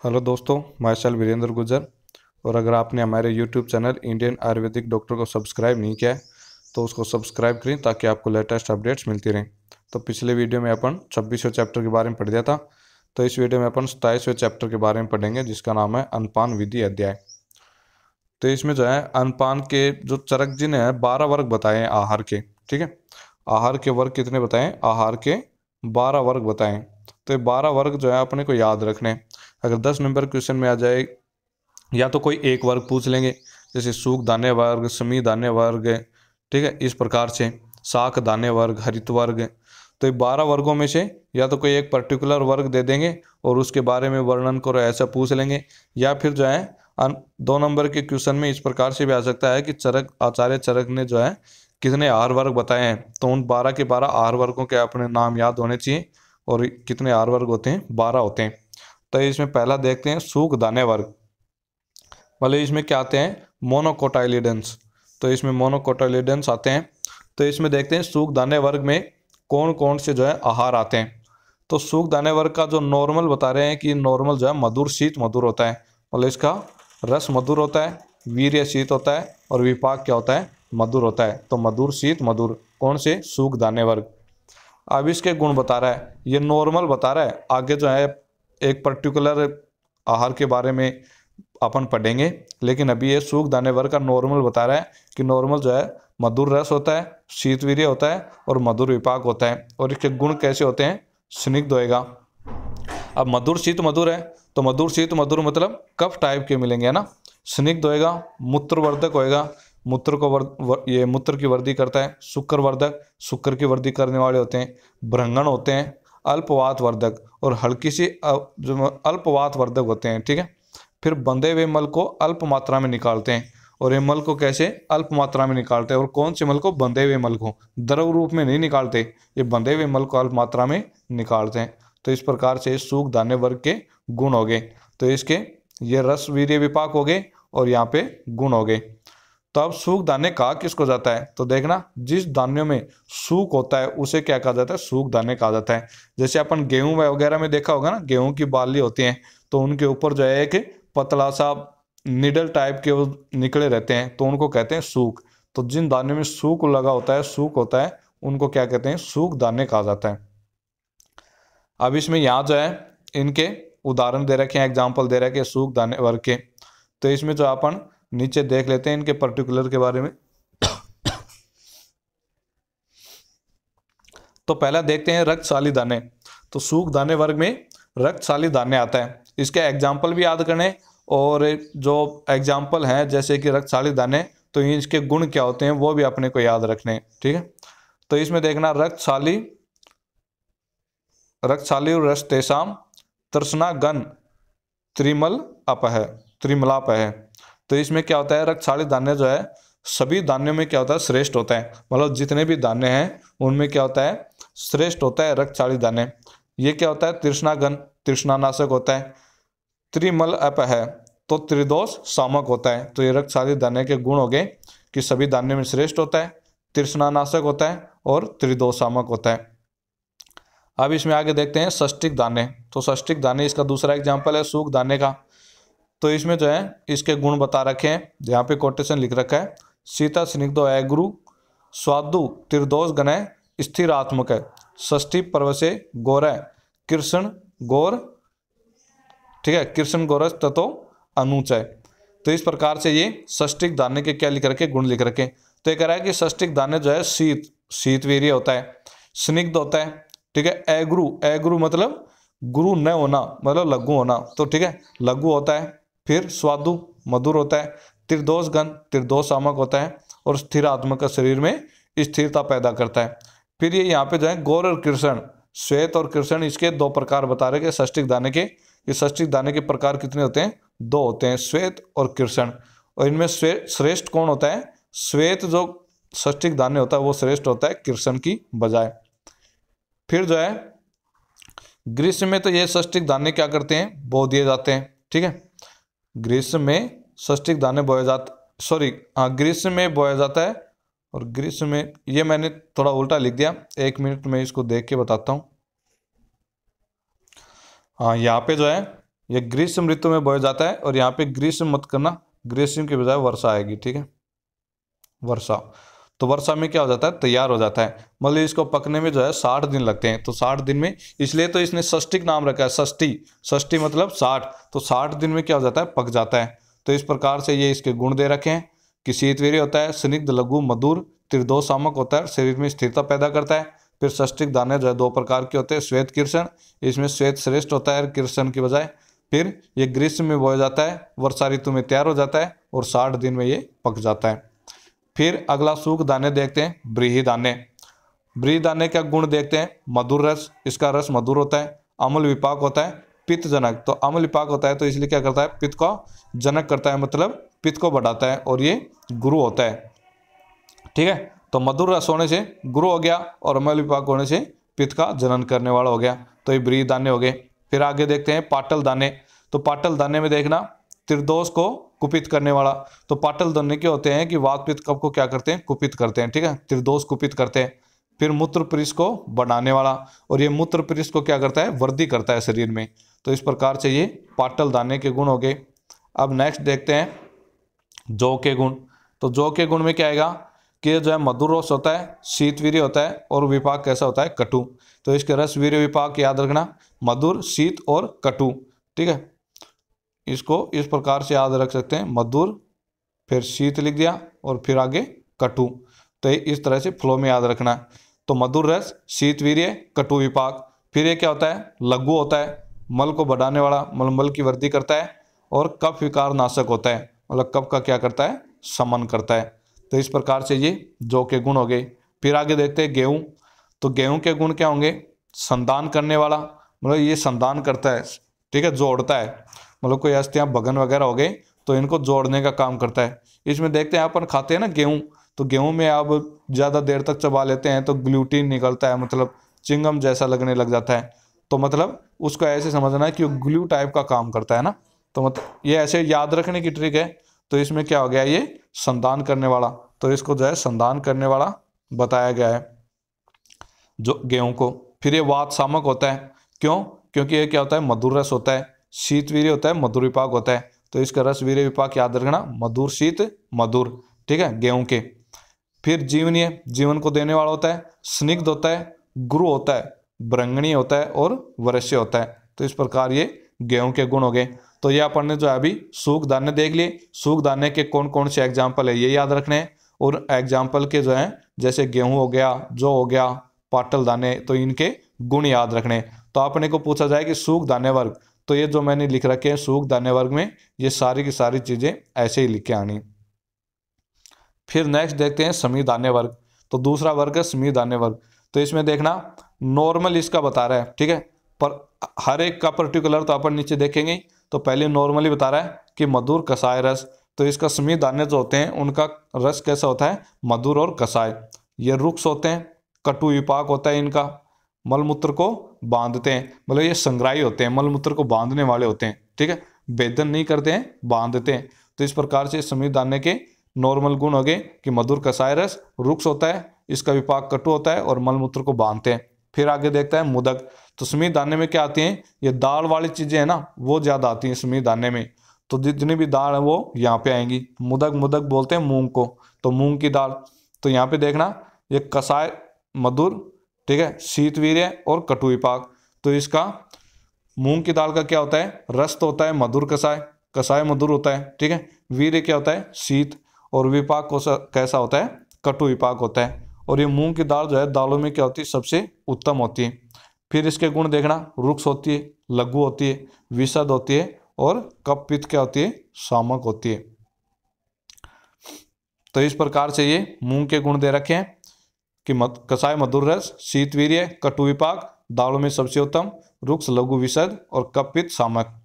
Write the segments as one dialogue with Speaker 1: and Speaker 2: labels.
Speaker 1: Hello दोस्तों, मैं शैल वीरेंद्र गुजर। और अगर आपने हमारे YouTube channel Indian ayurvedic doctor को सब्सक्राइब नहीं किया है तो उसको सब्सक्राइब करें ताकि आपको लेटेस्ट अपडेट्स मिलती रहें। तो पिछले वीडियो में अपन छब्बीसवें चैप्टर के बारे में पढ़ दिया था। तो इस वीडियो में अपन सताईसवें चैप्टर के बारे में पढ़ेंगे, जिसका नाम है अनपान विधि अध्याय। तो इसमें जो है, अनपान के जो चरक जिन है, बारह वर्ग बताए हैं आहार के, ठीक है? आहार के वर्ग कितने बताएँ? आहार के बारह वर्ग बताएँ। तो ये बारह वर्ग जो है, अपने को याद रखने अगर दस नंबर क्वेश्चन में आ जाए, या तो कोई एक वर्ग पूछ लेंगे, जैसे सूख दाने वर्ग, समी दाने वर्ग, ठीक है, इस प्रकार से शाख दाने वर्ग, हरित वर्ग तो ये बारह वर्गों में से या तो कोई एक पर्टिकुलर वर्ग दे देंगे और उसके बारे में वर्णन करो, ऐसा पूछ लेंगे, या फिर जो है दो नंबर के क्वेश्चन में इस प्रकार से भी आ सकता है कि चरक, आचार्य चरक ने जो है, कितने आहार वर्ग बताए हैं तो उन बारह के बारह आहार वर्गों के अपने नाम याद होने चाहिए, और कितने आहार वर्ग होते हैं, बारह होते हैं। तो इसमें पहला देखते हैं सूख दाने वर्ग। मतलब इसमें क्या आते हैं? मोनोकोटाइलिडेंस तो इसमें मोनोकोटाइलिडेंस आते हैं। तो इसमें देखते हैं सूख दाने वर्ग में कौन कौन से जो है आहार आते हैं। तो सूख दाने वर्ग का जो नॉर्मल बता रहे हैं कि नॉर्मल जो है मधुर शीत मधुर होता है। मतलब इसका रस मधुर होता है, वीर्य शीत होता है और विपाक क्या होता है? मधुर होता है। तो मधुर शीत मधुर, कौन से? सूख दाने वर्ग। अब इसके गुण बता रहा है। ये नॉर्मल बता रहा है। आगे जो है एक पर्टिकुलर आहार के बारे में अपन पढ़ेंगे लेकिन अभी ये सूख दाने वर्ग का नॉर्मल बता रहा है कि नॉर्मल जो है मधुर रस होता है शीतवीर्य होता है और मधुर विपाक होता है। और इसके गुण कैसे होते हैं? स्निग्ध होएगा। अब मधुर शीत मधुर है तो मधुर शीत मधुर मतलब कफ टाइप के मिलेंगे है ना? स्निग्ध होएगा मूत्रवर्धक होएगा मूत्र को वर्द वर, ये मूत्र की वृद्धि करता है शुक्र वर्धक शुक्र की वृद्धि करने वाले होते हैं भ्रंगण होते हैं अल्पवात वर्धक और हल्की सी जो अल्पवात वर्धक होते हैं, ठीक है? फिर बंधे हुए मल को अल्प मात्रा में निकालते हैं और ये मल को कैसे? अल्प मात्रा में निकालते हैं। और कौन से मल को? बंधे हुए मल को। द्रव रूप में नहीं निकालते, ये बंधे हुए मल को अल्प मात्रा में निकालते हैं। तो इस प्रकार से सूख धान्य वर्ग के गुण हो गए। तो इसके ये रस वीर्य विपाक हो गए और यहाँ पे गुण हो गए। तो अब सूख दाने कहा किसको जाता है? तो देखना, जिस दानों में सूख होता है, उसे क्या कहा जाता है? सूख दाने कहा जाता है। जैसे अपन गेहूँ वगैरह में देखा होगा ना, गेहूँ की बाली होती है तो उनके ऊपर जो है एक पतला सा निडल टाइप के वो निकले रहते हैं तो उनको कहते हैं सूख। तो जिन दाने में सूख लगा होता है, सूख होता है, उनको क्या कहते हैं? सूख दाने कहा जाता है। अब इसमें यहाँ जो है, इनके उदाहरण दे रखे हैं एग्ज़ाम्पल दे रखे हैं सूख दाने वर्ग के। तो इसमें जो अपन नीचे देख लेते हैं इनके पर्टिकुलर के बारे में। तो पहला देखते हैं रक्तशाली दाने। तो सूख दाने वर्ग में रक्तशाली दाने आता है। इसके एग्ज़ाम्पल भी याद करें और जो एग्ज़ाम्पल हैं, जैसे कि रक्तशाली दाने तो इसके गुण क्या होते हैं वो भी अपने को याद रखने ठीक है? तो इसमें देखना रक्तशाली रक्तशाली रस तेसाम, तृष्णा गन, त्रिमल अप है त्रिमलाप है तो इसमें क्या होता है रक्तशाली धान्य जो है, सभी धान्यों में क्या होता है, श्रेष्ठ होता है। मतलब जितने भी धान्य हैं, उनमें क्या होता है, श्रेष्ठ होता है रक्तशाली धान्य। ये क्या होता है, तृष्णागन, तृष्णानाशक होता है, त्रिमल अप है तो त्रिदोष सामक होता है। तो ये रक्तशाली धान्य के गुण हो गए कि सभी धान्य में श्रेष्ठ होता है, तृष्णानाशक होता है और त्रिदोष सामक होता है। अब इसमें आगे देखते हैं षष्टिक दाने तो षष्टिक दाने इसका दूसरा एग्ज़ाम्पल है सूख दाने का। तो इसमें जो है, इसके गुण बता रखे हैं। यहाँ पे कोटेशन लिख रखा है, सीता स्निग्धो एग्रु स्वादु त्रिदोष गणय स्थिरात्मक है, षष्ठी पर्वसे गौर कृष्ण गौर, ठीक है, कृष्ण गौरस तथो अनुचय तो इस प्रकार से ये षष्टिक दाने के क्या लिख रखे गुण लिख रखे तो ये कह रहा है कि षष्टिक दाने जो है, शीत शीत वीर्य होता है, स्निग्ध होता है, ठीक है एग्रु एग्रु मतलब गुरु न होना मतलब लघु होना तो ठीक है, लघु होता है फिर स्वादु मधुर होता है त्रिदोष गण त्रिदोष सामक होता है और स्थिर आत्मा का शरीर में स्थिरता पैदा करता है। फिर ये यहाँ पे जो है गौर और कृष्ण, श्वेत और कृष्ण इसके दो प्रकार बता रहे हैं षष्टिक दाने के, ये षष्टिक दाने के प्रकार कितने होते हैं? दो होते हैं, श्वेत और कृष्ण। और इनमें श्रेष्ठ कौन होता है? श्वेत जो षष्टिक दाने होता है वो श्रेष्ठ होता है कृष्ण की बजाय। फिर जो है, ग्रीष्म में तो ये षष्टिक दाने क्या करते हैं? बो दिए जाते हैं, ठीक है? ग्रीष्म में षष्टिक दाने बोया जाता सॉरी हाँ ग्रीष्म में बोया जाता है और ग्रीष्म में, ये मैंने थोड़ा उल्टा लिख दिया, एक मिनट में इसको देख के बताता हूँ। हाँ यहाँ पे जो है, ये ग्रीष्म ऋतु में बोया जाता है और यहाँ पे ग्रीष्म मत करना, ग्रीष्म के बजाय वर्षा आएगी, ठीक है? वर्षा। तो वर्षा में क्या हो जाता है? तैयार हो जाता है। मतलब इसको पकने में जो है साठ दिन लगते हैं। तो साठ दिन में, इसलिए तो इसने षष्टिक नाम रखा है षष्टी षष्टी मतलब साठ। तो साठ दिन में क्या हो जाता है? पक जाता है। तो इस प्रकार से ये इसके गुण दे रखे हैं कि शीतवीर होता है, स्निग्ध, लघु, मधुर त्रिदोषामक होता है, शरीर में स्थिरता पैदा करता है। फिर षष्टिक दाने जो है दो प्रकार के होते हैं, श्वेत किरसन, इसमें श्वेत श्रेष्ठ होता है किरसन की बजाय। फिर ये ग्रीष्म में बोया जाता है, वर्षा ऋतु में तैयार हो जाता है और साठ दिन में ये पक जाता है। फिर अगला सूख दाने देखते हैं, ब्रीही दाने। ब्रीही दाने का गुण देखते हैं, मधुर रस, इसका रस मधुर होता है, अमल विपाक होता है पित्त जनक तो अमल विपाक होता है तो इसलिए क्या करता है, पित्त का जनक करता है मतलब पित्त को बढ़ाता है और ये गुरु होता है। ठीक है? तो मधुर रस होने से गुरु हो गया और अमल विपाक होने से पित्त का जनन करने वाला हो गया। तो ये ब्रीही दाने हो गए। फिर आगे देखते हैं, पाटल दाने। तो पाटल दाने में देखना, त्रिदोष को कुपित करने वाला। तो पाटल दाने के होते हैं कि वात पित्त कब को क्या करते हैं? कुपित करते हैं, ठीक है? त्रिदोष कुपित करते हैं। फिर मूत्र प्रिस को बढ़ाने वाला। और ये मूत्र प्रिस को क्या करता है? वृद्धि करता है शरीर में। तो इस प्रकार से ये पाटल दाने के गुण हो गए। अब नेक्स्ट देखते हैं जौ के गुण। तो जौ के गुण में क्या आएगा? कि जो है मधुर रस होता है शीत वीर्य होता है और विपाक कैसा होता है? कटु। तो इसके रस वीर्य विपाक याद रखना। मधुर, शीत और कटु, ठीक है? इसको इस प्रकार से याद रख सकते हैं। मधुर, फिर शीत लिख दिया और फिर आगे कटु। तो इस तरह से फ्लो में याद रखना है। तो मधुर रस, शीत वीर्य, कटु विपाक। फिर ये क्या होता है? लघु होता है। मल को बढ़ाने वाला मलमल की वृद्धि करता है और कफ विकार नाशक होता है। मतलब कफ का क्या करता है? समन करता है। तो इस प्रकार से ये जो के गुण हो गए। फिर आगे देखते हैं गेहूँ। तो गेहूँ के गुण क्या होंगे? संदान करने वाला। मतलब ये संदान करता है। ठीक है? जोड़ता है। मतलब कोई अस्थियाँ बगन वगैरह हो गए तो इनको जोड़ने का काम करता है। इसमें देखते हैं अपन खाते हैं ना गेहूँ तो गेहूँ में आप ज़्यादा देर तक चबा लेते हैं तो ग्लूटीन निकलता है मतलब चिंगम जैसा लगने लग जाता है। तो मतलब उसको ऐसे समझना है कि ग्लू टाइप का काम करता है ना। तो मतलब ये ऐसे याद रखने की ट्रिक है। तो इसमें क्या हो गया, ये संदान करने वाला तो इसको जो है संदान करने वाला बताया गया है, जो गेहूँ को। फिर ये वात सामक होता है, क्यों? क्योंकि ये क्या होता है, मधुर रस होता है। शीत वीर होता है, मधुर विपाक होता है। तो इसका रस वीर विपाक याद रखना, मधुर शीत, मधुर, ठीक है, गेहूँ के। फिर जीवनीय जीवन को देने वाला होता है, स्निग्ध होता है, गुरु होता है ब्रंगणी होता है और वरस्य होता है। तो इस प्रकार ये गेहूँ के गुण हो गए। तो ये अपन ने जो है अभी सूख दाने देख लिए। सूख दाने के कौन कौन से एग्ज़ाम्पल है, ये याद रखने हैं। और एग्ज़ाम्पल के जो है, जैसे गेहूँ हो गया, जो हो गया, पाटल दाने तो इनके गुण याद रखने तो अपने को पूछा जाए कि सूख दाने वर्ग तो ये जो मैंने लिख रखे हैं सूख दाने वर्ग में, ये सारी की सारी चीज़ें ऐसे ही लिख के आनी। फिर नेक्स्ट देखते हैं समी दाने वर्ग। तो दूसरा वर्ग है समी दाने वर्ग। तो इसमें देखना नॉर्मल इसका बता रहा है, ठीक है? पर हर एक का पर्टिकुलर तो अपन नीचे देखेंगे। तो पहले नॉर्मली बता रहा है कि मधुर कसाय रस। तो इसका समी दाने जो होते हैं, उनका रस कैसा होता है? मधुर और कसाय। ये रुक्स होते हैं, कटु विपाक होता है इनका। मलमूत्र को बांधते हैं। मतलब ये संग्राही होते हैं, मलमूत्र को बांधने वाले होते हैं, ठीक है? वेदन नहीं करते हैं, बांधते हैं। तो इस प्रकार से समीर दाने के नॉर्मल गुण हो गए कि मधुर कसाय रस, रुक्स होता है, इसका विपाक कटु होता है और मलमूत्र को बांधते हैं। फिर आगे देखता है मुदक। तो समीर दाने में क्या आती हैं? ये दाल वाली चीज़ें हैं ना, वो ज़्यादा आती हैं समीर दाने में। तो जितनी भी दाल है वो यहाँ पे आएँगी। मुदक मुदक बोलते हैं मूंग को। तो मूंग की दाल। तो यहाँ पे देखना, ये कसाय मधुर ठीक है? शीतवीर्य और कटु विपाक। तो इसका मूंग की दाल का क्या होता है? रस तो होता है, मधुर कसाय कसाय मधुर होता है, ठीक है? वीर्य क्या होता है? शीत। और विपाक कैसा होता है? कटु विपाक होता है। और ये मूंग की दाल जो है, दालों में क्या होती है? सबसे उत्तम होती है। फिर इसके गुण देखना। रुक्स होती है, लघु होती है विशद होती है और कप पित्त क्या होती है? सामक होती है। तो इस प्रकार से ये मूंग के गुण दे रखे हैं। कि मत कसाय मधुर रस शीतवीर्य कटु विपाक, दालों में सबसे उत्तम रुक्ष लघु विषद और कपित सामक।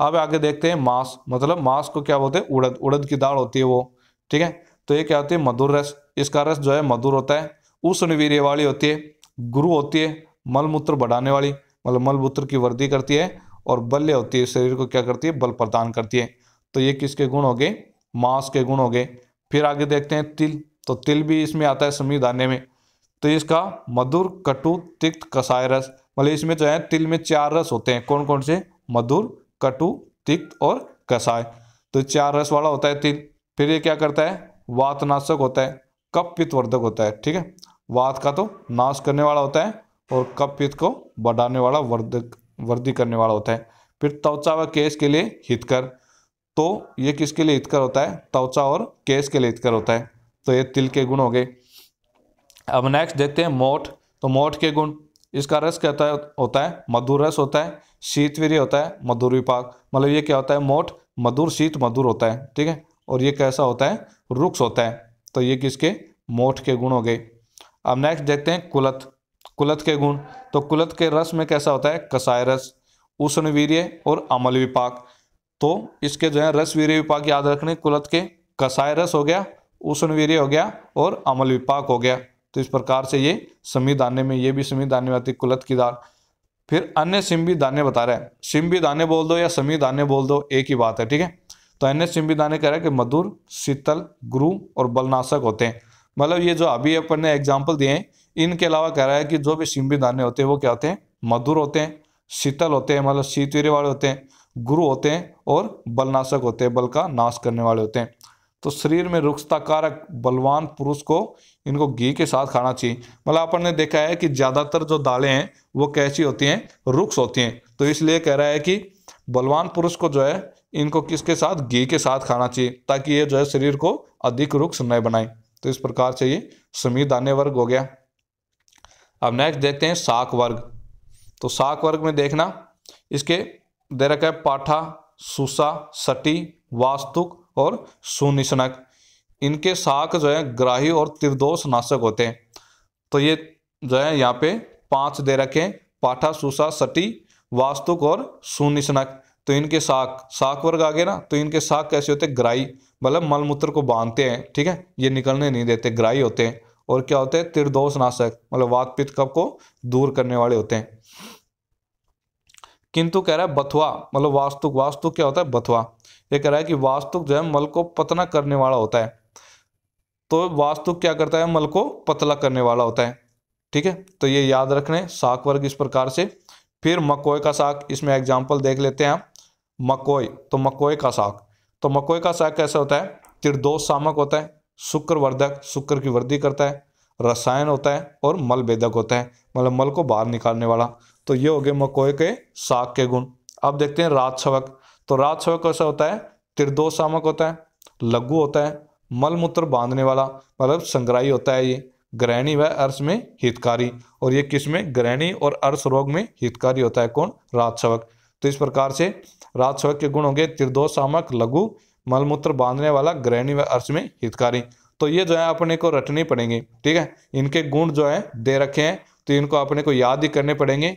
Speaker 1: अब आगे देखते हैं मांस मतलब मांस को क्या बोलते हैं? उड़द उड़द की दाल होती है वो, ठीक है? तो ये क्या होती है? मधुर रस, इसका रस जो है मधुर होता है। उष्ण वीर्य वाली होती है, गुरु होती है, मलमूत्र बढ़ाने वाली मतलब मलमूत्र की वृद्धि करती है और बल्य होती है, शरीर को क्या करती है? बल प्रदान करती है। तो ये किसके गुण हो गए? मांस के गुण हो गए। फिर आगे देखते हैं तिल तो तिल भी इसमें आता है समी दाने में। तो इसका मधुर कटु तिक्त कसाय रस। मतलब इसमें जो है तिल में चार रस होते हैं। कौन कौन से? मधुर, कटु, तिक्त और कसाय। तो चार रस वाला होता है तिल। फिर ये क्या करता है? वातनाशक होता है। कप पित्तवर्धक होता है। ठीक है? वात का तो नाश करने वाला होता है और कप पित्त को बढ़ाने वाला वर्धक वृद्धि करने वाला होता है। फिर त्वचा व केस के लिए हितकर। तो ये किसके लिए हितकर होता है? त्वचा और केस के लिए हितकर होता है। तो ये तिल के गुण हो गए। अब नेक्स्ट देखते हैं मोठ तो मोठ के गुण, इसका रस कहता है? होता है मधुर रस होता है शीतवीर्य होता है, मधुर विपाक। मतलब ये क्या होता है? मोठ मधुर, शीत, मधुर होता है, ठीक है? और ये कैसा होता है? रुक्ष होता है। तो ये किसके? मोठ के गुण हो गए। अब नेक्स्ट देखते हैं कुलत। कुलत के गुण। तो कुलत के रस में कैसा होता है? कसाय रस, उष्ण वीर्य और अमल विपाक। तो इसके जो है रस, वीर्य, विपाक याद रखने। कुलत के कसाय रस हो गया, उष्ण वीर्य हो गया और अमल विपाक हो गया। तो इस प्रकार से ये समी दाने में, ये भी समी दाने में आती कुलत की दाल। फिर अन्य सिम्बी दाने बता रहे हैं। सिम्बी दाने बोल दो या समी दाने बोल दो, एक ही बात है, ठीक है? तो अन्य सिम्बी दाने कह रहे हैं कि मधुर, शीतल, गुरु और बलनाशक होते हैं। मतलब ये जो अभी अपन ने एग्ज़ाम्पल दिए हैं, इनके अलावा कह रहा है कि जो भी सिम्बी दाने होते हैं, वो क्या होते हैं? मधुर होते हैं, शीतल होते हैं मतलब शीतवीर वाले होते हैं, गुरु होते हैं और बलनाशक होते हैं, बल का नाश करने वाले होते हैं। तो शरीर में रुक्षता कारक बलवान पुरुष को इनको घी के साथ खाना चाहिए। मतलब अपन ने देखा है कि ज़्यादातर जो दालें हैं, वो कैसी होती हैं? रुक्स होती हैं। तो इसलिए कह रहा है कि बलवान पुरुष को जो है, इनको किसके साथ? घी के साथ खाना चाहिए, ताकि ये जो है शरीर को अधिक रुक्स न बनाए। तो इस प्रकार से ये समी दाने वर्ग हो गया। अब नेक्स्ट देखते हैं शाक वर्ग। तो शाक वर्ग में देखना, इसके दे रखा है पाठा, सुसा, सटी, वास्तुक और सुनिशनक इनके शाक जो है, ग्राही और त्रिदोष नाशक होते हैं। तो ये जो है, यहाँ पे पाँच दे रखे हैं, पाठा, सुसा, सटी, वास्तुक और सुनिशनक तो इनके शाक शाक वर्ग आ गए ना तो इनके शाक कैसे होते हैं? ग्राही मतलब मलमूत्र को बांधते हैं, ठीक है? ये निकलने नहीं देते, ग्राही होते हैं। और क्या होते हैं? त्रिदोष नाशक मतलब वात पित्त कप को दूर करने वाले होते हैं। किंतु कह रहा है बथुआ मतलब वास्तुक वास्तुक क्या होता है? बथुआ। ये कह रहा है कि वास्तुक जो है, मल को पतना करने वाला होता है। तो वास्तुक क्या करता है? मल को पतला करने वाला होता है। ठीक है? तो ये याद रखने साक वर्ग इस प्रकार से। फिर मकोई का साग इसमें एग्ज़ाम्पल देख लेते हैं हम मकोई तो मकोई का साग तो मकोई का साग कैसा होता है? तिरदोष सामक होता है शुक्र वर्धक शुक्र की वृद्धि करता है, रसायन होता है और मल भेदक होता है। मतलब मल को बाहर निकालने वाला। तो ये हो गए मकोए के साग के गुण। अब देखते हैं रात छवक तो छवक कैसा होता है त्रिदोष सामक होता है, लघु होता है, मलमूत्र बांधने वाला मतलब संग्राही होता है ये, ग्रहणी व अर्श में हितकारी, और ये किसमें? ग्रहणी और अर्श रोग में हितकारी होता है, कौन? रात छवक तो इस प्रकार से रात छवक के गुण होंगे त्रिदोष सामक, लघु, मलमूत्र बांधने वाला, ग्रहणी व अर्श में हितकारी। तो ये जो है अपने को रटने पड़ेंगे, ठीक है? इनके गुण जो है, दे रखे हैं तो इनको अपने को याद ही करने पड़ेंगे।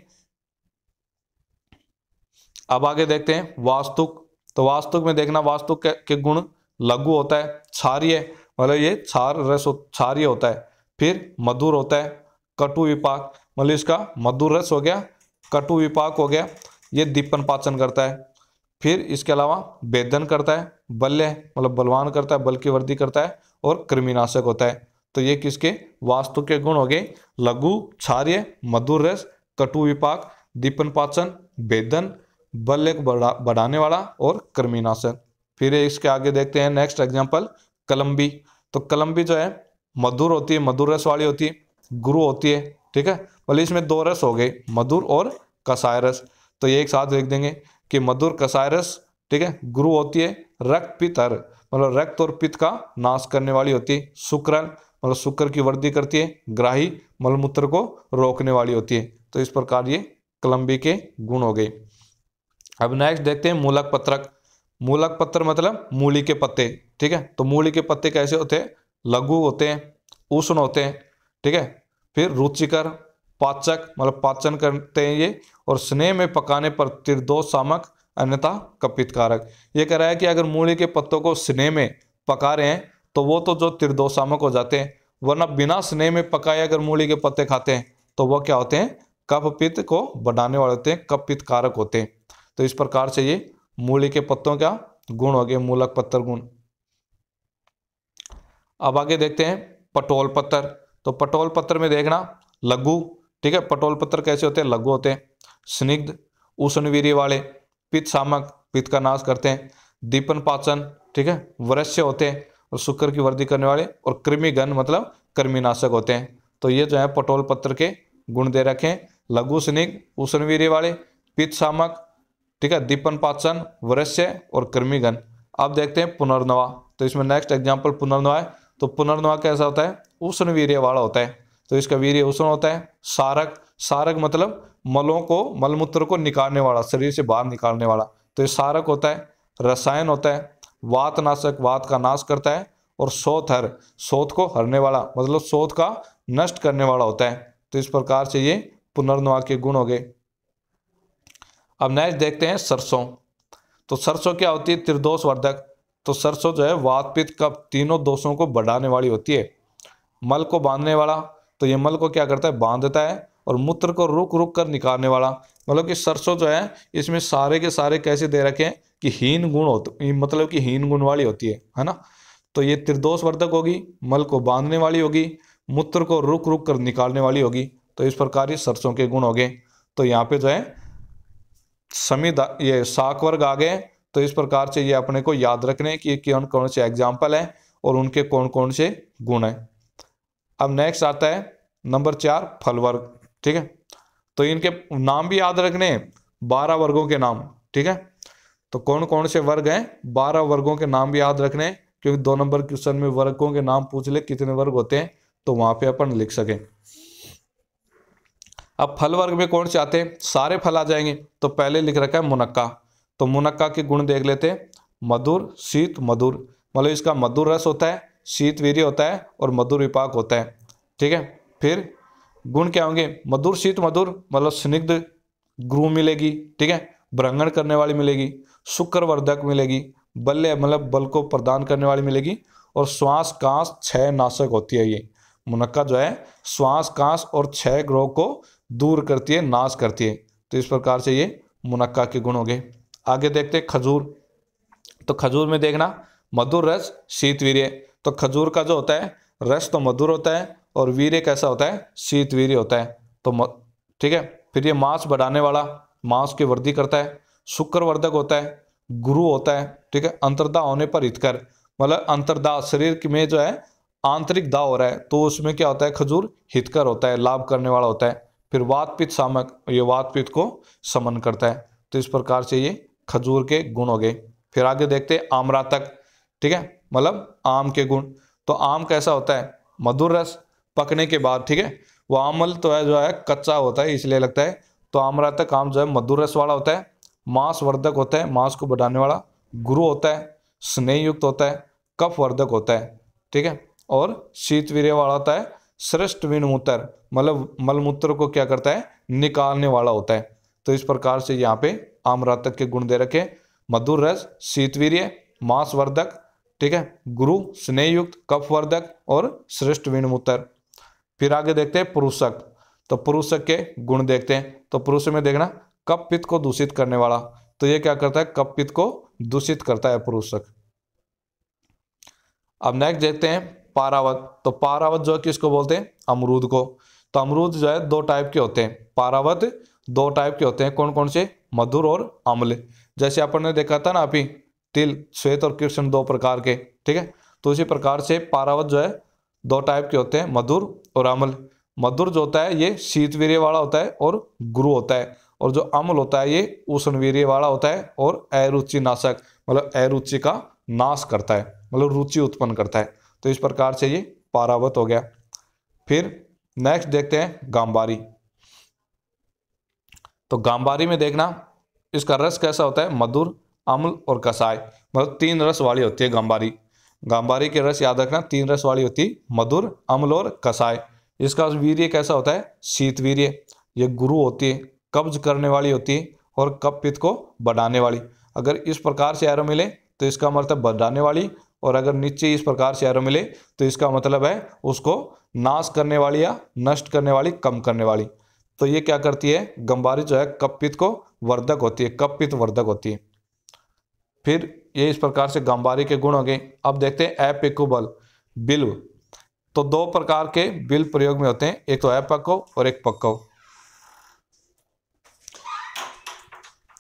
Speaker 1: अब आगे देखते हैं वास्तुक। तो वास्तुक में देखना वास्तुक के, के गुण लघु होता है क्षार्य मतलब ये क्षार रस क्षार्य होता है। फिर मधुर होता है कटु विपाक मतलब इसका मधुर रस हो गया कटु विपाक हो गया ये दीपन पाचन करता है। फिर इसके अलावा वेदन करता है बल्य मतलब बलवान करता है बल की वृद्धि करता है और कृमिनाशक होता है। तो ये किसके? वास्तु के गुण हो गए लघु क्षार्य मधुर रस कटु विपाक दीपन पाचन वेदन बल एक बढ़ा, बढ़ाने वाला और कृमिनाशक फिर इसके आगे देखते हैं नेक्स्ट एग्ज़ाम्पल कलम्बी तो कलम्बी जो है, मधुर होती है, मधुर रस वाली होती है, गुरु होती है, ठीक है? बोले इसमें दो रस हो गए, मधुर और कसाय रस। तो ये एक साथ देख देंगे कि मधुर कसाय रस, ठीक है, गुरु होती है, रक्त पितर मतलब रक्त और पित्त का नाश करने वाली होती है, शुक्र मतलब शुक्र की वृद्धि करती है, ग्राही, मलमूत्र को रोकने वाली होती है। तो इस प्रकार ये कलम्बी के गुण हो गए। अब नेक्स्ट देखते हैं मूलक पत्रक। मूलक पत्र मतलब मूली के पत्ते, ठीक है? तो मूली के पत्ते कैसे होते हैं? लघु होते हैं, उष्ण होते हैं, ठीक है? फिर रुचिकर, पाचक मतलब पाचन करते हैं ये, और स्नेह में पकाने पर त्रिदोष सामक, अन्यथा कपित कारक ये कह रहा है कि अगर मूली के पत्तों को स्नेह में पका रहे हैं तो वो तो जो त्रिदोष सामक हो जाते हैं, वरना बिना स्नेह में पकाए अगर मूली के पत्ते खाते हैं तो वह क्या होते हैं? कप पित्त को बढ़ाने वाले होते हैं कप पित्त कारक होते हैं। तो इस प्रकार से ये मूली के पत्तों का गुण हो गया, मूलक पत्थर गुण। अब आगे देखते हैं पटोल पत्थर तो पटोल पत्थर में देखना, लघु, ठीक है, पटोल पत्थर कैसे होते हैं? लघु होते हैं। स्निग्ध उष्णवीर्य वाले, पित्त सामक, पित्त का नाश करते हैं। दीपन पाचन, ठीक है, वृश्य होते हैं और शुक्र की वृद्धि करने वाले और कृमिगन मतलब कृमिनाशक होते हैं। तो ये जो है पटोल पत्र के गुण दे रखे हैं। लघु, स्निग्ध उष्णवीर्य वाले, पित्त सामक ठीक है, दीपन पाचन वृश्य और कृमिगन अब देखते हैं पुनर्नवा। तो इसमें नेक्स्ट एग्ज़ाम्पल पुनर्नवा है। तो पुनर्नवा कैसा होता है? उष्ण वीर्य वाला होता है। तो इसका वीर्य उष्ण होता है, सारक। सारक मतलब मलों को, मलमूत्र को निकालने वाला, शरीर से बाहर निकालने वाला। तो ये सारक होता है, रसायन होता है वात नाशक वात का नाश करता है और हर शोथ को हरने वाला मतलब शोथ का नष्ट करने वाला होता है। तो इस प्रकार से ये पुनर्नवा के गुण हो गए। अब नेक्स्ट देखते हैं सरसों। तो सरसों क्या होती है? त्रिदोष वर्धक तो सरसों जो है वात पित्त तीनों दोषों को बढ़ाने वाली होती है। मल को बांधने वाला तो ये मल को क्या करता है? बांधता है और मूत्र को रुक रुक कर निकालने वाला। मतलब कि सरसों जो है, इसमें सारे के सारे कैसे दे रखे हैं? कि हीन गुण होते मतलब कि हीन गुण वाली होती है है ना? तो ये त्रिदोष वर्धक होगी, मल को बांधने वाली होगी, मूत्र को रुक रुक कर निकालने वाली होगी। तो इस प्रकार ये सरसों के गुण हो गए। तो यहाँ पे जो है समित ये साक वर्ग आ गए। तो इस प्रकार से ये अपने को याद रखने कि कौन कौन से एग्ज़ाम्पल हैं और उनके कौन कौन से गुण हैं। अब नेक्स्ट आता है नंबर चार, फल वर्ग, ठीक है? तो इनके नाम भी याद रखने, बारह वर्गों के नाम, ठीक है? तो कौन कौन से वर्ग हैं? बारह वर्गों के नाम भी याद रखने, क्योंकि दो नंबर क्वेश्चन में वर्गों के नाम पूछ ले कितने वर्ग होते हैं तो वहाँ पे अपन लिख सकें। अब फल वर्ग में कौन से आते हैं? सारे फल आ जाएँगे। तो पहले लिख रखा है मुनक्का। तो मुनक्का के गुण देख लेते हैं। मधुर, शीत, मधुर। मतलब इसका मधुर रस होता है, शीत वीर्य होता है और मधुर विपाक होता है। ठीक है? फिर गुण क्या होंगे? मधुर, शीत, मधुर। मतलब स्निग्ध ग्रू मिलेगी। ठीक है? भ्रंगण करने वाली मिलेगी। शुक्रवर्धक मिलेगी। बल्ले मतलब बल को प्रदान करने वाली मिलेगी। और श्वास, कांस छह नाशक होती है ये। मुनक्का जो है, श्वास, कांस और छह ग्रोह को दूर करती है, नाश करती है। तो इस प्रकार से ये मुनक्का के गुण हो गए। आगे देखते हैं, खजूर। तो खजूर में देखना, मधुर रस, शीत वीर्य। तो खजूर का जो होता है, रस तो मधुर होता है और वीर्य कैसा होता है, शीत वीर्य होता है। तो ठीक है? फिर ये मांस बढ़ाने वाला, मांस की वृद्धि करता है, शुक्रवर्धक होता है, गुरु होता है, ठीक है? अंतर्दा होने पर हितकर। मतलब अंतर्दा, शरीर में जो है, आंतरिक दाह हो रहा है तो उसमें क्या होता है, खजूर हितकर होता है, लाभ करने वाला होता है। फिर वातपित सामक ये वात पित्त को समन करता है। तो इस प्रकार से ये खजूर के गुण हो गए। फिर आगे देखते हैं आमरातक ठीक है? मतलब आम के गुण। तो आम कैसा होता है? मधुर रस पकने के बाद, ठीक है? वो आमल तो है जो है, कच्चा होता है, इसलिए लगता है। तो आमरातक आम जो है, मधुर रस वाला होता है। मांस वर्धक होता है, मांस को बढ़ाने वाला गुरु होता है। स्नेह युक्त होता है कफ वर्धक होता है, ठीक है? और शीत वीर्य वाला होता है श्रेष्ठ विनमूत्र मतलब मलमूत्र को क्या करता है? निकालने वाला होता है। तो इस प्रकार से यहाँ पे आमरातक के गुण दे रखे मधुर रस, शीतवीर्य, मांसवर्धक, ठीक है? गुरु, स्नेहयुक्त, कफवर्धक और श्रेष्ठ विनमूत्र फिर आगे देखते हैं पुरुषक। तो पुरुषक के गुण देखते हैं। तो पुरुष में देखना कप पित्त को दूषित करने वाला। तो ये क्या करता है? कप पित्त को दूषित करता है पुरुषक। अब नेक्स्ट देखते हैं पारावत। तो पारावत जो है किसको बोलते हैं? अमरूद को। तो अमरूद जो है दो टाइप के होते हैं। पारावत दो टाइप के होते हैं। कौन कौन से? मधुर और अम्ल। जैसे अपन ने देखा था ना अभी, तिल, श्वेत और कृष्ण दो प्रकार के, ठीक है? तो उसी प्रकार से पारावत जो है दो टाइप के होते हैं, मधुर और अम्ल। मधुर जो होता है, ये शीतवीर्य वाला होता है और गुरु होता है। और जो अम्ल होता है, ये उष्णवीर्य वाला होता है और अरुचि नाशक मतलब अरुचि का नाश करता है मतलब रुचि उत्पन्न करता है। तो इस प्रकार से ये पारावत हो गया। फिर नेक्स्ट देखते हैं गांबारी। तो गांबारी में देखना, इसका रस कैसा होता है? मधुर, अम्ल और कसाय मतलब तीन रस वाली होती है गांबारी। गांबारी के रस याद रखना, तीन रस वाली होती है मधुर, अम्ल और कसाय इसका वीर्य कैसा होता है? शीत वीर्य। ये गुरु होती है, कब्ज करने वाली होती है और कप पित्त को बढ़ाने वाली। अगर इस प्रकार से एरो मिले तो इसका मतलब बढ़ाने वाली और अगर नीचे इस प्रकार से एरो मिले तो इसका मतलब है उसको नाश करने वाली या नष्ट करने वाली, कम करने वाली। तो ये क्या करती है? गंबारी जो है, कपित को वर्धक होती है, कपित वर्धक होती है। फिर ये इस प्रकार से गंबारी के गुण हो गए। अब देखते हैं एपिकुबल बिल्व। तो दो प्रकार के बिल प्रयोग में होते हैं, एक तो एपको और एक पक्को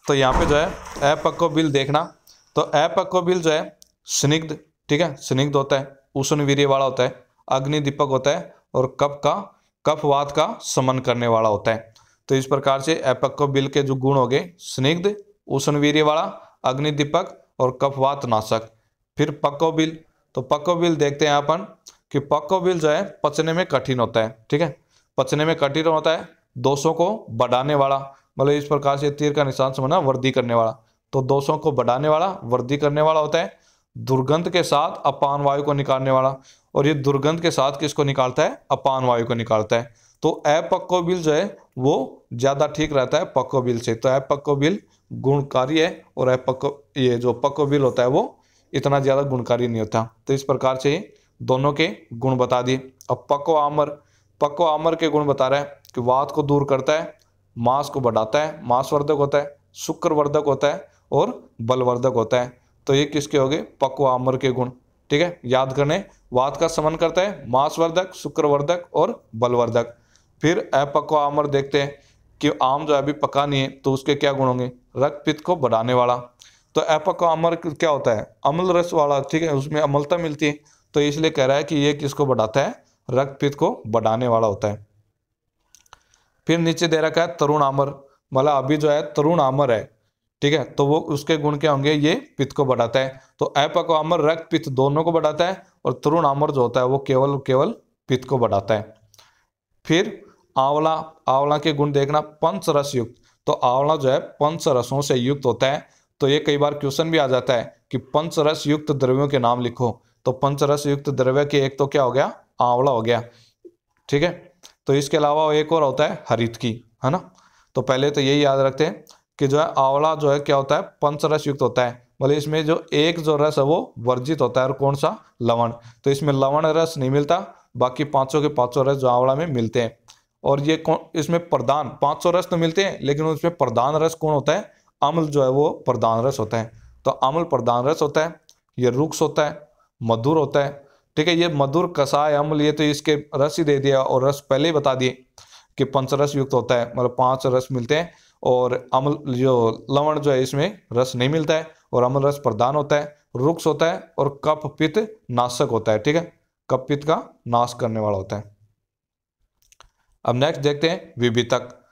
Speaker 1: तो यहाँ पे जो है, अपक्व बिल देखना। तो अपक्व बिल जो है, स्निग्ध ठीक है? स्निग्ध होता है उष्ण वीर्य वाला होता है अग्नि दीपक होता है और कप का कफवात का समन करने वाला होता है। तो इस प्रकार से अपक्व बिल के जो गुण हो गए, स्निग्ध उष्ण वीर्य वाला अग्नि दीपक और कफवात नाशक। फिर पक्व बिल तो पक्व बिल देखते हैं अपन कि पक्व बिल जो है, पचने में कठिन होता है, ठीक है? पचने में कठिन होता है, दोषों को बढ़ाने वाला मतलब इस प्रकार से तीर का निशान समझना वृद्धि करने वाला। तो दोषों को बढ़ाने वाला वृद्धि करने वाला होता है दुर्गंध के साथ अपान वायु को निकालने वाला, और ये दुर्गंध के साथ किसको निकालता है? अपान वायु को निकालता है। तो अपक्व बिल जो है, वो ज़्यादा ठीक रहता है पक्को बिल से। तो अपक्व बिल गुणकारी है, और अपक्व, ये जो पक्व बिल होता है, वो इतना ज़्यादा गुणकारी नहीं होता। तो इस प्रकार से दोनों के गुण बता दिए। अब पक्व आमर पक्को आमर के गुण बता रहे हैं कि वात को दूर करता है, मांस को बढ़ाता है, मांसवर्धक होता है, शुक्रवर्धक होता है, और बलवर्धक होता है। तो ये किसके हो गए? पक्व आमर के गुण। ठीक है? याद करने। वात का समन करता है, मांसवर्धक, शुक्रवर्धक और बलवर्धक। फिर अपक्व आमर देखते हैं कि आम जो अभी पका नहीं है तो उसके क्या गुण होंगे? रक्त पित्त को बढ़ाने वाला। तो अपक्व आमर क्या होता है? अम्ल रस वाला, ठीक है? उसमें अम्लता मिलती है। तो इसलिए कह रहा है कि ये किसको बढ़ाता है? रक्त पित्त को बढ़ाने वाला होता है। फिर नीचे दे रखा है तरुण आमर मतलब अभी जो है तरुण आमर है। ठीक है? तो वो उसके गुण क्या होंगे? ये पित्त को बढ़ाता है। तो अपक आमर रक्त पित्त दोनों को बढ़ाता है और तरुण आमर जो होता है वो केवल केवल पित्त को बढ़ाता है। फिर आंवला आंवला के गुण देखना पंच रस युक्त। तो आंवला जो है पंच रसों से युक्त होता है। तो ये कई बार क्वेश्चन भी आ जाता है कि पंच रस युक्त द्रव्यों के नाम लिखो। तो पंच रस युक्त द्रव्य के एक तो क्या हो गया? आंवला हो गया। ठीक है? तो इसके अलावा एक और होता है हरित की, है ना? तो पहले तो यही याद रखते हैं। कि जो है आंवला जो है क्या होता है? पंचरस युक्त होता है। बोले इसमें जो एक जो रस है वो वर्जित होता है और कौन सा? लवण। तो इसमें लवण रस नहीं मिलता, बाकी पाँचों के पाँचों रस जो आंवला में मिलते हैं। और ये कौन, इसमें प्रधान, पाँच सौ रस तो मिलते हैं, लेकिन उसमें प्रधान रस कौन होता है? अम्ल जो है वो प्रधान रस होता है। तो अम्ल प्रधान रस होता है, ये रुक्ष होता है, मधुर होता है। ठीक है, ये मधुर, कसाय अम्ल, ये तो इसके रस ही दे दिया और रस पहले ही बता दिए कि पंचरस युक्त होता है। मतलब पाँच रस मिलते हैं और अम्ल, जो लवण जो है इसमें रस नहीं मिलता है और अम्ल रस प्रदान होता है, रुक्स होता है और कप पित्त नाशक होता है, ठीक है? कप पित्त का नाश करने वाला होता है। अब नेक्स्ट देखते हैं विभितक।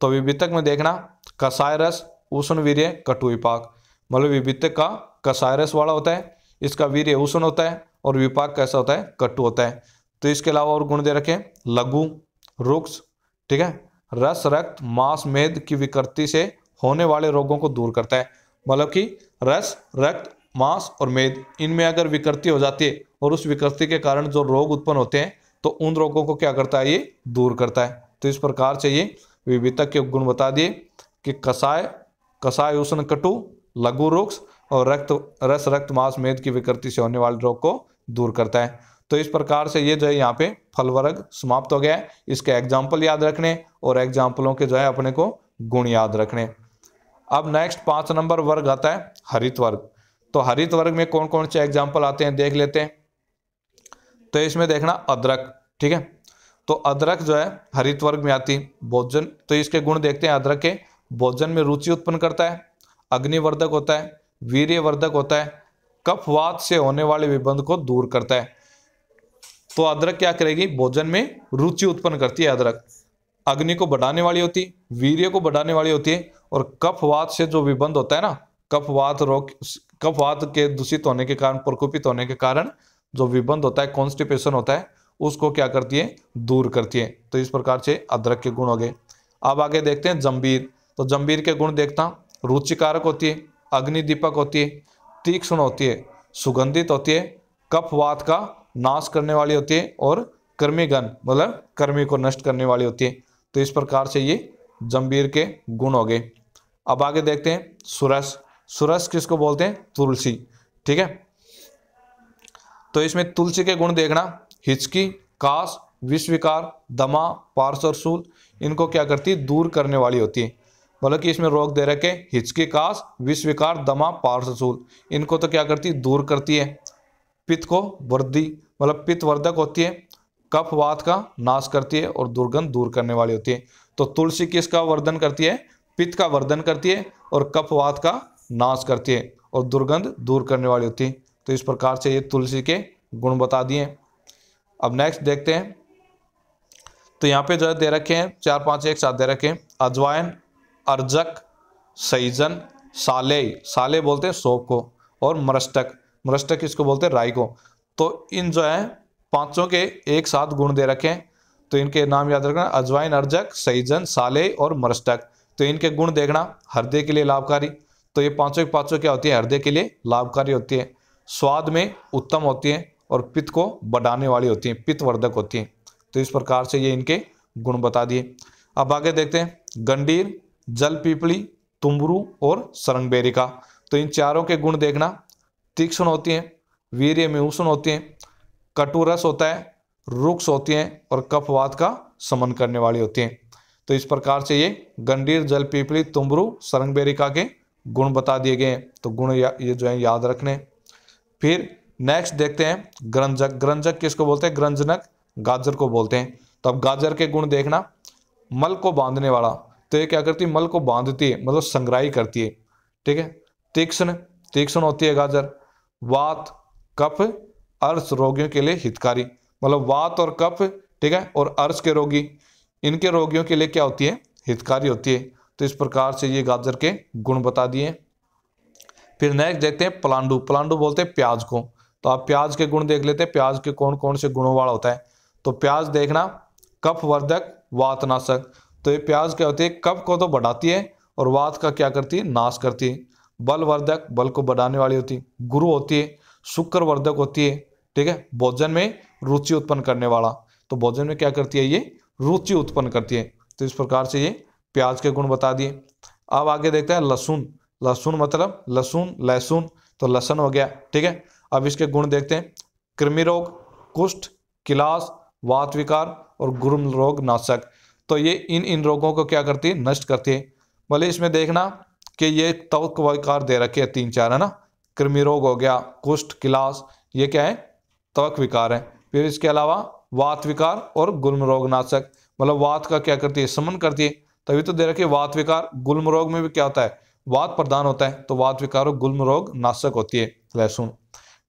Speaker 1: तो विभितक में देखना कसाय रस, उष्ण वीर्य, कटु विपाक। मतलब विभितक का कसाय रस वाला होता है, इसका वीर्य उष्ण होता है और विपाक कैसा होता है? कटु होता है। तो इसके अलावा और गुण दे रखे लघु, रुक्स, ठीक है? रस रक्त मांस मेद की विकृति से होने वाले रोगों को दूर करता है। मतलब कि रस, रक्त, मांस और मेद, इनमें अगर विकृति हो जाती है और उस विकृति के कारण जो रोग उत्पन्न होते हैं तो उन रोगों को क्या करता है? ये दूर करता है। तो इस प्रकार से ये विविधक के गुण बता दिए कि कसाय कसाय उष्ण कटु, लघु रुक्ष और रक्त, रस, रक्त मांस मेद की विकृति से होने वाले रोग को दूर करता है। तो इस प्रकार से ये जो है यहाँ पे फल वर्ग समाप्त हो गया है। इसके एग्ज़ाम्पल याद रखने और एग्जाम्पलों के जो है अपने को गुण याद रखने। अब नेक्स्ट पाँच नंबर वर्ग आता है, हरित वर्ग। तो हरित वर्ग में कौन कौन से एग्ज़ाम्पल आते हैं देख लेते हैं। तो इसमें देखना अदरक, ठीक है? तो अदरक जो है हरित वर्ग में आती, भोजन। तो इसके गुण देखते हैं अदरक के। भोजन में रुचि उत्पन्न करता है, अग्निवर्धक होता है, वीर्यवर्धक होता है कफवात से होने वाले विबंध को दूर करता है। तो अदरक क्या करेगी? भोजन में रुचि उत्पन्न करती है अदरक। अग्नि को बढ़ाने वाली होती है वीर्य को बढ़ाने वाली होती है, और कफवात से जो विबंध होता है ना, कफवात रोग, कफवात के दूषित होने के कारण, प्रकोपित होने के कारण जो विबंध होता है कॉन्स्टिपेशन होता है, उसको क्या करती है? दूर करती है। तो इस प्रकार से अदरक के गुण हो गए। अब आगे देखते हैं जम्बीर तो जम्बीर के गुण देखता रुचिकारक होती है, अग्निदीपक होती है, तीक्ष्ण होती है, सुगंधित होती है, कफवात का नाश करने वाली होती है और कर्मीगण मतलब कर्मी को नष्ट करने वाली होती है। तो इस प्रकार से ये जम्बीर के गुण हो गए। अब आगे देखते हैं, सुरस। सुरस किसको बोलते हैं? तुलसी। ठीक है? तो इसमें तुलसी के गुण देखना। हिचकी काश विश्विकार दमा पार्सरसूल इनको क्या करती है? दूर करने वाली होती है। मतलब कि इसमें रोग दे रखे, हिचकी काश विश्विकार दमा पार्सरसूल इनको तो क्या करती है? दूर करती है। पित्त को वृद्धि मतलब पित्त वर्धक होती है, कफवात का नाश करती है और दुर्गंध दूर करने वाली होती है। तो तुलसी किसका वर्धन करती है? पित्त का वर्धन करती है और कफवात का नाश करती है और दुर्गंध दूर करने वाली होती है। तो इस प्रकार से ये तुलसी के गुण बता दिए अब नेक्स्ट देखते हैं। तो यहाँ पे जो है दे रखे हैं, चार पाँच एक साथ दे रखे हैं। अजवाइन अर्जक, सईजन साले साले बोलते हैं सोप को और मरस्टक। मरस्टक किसको बोलते हैं? राई को। तो इन जो है, पाँचों के एक साथ गुण दे रखे हैं। तो इनके नाम याद रखना, अजवाइन, अर्जक, सईजन, साले और मरस्टक तो इनके गुण देखना, हृदय के लिए लाभकारी। तो ये पाँचों के पाँचों क्या होती है? हृदय के लिए लाभकारी होती है। स्वाद में उत्तम होती है और पित्त को बढ़ाने वाली होती है, पित्तवर्धक होती है। तो इस प्रकार से ये इनके गुण बता दिए। अब आगे देखते हैं, गंडीर, जल पीपली, तुम्बरू और सरंगबेरिका तो इन चारों के गुण देखना तीक्ष्ण होती हैं, वीर्य में उष्ण होती हैं कटुरस होता है रुक्स होती हैं और कफवात का समन करने वाली होती हैं। तो इस प्रकार से ये गंडीर, जल, पीपली, तुम्बरू सरंगबेरिका के गुण बता दिए गए हैं। तो गुण ये जो है, याद रखने। फिर नेक्स्ट देखते हैं, ग्रंजक। ग्रंजक किसको बोलते हैं? ग्रंजनक गाजर को बोलते हैं। तो अब गाजर के गुण देखना, मल को बांधने वाला। तो ये क्या करती है? मल को बांधती है मतलब संग्राही करती है। ठीक है? तीक्ष्ण तीक्ष्ण होती है गाजर। वात, कफ, अर्श रोगियों के लिए हितकारी। मतलब वात और कफ, ठीक है, और अर्श के रोगी। इनके रोगियों के लिए क्या होती है? हितकारी होती है। तो इस प्रकार से ये गाजर के गुण बता दिए। फिर नेक्स्ट देखते हैं पलांडू। पलांडू बोलते हैं प्याज को। तो आप प्याज के गुण देख लेते हैं। प्याज के कौन कौन से गुणों वाला होता है? तो प्याज देखना कफ वर्धक वातनाशक। तो ये प्याज क्या होती है? कफ को तो बढ़ाती है और वात का क्या करती है? नाश करती है। बल वर्धक बल को बढ़ाने वाली होती है गुरु होती है शुक्र वर्धक होती है, ठीक है? भोजन में रुचि उत्पन्न करने वाला। तो भोजन में क्या करती है ये? रुचि उत्पन्न करती है। तो इस प्रकार से ये प्याज के गुण बता दिए। अब आगे देखते हैं लहसुन। लहसुन मतलब लहसुन लहसुन। तो लहसन हो गया, ठीक है? अब इसके गुण देखते हैं। कृमि रोग, कुष्ठ, किलास, वात विकार और गुरुम रोग नाशक। तो ये इन इन रोगों को क्या करती है? नष्ट करती है। भले इसमें देखना कि ये तवक विकार दे रखे हैं तीन चार, है ना? कृमि रोग हो गया, कुष्ठ, किलास, ये क्या है? तवक विकार है। फिर इसके अलावा वात विकार और गुल्म रोग नाशक। मतलब वात का क्या करती है? समन करती है। तभी तो दे रखी वात विकार। गुल्म रोग में भी क्या होता है? वात प्रदान होता है तो वात विकार और गुल्म रोग नाशक होती है। लहसुन।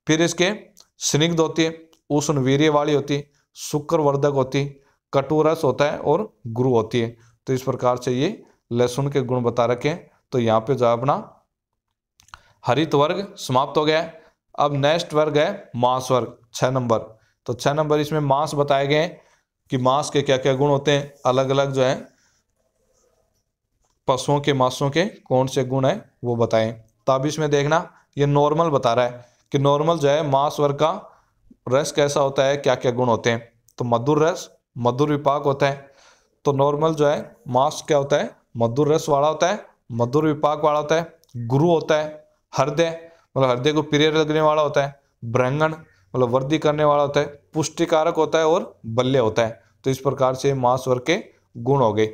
Speaker 1: फिर इसके स्निग्ध होती है उष्ण वीर्य वाली होती है शुक्र वर्धक होती है कटुरस होता है और गुरु होती है। तो इस प्रकार से ये लहसुन के गुण बता रखे हैं। तो यहाँ पे जो अपना हरित वर्ग समाप्त हो गया अब नेक्स्ट वर्ग है मांस वर्ग, छह नंबर। तो छह नंबर इसमें मांस बताए गए कि मांस के क्या क्या गुण होते हैं। अलग अलग जो है पशुओं के, मांसों के कौन से गुण है वो बताएँ। तो अब इसमें देखना, ये नॉर्मल बता रहा है कि नॉर्मल जो है मांस वर्ग का रस कैसा होता है क्या क्या गुण होते हैं। तो मधुर रस, मधुर विपाक होता है। तो नॉर्मल जो है मांस क्या होता है? मधुर रस वाला होता है। मधुर विपाक वाला होता है, गुरु होता है, हृदय मतलब हृदय को प्रिय लगने वाला होता है ब्रंगण मतलब वर्दी करने वाला होता है, पुष्टिकारक होता है और बल्य होता है। तो इस प्रकार से मांस वर्ग के गुण हो गए।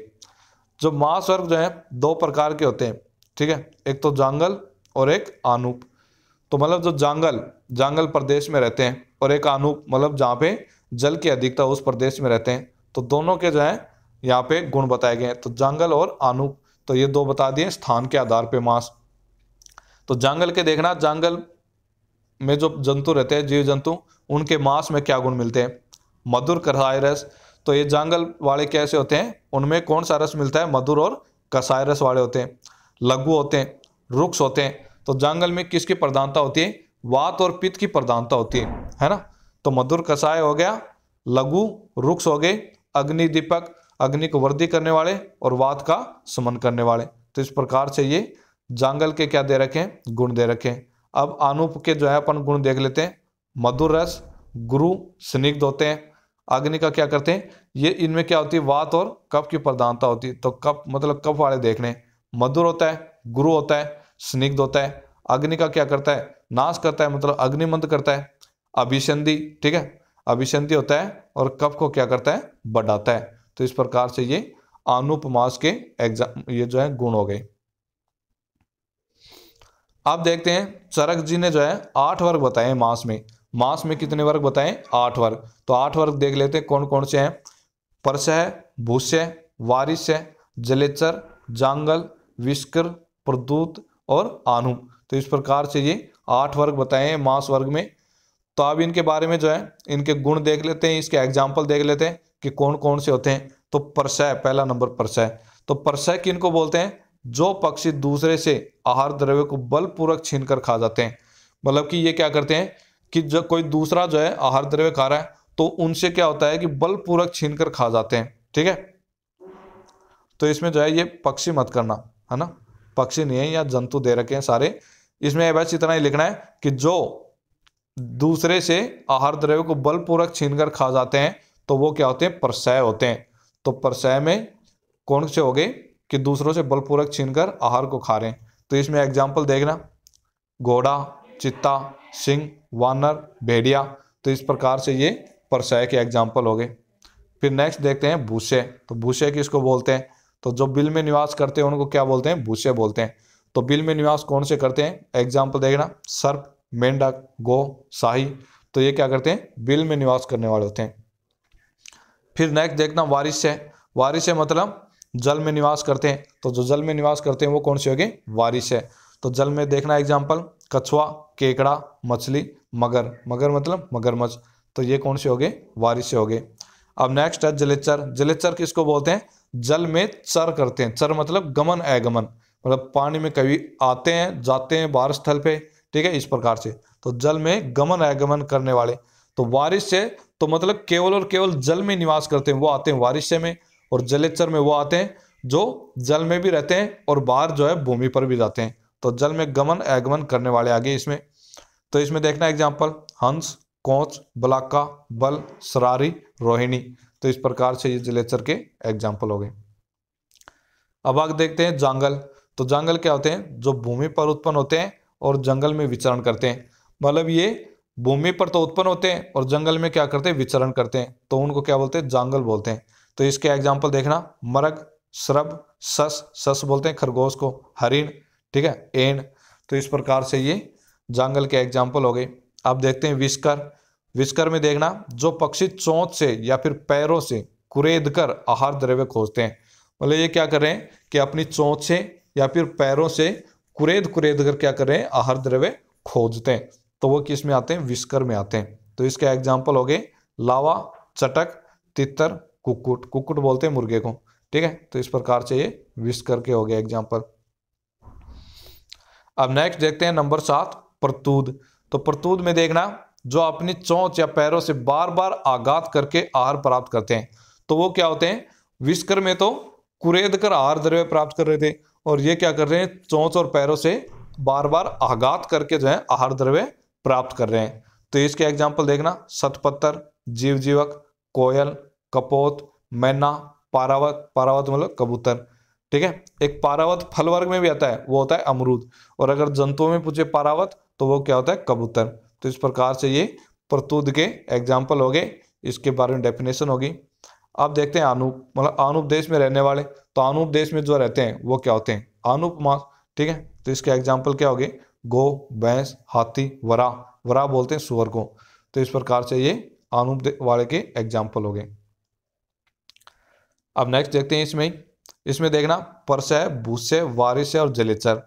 Speaker 1: जो मांस वर्ग जो है, दो प्रकार के होते हैं, ठीक है? एक तो जांगल और एक आनूप। तो मतलब जो जांगल जांगल प्रदेश में रहते हैं और एक आनूप मतलब जहाँ पे जल की अधिकता उस प्रदेश में रहते हैं तो दोनों के जो है, यहाँ पे गुण बताए गए हैं। तो जांगल और आनूप। तो ये दो बता दिए, स्थान के आधार पे मांस। तो जांगल के देखना, जांगल में जो जंतु रहते हैं जीव जंतु उनके मांस में क्या गुण मिलते हैं? मधुर कसाय रस। तो ये जांगल वाले कैसे होते हैं? उनमें कौन सा रस मिलता है? मधुर और कसाय रस वाले होते हैं। लघु होते हैं, रुक्ष होते हैं। तो जांगल में किसकी प्रधानता होती है? वात और पित्त की प्रधानता होती है है ना? तो मधुर कसाय हो गया, लघु, रुक्ष हो गए अग्नि दीपक अग्नि को वर्दी करने वाले और वात का समन करने वाले। तो इस प्रकार से ये जांगल के क्या दे रखे हैं? गुण दे रखे हैं। अब आनुप के जो है अपन गुण देख लेते हैं। मधुर रस, गुरु, स्निग्ध होते हैं। अग्नि का क्या करते हैं? ये इनमें क्या होती है? वात और कप की प्रधानता होती है। तो कप मतलब कप वाले देखने। मधुर होता है, गुरु होता है, स्निग्ध होता है। अग्नि का क्या करता है? नाश करता है मतलब अग्निमंद करता है। अभिसंधि ठीक है? अभिसंधि होता है और कफ को क्या करता है? बढ़ाता है। तो इस प्रकार से ये अनुपमास के एग्ज़ाम ये जो है गुण हो गए। आप देखते हैं, चरक जी ने जो है आठ वर्ग बताए मास में। मास में कितने वर्ग बताए? आठ वर्ग। तो आठ वर्ग देख लेते हैं कौन कौन से हैं। परस परसह भूष्य वारिष्य जलेचर, जांगल, विस्कर, प्रदूत और आनु। तो इस प्रकार से ये आठ वर्ग बताए हैं मास वर्ग में। तो अब इनके बारे में जो है, इनके गुण देख लेते हैं, इसके एग्ज़ाम्पल देख लेते हैं। कि कौन कौन से होते हैं? तो परसय पहला नंबर परसय तो परसय किन को बोलते हैं? जो पक्षी दूसरे से आहार द्रव्य को बलपूर्वक छीन कर खा जाते हैं। मतलब कि ये क्या करते हैं? कि जब कोई दूसरा जो है आहार द्रव्य खा रहा है तो उनसे क्या होता है कि बलपूर्वक छीन कर खा जाते हैं। ठीक है? तो इसमें जो है ये पक्षी मत करना, है ना? पक्षी नहीं है या जंतु दे रखे हैं सारे। इसमें बस इतना ही लिखना है कि जो दूसरे से आहार द्रव्य को बलपूर्वक छीन कर खा जाते हैं तो वो क्या होते हैं? परसय होते हैं। तो परसय में कौन से हो गए? कि दूसरों से बलपूर्वक छीनकर आहार को खा रहे हैं। तो इसमें एग्ज़ाम्पल देखना। घोड़ा, चित्ता, सिंह, वानर, भेड़िया। तो इस प्रकार से ये परसय के एग्ज़ाम्पल हो गए। फिर नेक्स्ट देखते हैं भूसे। तो भूसे किसको बोलते हैं? तो जो बिल में निवास करते हैं, उनको क्या बोलते हैं? भूसे बोलते हैं। तो बिल में निवास कौन से करते हैं? एग्ज़ाम्पल देखना। सर्प, मेंढक, गो, शाही। तो ये क्या करते हैं? बिल में निवास करने वाले होते हैं। फिर नेक्स्ट देखना वारिस है। वारिस है मतलब जल में निवास करते हैं। तो जो जल में निवास करते हैं वो कौन से हो गए वारिस है। तो जल में देखना एग्ज़ाम्पल कछुआ, केकड़ा, मछली, मगर। मगर मतलब मगरमच्छ। तो ये कौन से हो गए वारिस से हो गए अब नेक्स्ट है जलेचर जलेचर किसको बोलते हैं? जल में चर करते हैं। चर मतलब गमन अगमन मतलब पानी में कभी आते हैं, जाते हैं बाहर स्थल पे। ठीक है? इस प्रकार से। तो जल में गमन, आगमन करने वाले। तो वारिस से तो मतलब केवल और केवल जल में निवास करते हैं, वो आते हैं वारिश में, और जलेचर में वो आते हैं, जो जल में भी रहते हैं और बाहर जो है भूमि पर भी जाते हैं। तो जल में गमन, आगमन करने वाले आगे इसमें। तो इसमें देखना एग्ज़ाम्पल हंस, कोच बलाका बल, सरारी, रोहिणी। तो इस प्रकार से ये जलेचर के एग्ज़ाम्पल हो गए। अब आगे देखते हैं जंगल। तो जंगल क्या होते हैं? जो भूमि पर उत्पन्न होते हैं और जंगल में विचरण करते हैं। मतलब ये भूमि पर तो उत्पन्न होते हैं और जंगल में क्या करते हैं? विचरण करते हैं। तो उनको क्या बोलते हैं? जंगल बोलते हैं। तो इसके एग्ज़ाम्पल देखना। मरग, श्रब, सस सस बोलते हैं खरगोश को। हरिण, ठीक है? एन। तो इस प्रकार से ये जंगल के एग्ज़ाम्पल हो गए। अब देखते हैं विस्कर। विस्कर में देखना, जो पक्षी चोंच से या फिर पैरों से कुरेद कर आहार द्रव्य खोजते हैं। मतलब ये क्या कर रहे हैं कि अपनी चोंच से या फिर पैरों से कुरेद कुरेद कर क्या कर रहे हैं? आहार द्रव्य खोजते हैं। तो वो किसमें आते हैं? विस्कर में आते हैं। तो इसके एग्ज़ाम्पल हो गए लावा, चटक, तितर कुकुट कुकुट बोलते हैं मुर्गे को, ठीक है? तो इस प्रकार से ये विस्कर के हो गए एग्ज़ाम्पल अब नेक्स्ट देखते हैं नंबर सात, प्रतूद। तो प्रतूद में देखना, जो अपनी चोंच या पैरों से बार बार आघात करके आहार प्राप्त करते हैं। तो वो क्या होते हैं? विस्कर में तो कुरेद कर आहार द्रव्य प्राप्त कर रहे थे और ये क्या कर रहे हैं? चोंच और पैरों से बार बार आघात करके जो है आहार द्रव्य प्राप्त कर रहे हैं। तो इसके एग्ज़ाम्पल देखना सतपत्तर जीव जीवक कोयल, कपोत, मैना, पारावत पारावत मतलब कबूतर, ठीक है? एक पारावत फल वर्ग में भी आता है, वो होता है अमरूद। और अगर जंतुओं में पूछे पारावत तो वो क्या होता है? कबूतर। तो इस प्रकार से ये प्रतुद के एग्ज़ाम्पल हो गए। इसके बारे में डेफिनेशन होगी। अब देखते हैं आनूप मतलब आनूप देश में रहने वाले। तो आनूप देश में जो रहते हैं, वो क्या होते हैं? आनूप मास, ठीक है? तो इसके एग्ज़ाम्पल क्या हो गए? गो, भैंस, हाथी, वरा। वरा बोलते हैं सुअर को तो इस प्रकार से ये आनूप वाले के एग्ज़ाम्पल हो गए। अब नेक्स्ट देखते हैं इसमें। इसमें देखना, परस परसय भूस्य वारिस और जलेचर।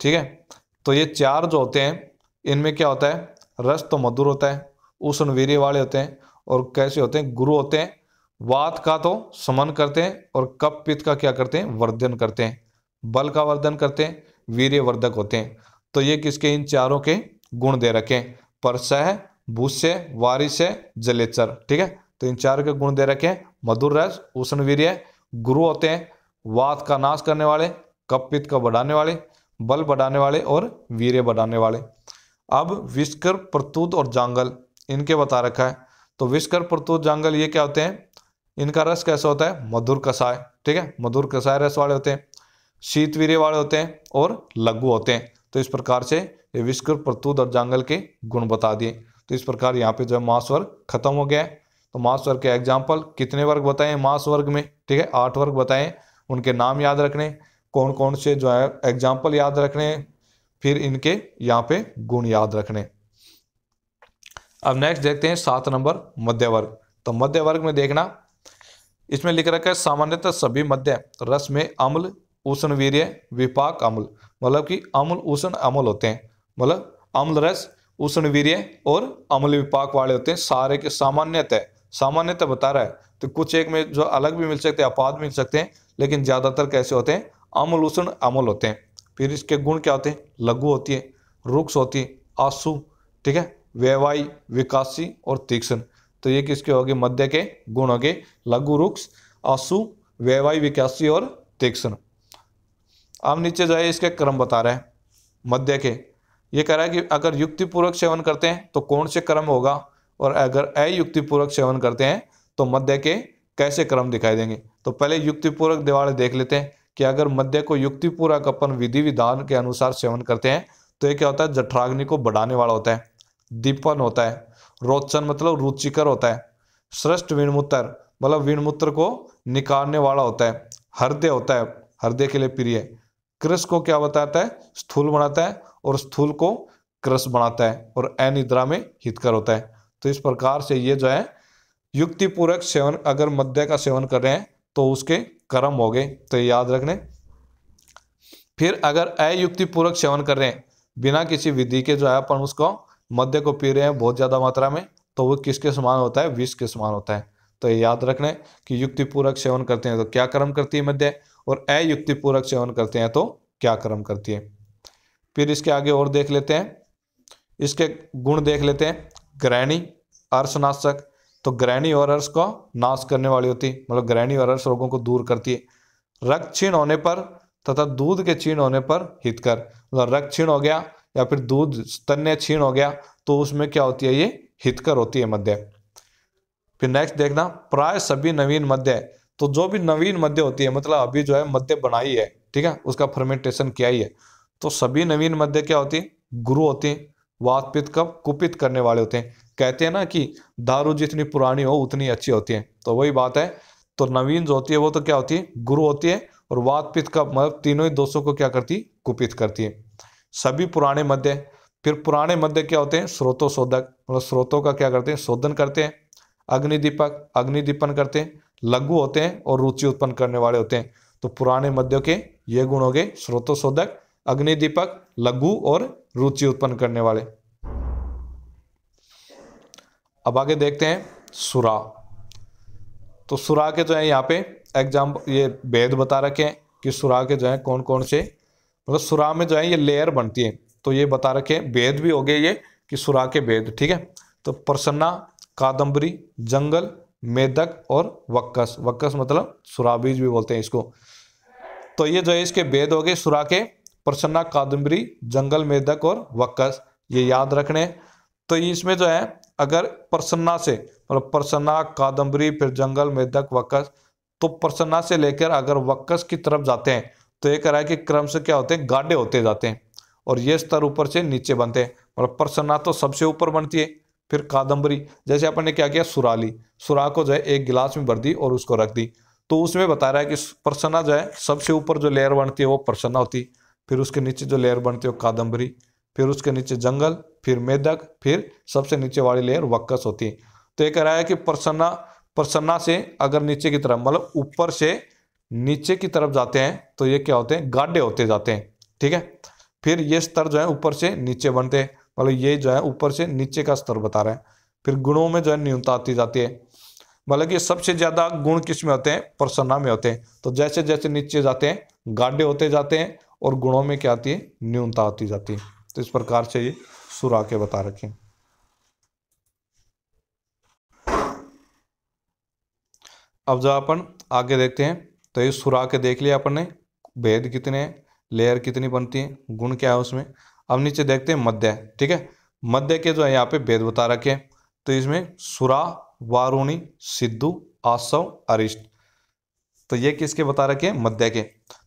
Speaker 1: ठीक है? तो ये चार जो होते हैं, इनमें क्या होता है? रस तो मधुर होता है उष्ण वीर्य वाले होते हैं और कैसे होते हैं? गुरु होते हैं। वात का तो समन करते हैं और कप पित्त का क्या करते हैं? वर्धन करते हैं। बल का वर्धन करते हैं वीर्य वर्धक होते हैं। तो ये किसके इन चारों के गुण दे रखे हैं? परसह, भूस्य वारिस जलेचर ठीक है? तो इन चार के गुण दे रखे हैं। मधुर रस, उष्ण वीर्य, गुरु होते हैं, वात का नाश करने वाले, कपित का बढ़ाने वाले, बल बढ़ाने वाले और वीर्य बढ़ाने वाले। अब विस्कर प्रतुत और जांगल, इनके बता रखा है। तो विस्कर प्रतुत, जांगल ये क्या होते हैं? इनका रस कैसा होता है? मधुर कसाय। ठीक है? मधुर कसाय रस वाले होते हैं शीत शीतवीर्य वाले होते हैं और लघु होते हैं। तो इस प्रकार से ये विस्कर प्रतुत और जांगल के गुण बता दिए। तो इस प्रकार यहाँ पे जो मास वर्ग खत्म हो गया है तो मास वर्ग के एग्ज़ाम्पल कितने वर्ग बताए मास वर्ग में? ठीक है, आठ वर्ग बताए, उनके नाम याद रखने कौन कौन से जो है एग्ज़ाम्पल याद रखने, फिर इनके यहाँ पे गुण याद रखने। अब नेक्स्ट देखते हैं सात नंबर मध्य वर्ग। तो मध्य वर्ग में देखना, इसमें लिख रखा है सामान्यतः सभी मध्य, रस में अम्ल, उष्ण वीर्य, विपाक अम्ल। मतलब कि अम्ल, उष्ण अम्ल होते हैं। मतलब अम्ल रस, उष्ण वीर्य और अम्ल विपाक वाले होते हैं। सारे के सामान्यतः सामान्यतः बता रहा है। तो कुछ एक में जो अलग भी मिल सकते हैं अपाद मिल सकते हैं, लेकिन ज़्यादातर कैसे होते हैं? अम्ल, उष्ण अम्ल होते हैं। फिर इसके गुण क्या होते हैं? लघु होती है, रुक्ष होती है, आँसू, ठीक है? व्यवाई विकासी और तीक्ष्ण। तो ये किसके होंगे? मध्य के गुण होंगे। लघु, रुक्ष, आँसू व्यवाई विकासी और तीक्ष्ण। अब नीचे जाए इसके क्रम बता रहे हैं, मध्य के। ये कह रहा है कि अगर युक्तिपूर्वक सेवन करते हैं तो कौन से क्रम होगा? और अगर अयुक्तिपूर्वक सेवन करते हैं तो मध्य के कैसे क्रम दिखाई देंगे? तो पहले युक्तिपूर्वक दिवाले देख लेते हैं कि अगर मध्य को युक्तिपूर्वक अपन विधि विधान के अनुसार सेवन करते हैं तो ये क्या होता है? जठराग्नि को बढ़ाने वाला होता है, दीपन होता है, रोचन मतलब रुचिकर होता है, श्रेष्ठ विणमूत्र मतलब विणमूत्र को निकालने वाला होता है, हृदय होता है, हृदय के लिए प्रिय। कृष को क्या बताता है? स्थूल बनाता है और स्थूल को क्रस बनाता है और अनिद्रा में हितकर होता है। तो इस प्रकार से ये जो है, युक्तिपूर्वक सेवन, अगर मध्य का सेवन कर रहे हैं तो उसके कर्म हो गए। तो याद रखने। फिर अगर अयुक्तिपूर्वक सेवन कर रहे हैं, बिना किसी विधि के जो है, अपन उसको मध्य को पी रहे हैं बहुत ज़्यादा मात्रा में तो वो किसके समान होता है? विष के समान होता है। तो याद रखने कि युक्तिपूर्वक सेवन करते हैं तो क्या कर्म करती है मध्य? और अयुक्तिपूर्वक सेवन करते हैं तो क्या कर्म करती है? फिर इसके आगे और देख लेते हैं। इसके गुण देख लेते हैं। ग्रहणी अर्शनाशक तो ग्रहणी और अर्श को नाश करने वाली होती मतलब ग्रहणी और अर्श रोगों को दूर करती है। रक्त क्षीण होने पर तथा दूध के क्षीण होने पर हितकर। मतलब रक्त क्षीण हो गया या फिर दूध स्तन्य क्षीण हो गया तो उसमें क्या होती है? ये हितकर होती है मध्य। फिर नेक्स्ट देखना, प्राय सभी नवीन मध्य तो जो भी नवीन मध्य होती है मतलब अभी जो है मध्य बनाई है, ठीक है, उसका फर्मेंटेशन किया ही है। तो सभी नवीन मध्य क्या होती है? गुरु होती है, वातपित कब? कुपित करने वाले होते हैं। कहते हैं ना कि दारू जितनी पुरानी हो, उतनी अच्छी होती है। तो वही बात है तो नवीन जो होती है, वो तो क्या होती है? गुरु होती है और वातपित कब? मतलब तीनों ही दोषों को क्या करती कुपित करती है। सभी पुराने मध्य फिर पुराने मध्य क्या होते हैं? स्रोतो शोधक मतलब स्रोतों का क्या करते हैं? शोधन करते हैं। अग्निदीपक, अग्निदीपन करते हैं। लघु होते हैं और रुचि उत्पन्न करने वाले होते हैं। तो पुराने मध्यों के ये गुण हो गए स्रोतोशोधक अग्निदीपक, लघु और रुचि उत्पन्न करने वाले। अब आगे देखते हैं सुरा। तो सुरा के जो है यहाँ पे एग्ज़ाम, ये भेद बता रखे हैं कि सुरा के जो है कौन कौन से मतलब सुरा में जो है ये लेयर बनती है। तो ये बता रखे हैं भेद भी हो गए ये कि सुरा के भेद ठीक है? तो प्रसन्ना कादम्बरी जंगल मेदक और वक्कस। वक्कस मतलब सुराबीज भी बोलते हैं इसको। तो ये जो है, इसके भेद हो गए सुरा के। प्रसन्ना, कादम्बरी, जंगल, मेदक और वक्कस। ये याद रखने। तो इसमें जो है, अगर प्रसन्ना से मतलब प्रसन्ना, कादम्बरी, फिर जंगल, मेदक, वक्कस। तो प्रसन्ना से लेकर अगर वक्कस की तरफ़ जाते हैं तो ये करा है कि क्रम से क्या होते हैं? गाढ़े होते जाते हैं। और ये स्तर ऊपर से नीचे बनते हैं। मतलब प्रसन्ना तो सबसे ऊपर बनती है, फिर कादम्बरी। जैसे अपन ने क्या किया? सुराली। सुरा को जो है एक गिलास में भर दी और उसको रख दी। तो उसमें बता रहा है कि प्रसन्ना जो है, सबसे ऊपर जो लेयर बनती है वो प्रसन्ना होती, फिर उसके नीचे जो लेयर बनती है वो कादम्बरी फिर उसके नीचे जंगल, फिर मेदक, फिर सबसे नीचे वाली लेयर वक्कस होती। है तो ये कह रहा है कि प्रसन्ना प्रसन्ना से अगर नीचे की तरफ़ मतलब ऊपर से नीचे की तरफ़ जाते हैं तो ये क्या होते हैं? गाड्डे होते जाते हैं, ठीक है? फिर ये स्तर जो है ऊपर से नीचे बनते हैं मतलब ये जो है ऊपर से नीचे का स्तर बता रहे हैं। फिर गुणों में जो है न्यूनता आती जाती है। मतलब कि सबसे ज़्यादा गुण किसमें होते हैं? प्रसन्ना में होते हैं। तो जैसे जैसे नीचे जाते हैं, गाढ़े होते जाते हैं और गुणों में क्या आती है? न्यूनता आती जाती है। तो इस प्रकार से ये सुरा के बता रखें अब जब अपन आगे देखते हैं तो ये सुरा के देख लिया अपन ने। भेद कितने हैं? लेयर कितनी बनती है? गुण क्या है उसमें? अब नीचे देखते हैं मध्य। ठीक है? मध्य के जो है यहाँ पे भेद बता रखे हैं। तो इसमें सुरा वारुणी, सिद्धू, आसव, अरिष्ट। तो ये किसके बता रखे मध्य के।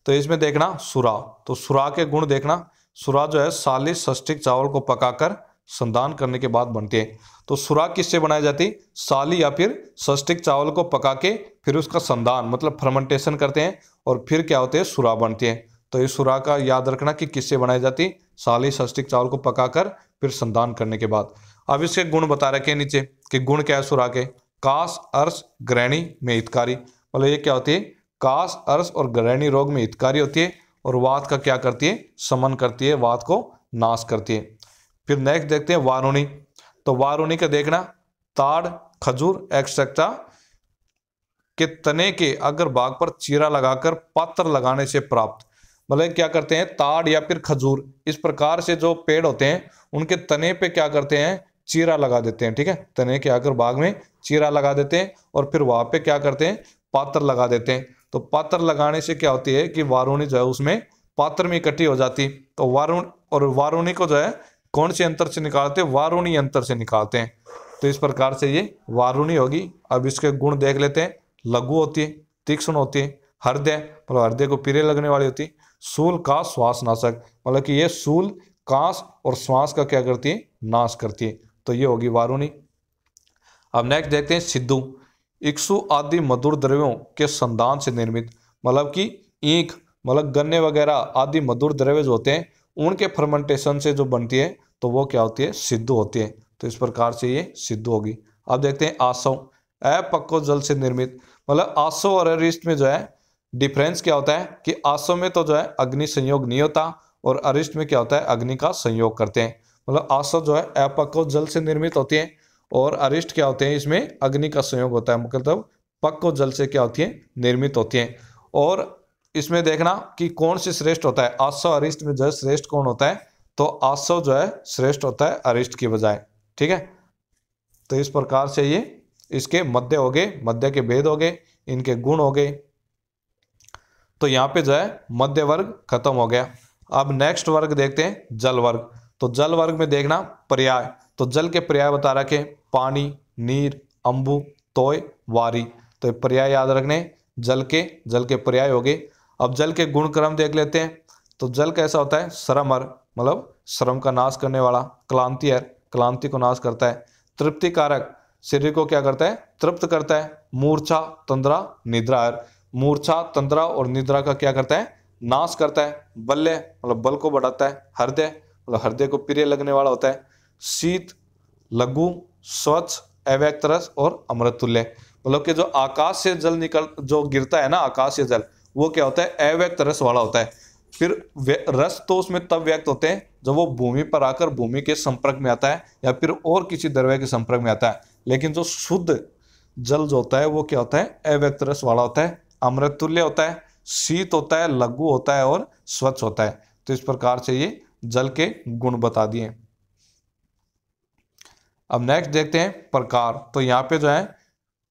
Speaker 1: तो इसमें देखना सुरा। तो सुरा के गुण देखना। सुरा जो है सालिस सष्टिक चावल को पकाकर संदान करने के बाद बनती है। तो सुरा किससे बनाई जाती? साली या फिर सष्टिक चावल को पका के फिर उसका संदान मतलब फर्मेंटेशन करते हैं और फिर क्या होते हैं? सुरा बनती है। तो इस सुरा का याद रखना कि किससे बनाई जाती? साली सष्टिक चावल को पकाकर फिर संदान करने के बाद। अब इसके गुण बता रखे नीचे कि गुण क्या है सुरा के? कास अर्श ग्रहणी में हितकारी। मतलब ये क्या होती है? काश अर्श और ग्रहणी रोग में हितकारी होती है और वात का क्या करती है? समन करती है, वात को नाश करती है। फिर नेक्स्ट देखते हैं वारुणी। तो वारुणी का देखना, ताड़, खजूर, एक्सेट्रा के तने के अगर भाग पर चीरा लगाकर पात्र लगाने से प्राप्त। मतलब क्या करते हैं? ताड़ या फिर खजूर। इस प्रकार से जो पेड़ होते हैं, उनके तने पे क्या करते हैं? चीरा लगा देते हैं, ठीक है? तने के अगर भाग में चीरा लगा देते हैं और फिर वहाँ पे क्या करते हैं? पात्र लगा देते हैं। तो पात्र लगाने से क्या होती है कि वारुणी जो है उसमें पात्र में इकट्ठी हो जाती तो वारुण और वारुणी को जो है कौन से अंतर से निकालते हैं? वारुणी अंतर से निकालते हैं। तो इस प्रकार से ये वारुणी होगी। अब इसके गुण देख लेते हैं। लघु होती है, तीक्ष्ण होती है, हृदय मतलब हृदय को पीरे लगने वाली होती है। सूल का श्वास नाशक मतलब कि ये सूल, कांस और श्वास का क्या करती है? नाश करती है। तो ये होगी वारुणी। अब नेक्स्ट देखते हैं सिद्धू। इक्सु आदि मधुर द्रव्यों के संदान से निर्मित मतलब कि ईख मतलब गन्ने वगैरह आदि मधुर द्रव्य जो होते हैं, उनके फर्मेंटेशन से जो बनती है तो वो क्या होती है? सिद्धू होती है। तो इस प्रकार से ये सिद्धू होगी। अब देखते हैं आसव। अपक्को जल से निर्मित मतलब आसव और अरिष्ट में जो है डिफरेंस क्या होता है? कि आसव में तो जो है, अग्नि संयोग नहीं होता, और अरिष्ट में क्या होता है? अग्नि का संयोग करते हैं। मतलब आसव जो है अपक्को जल से निर्मित होती है और अरिष्ट क्या होते हैं? इसमें अग्नि का संयोग होता है। मतलब पक्को जल से क्या होती है? निर्मित होती है। और इसमें देखना कि कौन सी श्रेष्ठ होता है? आसव अरिष्ट में जो है, श्रेष्ठ कौन होता है? तो आसव जो है, श्रेष्ठ होता है अरिष्ट की बजाय। ठीक है? तो इस प्रकार से ये इसके मध्य हो गए, मध्य के भेद हो गए, इनके गुण हो गए। तो यहाँ पे जो है, मध्य वर्ग खत्म हो गया। अब नेक्स्ट वर्ग देखते हैं, जल वर्ग। तो जल वर्ग में देखना पर्याय। तो जल के पर्याय बता रखे पानी, नीर, अंबु, तोय, वारी। तो पर्याय याद रखने जल के जल के पर्याय हो गए। अब जल के गुण क्रम देख लेते हैं। तो जल कैसा होता है? श्रमर मतलब श्रम का नाश करने वाला, क्लांति क्लांति को नाश करता है। तृप्ति कारक, शरीर को क्या करता है? तृप्त करता है। मूर्छा, तंद्रा, निद्रा मूर्छा, तंद्रा और निद्रा का क्या करता है? नाश करता है। बल्ले मतलब बल को बढ़ाता है। हृदय मतलब हृदय को प्रिय लगने वाला होता है। शीत, लघु, स्वच्छ, अव्यक्त रस और अमृतुल्य मतलब कि जो आकाश से जल निकल, जो गिरता है ना आकाश से जल, वो क्या होता है? अव्यक्त रस वाला होता है। फिर रस तो उसमें तब व्यक्त होते हैं जब वो भूमि पर आकर भूमि के संपर्क में आता है या फिर और किसी द्रव्य के संपर्क में आता है। लेकिन जो शुद्ध जल जो होता है, वो क्या होता है? अव्यक्त रस वाला होता है। अमृतुल्य होता है, शीत होता है, लघु होता है और स्वच्छ होता है। तो इस प्रकार से ये जल के गुण बता दिए। अब नेक्स्ट देखते हैं प्रकार। तो यहाँ पे जो है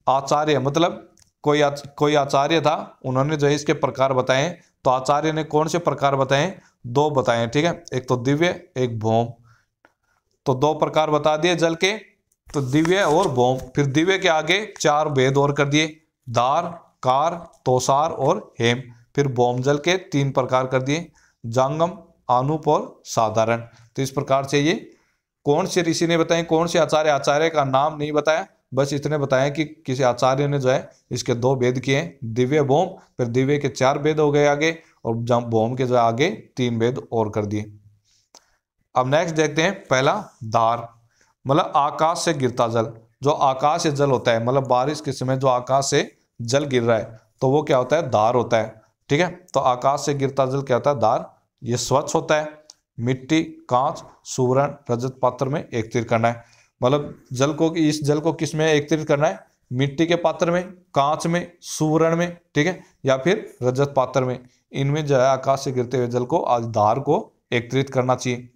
Speaker 1: आचार्य मतलब कोई आच, कोई आचार्य था उन्होंने जो है इसके प्रकार बताए। तो आचार्य ने कौन से प्रकार बताए? दो बताए ठीक है? एक तो दिव्य एक भौम। तो दो प्रकार बता दिए जल के तो दिव्य और भौम। फिर दिव्य के आगे चार भेद और कर दिए दार कार तोसार और हेम। फिर भौम जल के तीन प्रकार कर दिए जांगम आनुप और साधारण। तो इस प्रकार से ये कौन से ऋषि ने बताए कौन से आचार्य आचार्य का नाम नहीं बताया, बस इतने बताया कि किसी आचार्य ने जो है इसके दो वेद किए दिव्य भौम फिर दिव्य के चार वेद हो गए आगे, और भौम के जो आगे तीन वेद और कर दिए। अब नेक्स्ट देखते हैं, पहला धार मतलब आकाश से गिरता जल। जो आकाश से जल होता है मतलब बारिश के समय जो आकाश से जल गिर रहा है तो वो क्या होता है धार होता है, ठीक है? तो आकाश से गिरता जल क्या होता है धार ये स्वच्छ होता है, मिट्टी, कांच, सुवर्ण, रजत पात्र में एक तीर करना है। मतलब जल को, इस जल को किसमें एकत्रित करना है? मिट्टी के पात्र में, कांच में, सुवर्ण में, ठीक है? या फिर रजत पात्र में। इनमें जो है, आकाश से गिरते हुए जल को, आज धार को एकत्रित करना चाहिए।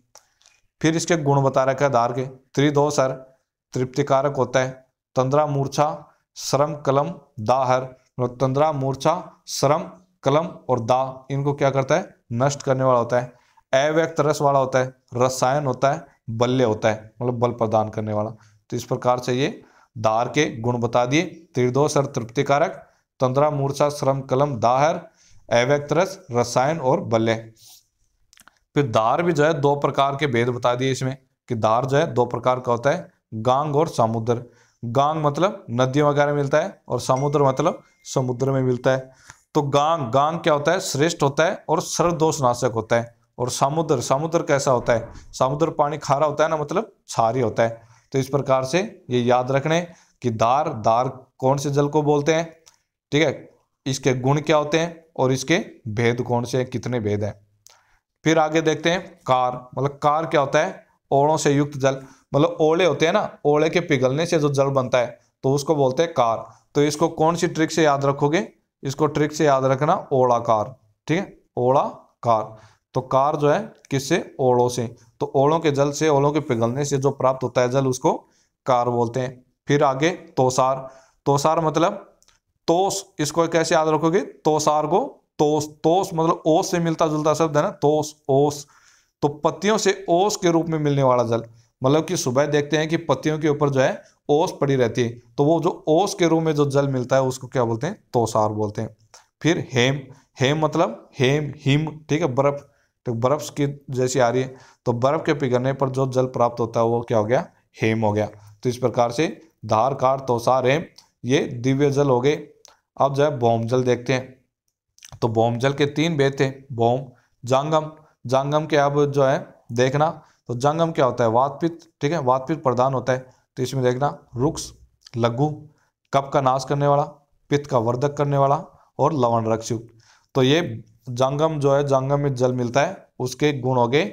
Speaker 1: फिर इसके गुण बता रखा है धार के। त्रिदोसर तृप्तिकारक होता है। तंद्रा मूर्छा, श्रम कलम दाहर मतलब तंद्रा, मूर्छा, श्रम कलम और दा इनको क्या करता है? नष्ट करने वाला होता है, अव्यक्त रस वाला होता है, रसायन होता है, बल्य होता है मतलब बल प्रदान करने वाला। तो इस प्रकार से ये दार के गुण बता दिए। त्रिदोष और तृप्तिकारक, तंद्रा, मूर्छा, श्रम, कलम, दाहर, अव्यक्त रस, रसायन और बल्य। फिर दार भी जो है दो प्रकार के भेद बता दिए इसमें, कि दार जो है दो प्रकार का होता है, गांग और समुद्र। गांग मतलब नदियों वगैरह मिलता है और समुद्र मतलब समुद्र में मिलता है। तो गांग गांग क्या होता है? श्रेष्ठ होता है और सर्वदोष नाशक होता है। और समुद्र समुद्र कैसा होता है? समुद्र पानी खारा होता है ना मतलब छारी होता है। तो इस प्रकार से ये याद रखने कि दार दार कौन से जल को बोलते हैं? ठीक है? इसके गुण क्या होते हैं और इसके भेद कौन से हैं? कितने भेद हैं? फिर आगे देखते हैं, कार। मतलब कार क्या होता है? ओड़ों से युक्त जल। मतलब ओले होते हैं ना ओले के पिघलने से जो जल बनता है तो उसको बोलते हैं कार। तो इसको कौन सी ट्रिक से याद रखोगे? इसको ट्रिक से याद रखना ओड़ा कार ठीक है? ओड़ा कार तो कार जो है, किससे? ओड़ों से। तो ओड़ों के जल से, ओलों के पिघलने से जो प्राप्त होता है जल, उसको कार बोलते हैं। फिर आगे, तोसार। तोसार मतलब तोस। इसको कैसे याद रखोगे? तोसार को तोस। तोस मतलब ओस से मिलता जुलता शब्द है ना? तोस, ओस। तो पत्तियों से ओस के रूप में मिलने वाला जल। मतलब कि सुबह देखते हैं कि पत्तियों के ऊपर जो है ओस पड़ी रहती है। तो वो जो ओस के रूप में जो जल मिलता है, उसको क्या बोलते हैं? तोसार बोलते हैं। फिर हेम हेम मतलब हेम, हिम, ठीक है, बर्फ़। तो बर्फ़ की जैसी आ रही है। तो बर्फ़ के पिघलने पर जो जल प्राप्त होता है, वो क्या हो गया? हेम हो गया। तो इस प्रकार से धार कार तोसार, हेम, ये दिव्य जल हो गए। अब जो है बोम जल देखते हैं। तो बोम जल के तीन भेद थे। बोम जांगम। जांगम के अब जो है देखना तो जंगम क्या होता है? वातपित ठीक है वातपित प्रदान होता है। तो इसमें देखना, रुक्स, लघु कप का नाश करने वाला, पित्त का वर्धक करने वाला और लवण रक्षयुक्त तो ये जांगम जो है, जांगम में जल मिलता है, उसके गुण हो गए।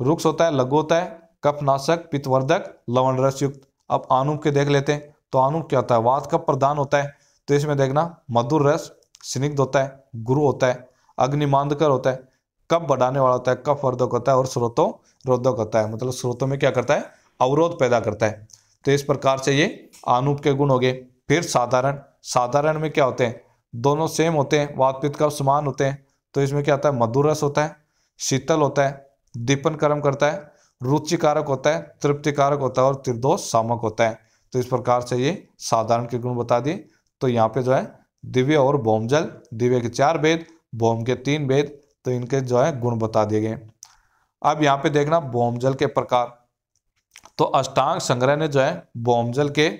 Speaker 1: रुक्स होता है, लघु होता है कपनाशक पित्तवर्धक लवण रसयुक्त अब आनुप के देख लेते हैं तो आनुप क्या होता है, वात का प्रदान होता है। तो इसमें देखना, मधुर रस, स्निग्ध होता है, गुरु होता है अग्निमांदकर होता है कब बढ़ाने वाला होता है, कफ वर्धक होता है और स्रोतों रोधक होता है। मतलब स्रोतों में क्या करता है, अवरोध पैदा करता है। तो इस प्रकार से ये आनूप के गुण हो गए। फिर साधारण साधारण में क्या होते हैं? दोनों सेम होते हैं, वातपित का समान होते हैं। तो इसमें क्या होता है? मधुर रस होता है, शीतल होता है, दीपन कर्म करता है, रुचिकारक होता है, तृप्तिकारक होता है और त्रिदोष सामक होता है। तो इस प्रकार से ये साधारण के गुण बता दिए। तो यहाँ पे जो है, दिव्य और बोमजल दिव्य के चार भेद, बोम के तीन भेद तो इनके जो है गुण बता दिए गए। अब यहाँ पे देखना बोमजल के प्रकार। तो अष्टांग संग्रह ने जो है बोमजल के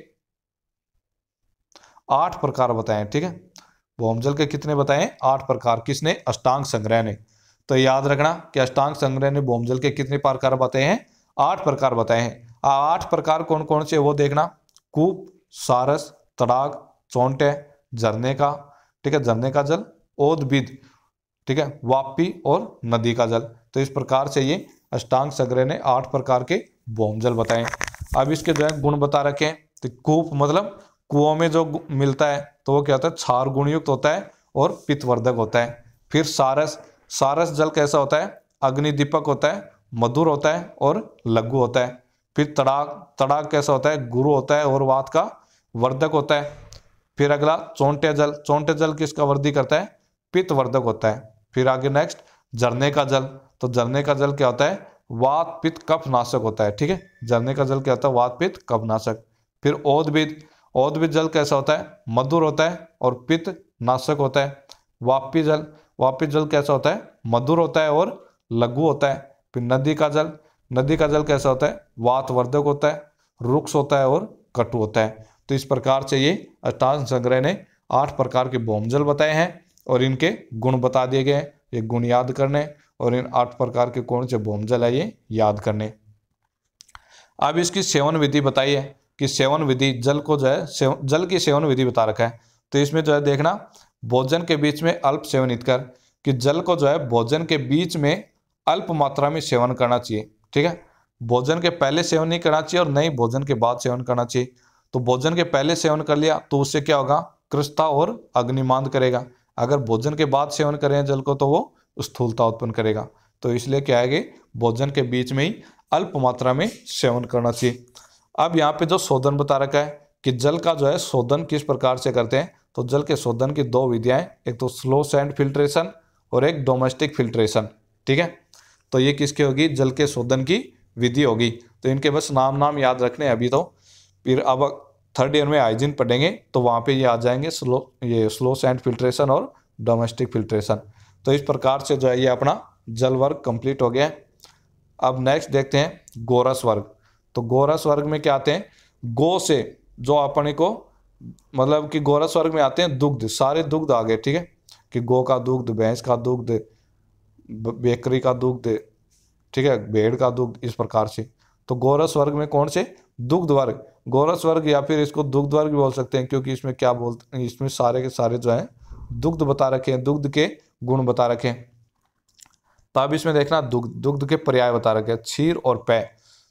Speaker 1: आठ प्रकार बताए, ठीक है? बोमजल के कितने बताए? आठ प्रकार। किसने? अष्टांग संग्रह ने। तो याद रखना कि अष्टांग संग्रह ने बोमजल के कितने प्रकार बताए हैं? आठ प्रकार बताए हैं। आठ प्रकार कौन कौन से वो देखना। कूप, सारस, तड़ाग, चौंटे, झरने का, ठीक है? झरने का जल, ओदबिद, ठीक है? वापी और नदी का जल। तो इस प्रकार से ये अष्टांग संग्रह ने आठ प्रकार के बोम जल बताए। अब इसके जो है गुण बता रखे हैं। तो कूप मतलब कुओं में जो मिलता है तो वो क्या होता है? क्षार गुणयुक्त होता है और पित्तवर्धक होता है। फिर सारस सारस जल कैसा होता है? अग्निदीपक होता है, मधुर होता है और लघु होता है। फिर तड़ाक तड़ाक कैसा होता है? गुरु होता है और वात का वर्धक होता है। फिर अगला, चौंटे जल। चौंटे जल किसका वृद्धि करता है? पित्तवर्धक होता है। फिर आगे नेक्स्ट झरने का जल। तो जरने का जल क्या होता है? वात, पित्त, कफ, नाशक होता है, ठीक है? झरने का जल क्या होता है? वात, पित्त, कफ, नाशक। फिर ओदबिद। ओदबिद जल कैसा होता है? मधुर होता है और पित्त नाशक होता है। वापी जल। वापी जल कैसा होता है? मधुर होता है और लघु होता है। फिर नदी का जल। नदी का जल कैसा होता है? वातवर्धक होता है, रुक्ष होता है और कटु होता है। तो इस प्रकार से ये अष्टांग संग्रह ने आठ प्रकार के बोमजल बताए हैं और इनके गुण बता दिए गए हैं। ये गुण याद करने और इन आठ प्रकार के कौन से बोमजल है ये याद करने। अब इसकी सेवन विधि बताई है कि सेवन विधि जल को जो है जल की सेवन विधि बता रखा है। तो इसमें जो है देखना, भोजन के बीच में अल्प सेवन कर कि जल को जो है भोजन के बीच में अल्प मात्रा में सेवन करना चाहिए, ठीक है? भोजन के पहले सेवन नहीं करना चाहिए और नहीं, भोजन के बाद सेवन करना चाहिए। तो भोजन के पहले सेवन कर लिया तो उससे क्या होगा? कृष्ता और अग्निमांद करेगा। अगर भोजन के बाद सेवन करें जल को तो वो स्थूलता उत्पन्न करेगा। तो इसलिए क्या है भोजन के बीच में ही अल्प मात्रा में सेवन करना चाहिए। अब यहाँ पे जो शोधन बता रखा है कि जल का जो है शोधन किस प्रकार से करते हैं तो जल के शोधन की दो विधियाँ एक तो स्लो सैंड फिल्ट्रेशन और एक डोमेस्टिक फिल्ट्रेशन ठीक है? तो ये किसकी होगी? जल के शोधन की विधि होगी। तो इनके बस नाम नाम याद रखने अभी तो। फिर अब थर्ड ईयर में हाइजीन पढ़ेंगे तो वहाँ पे ये आ जाएँगे स्लो ये स्लो सैंड फिल्ट्रेशन और डोमेस्टिक फिल्ट्रेशन तो इस प्रकार से जो है ये अपना जल वर्ग कंप्लीट हो गया अब नेक्स्ट देखते हैं गोरस वर्ग। तो गोरस वर्ग में क्या आते हैं? गो से जो अपने को मतलब कि गोरस वर्ग में आते हैं दुग्ध। सारे दुग्ध आ गए, ठीक है? कि गो का दुग्ध, भैंस का दुग्ध बेकरी का दुग्ध, ठीक है? भेड़ का दुग्ध, इस प्रकार से। तो गोरस वर्ग में कौन से? दुग्ध वर्ग। गोरस वर्ग या फिर इसको दुग्ध वर्ग भी बोल सकते हैं, क्योंकि इसमें क्या बोलते हैं? इसमें सारे के सारे जो हैं दुग्ध बता रखे हैं दुग्ध के गुण बता रखे। तो अब इसमें देखना, दुग्ध दुग्ध के पर्याय बता रखे हैं क्षीर और पेय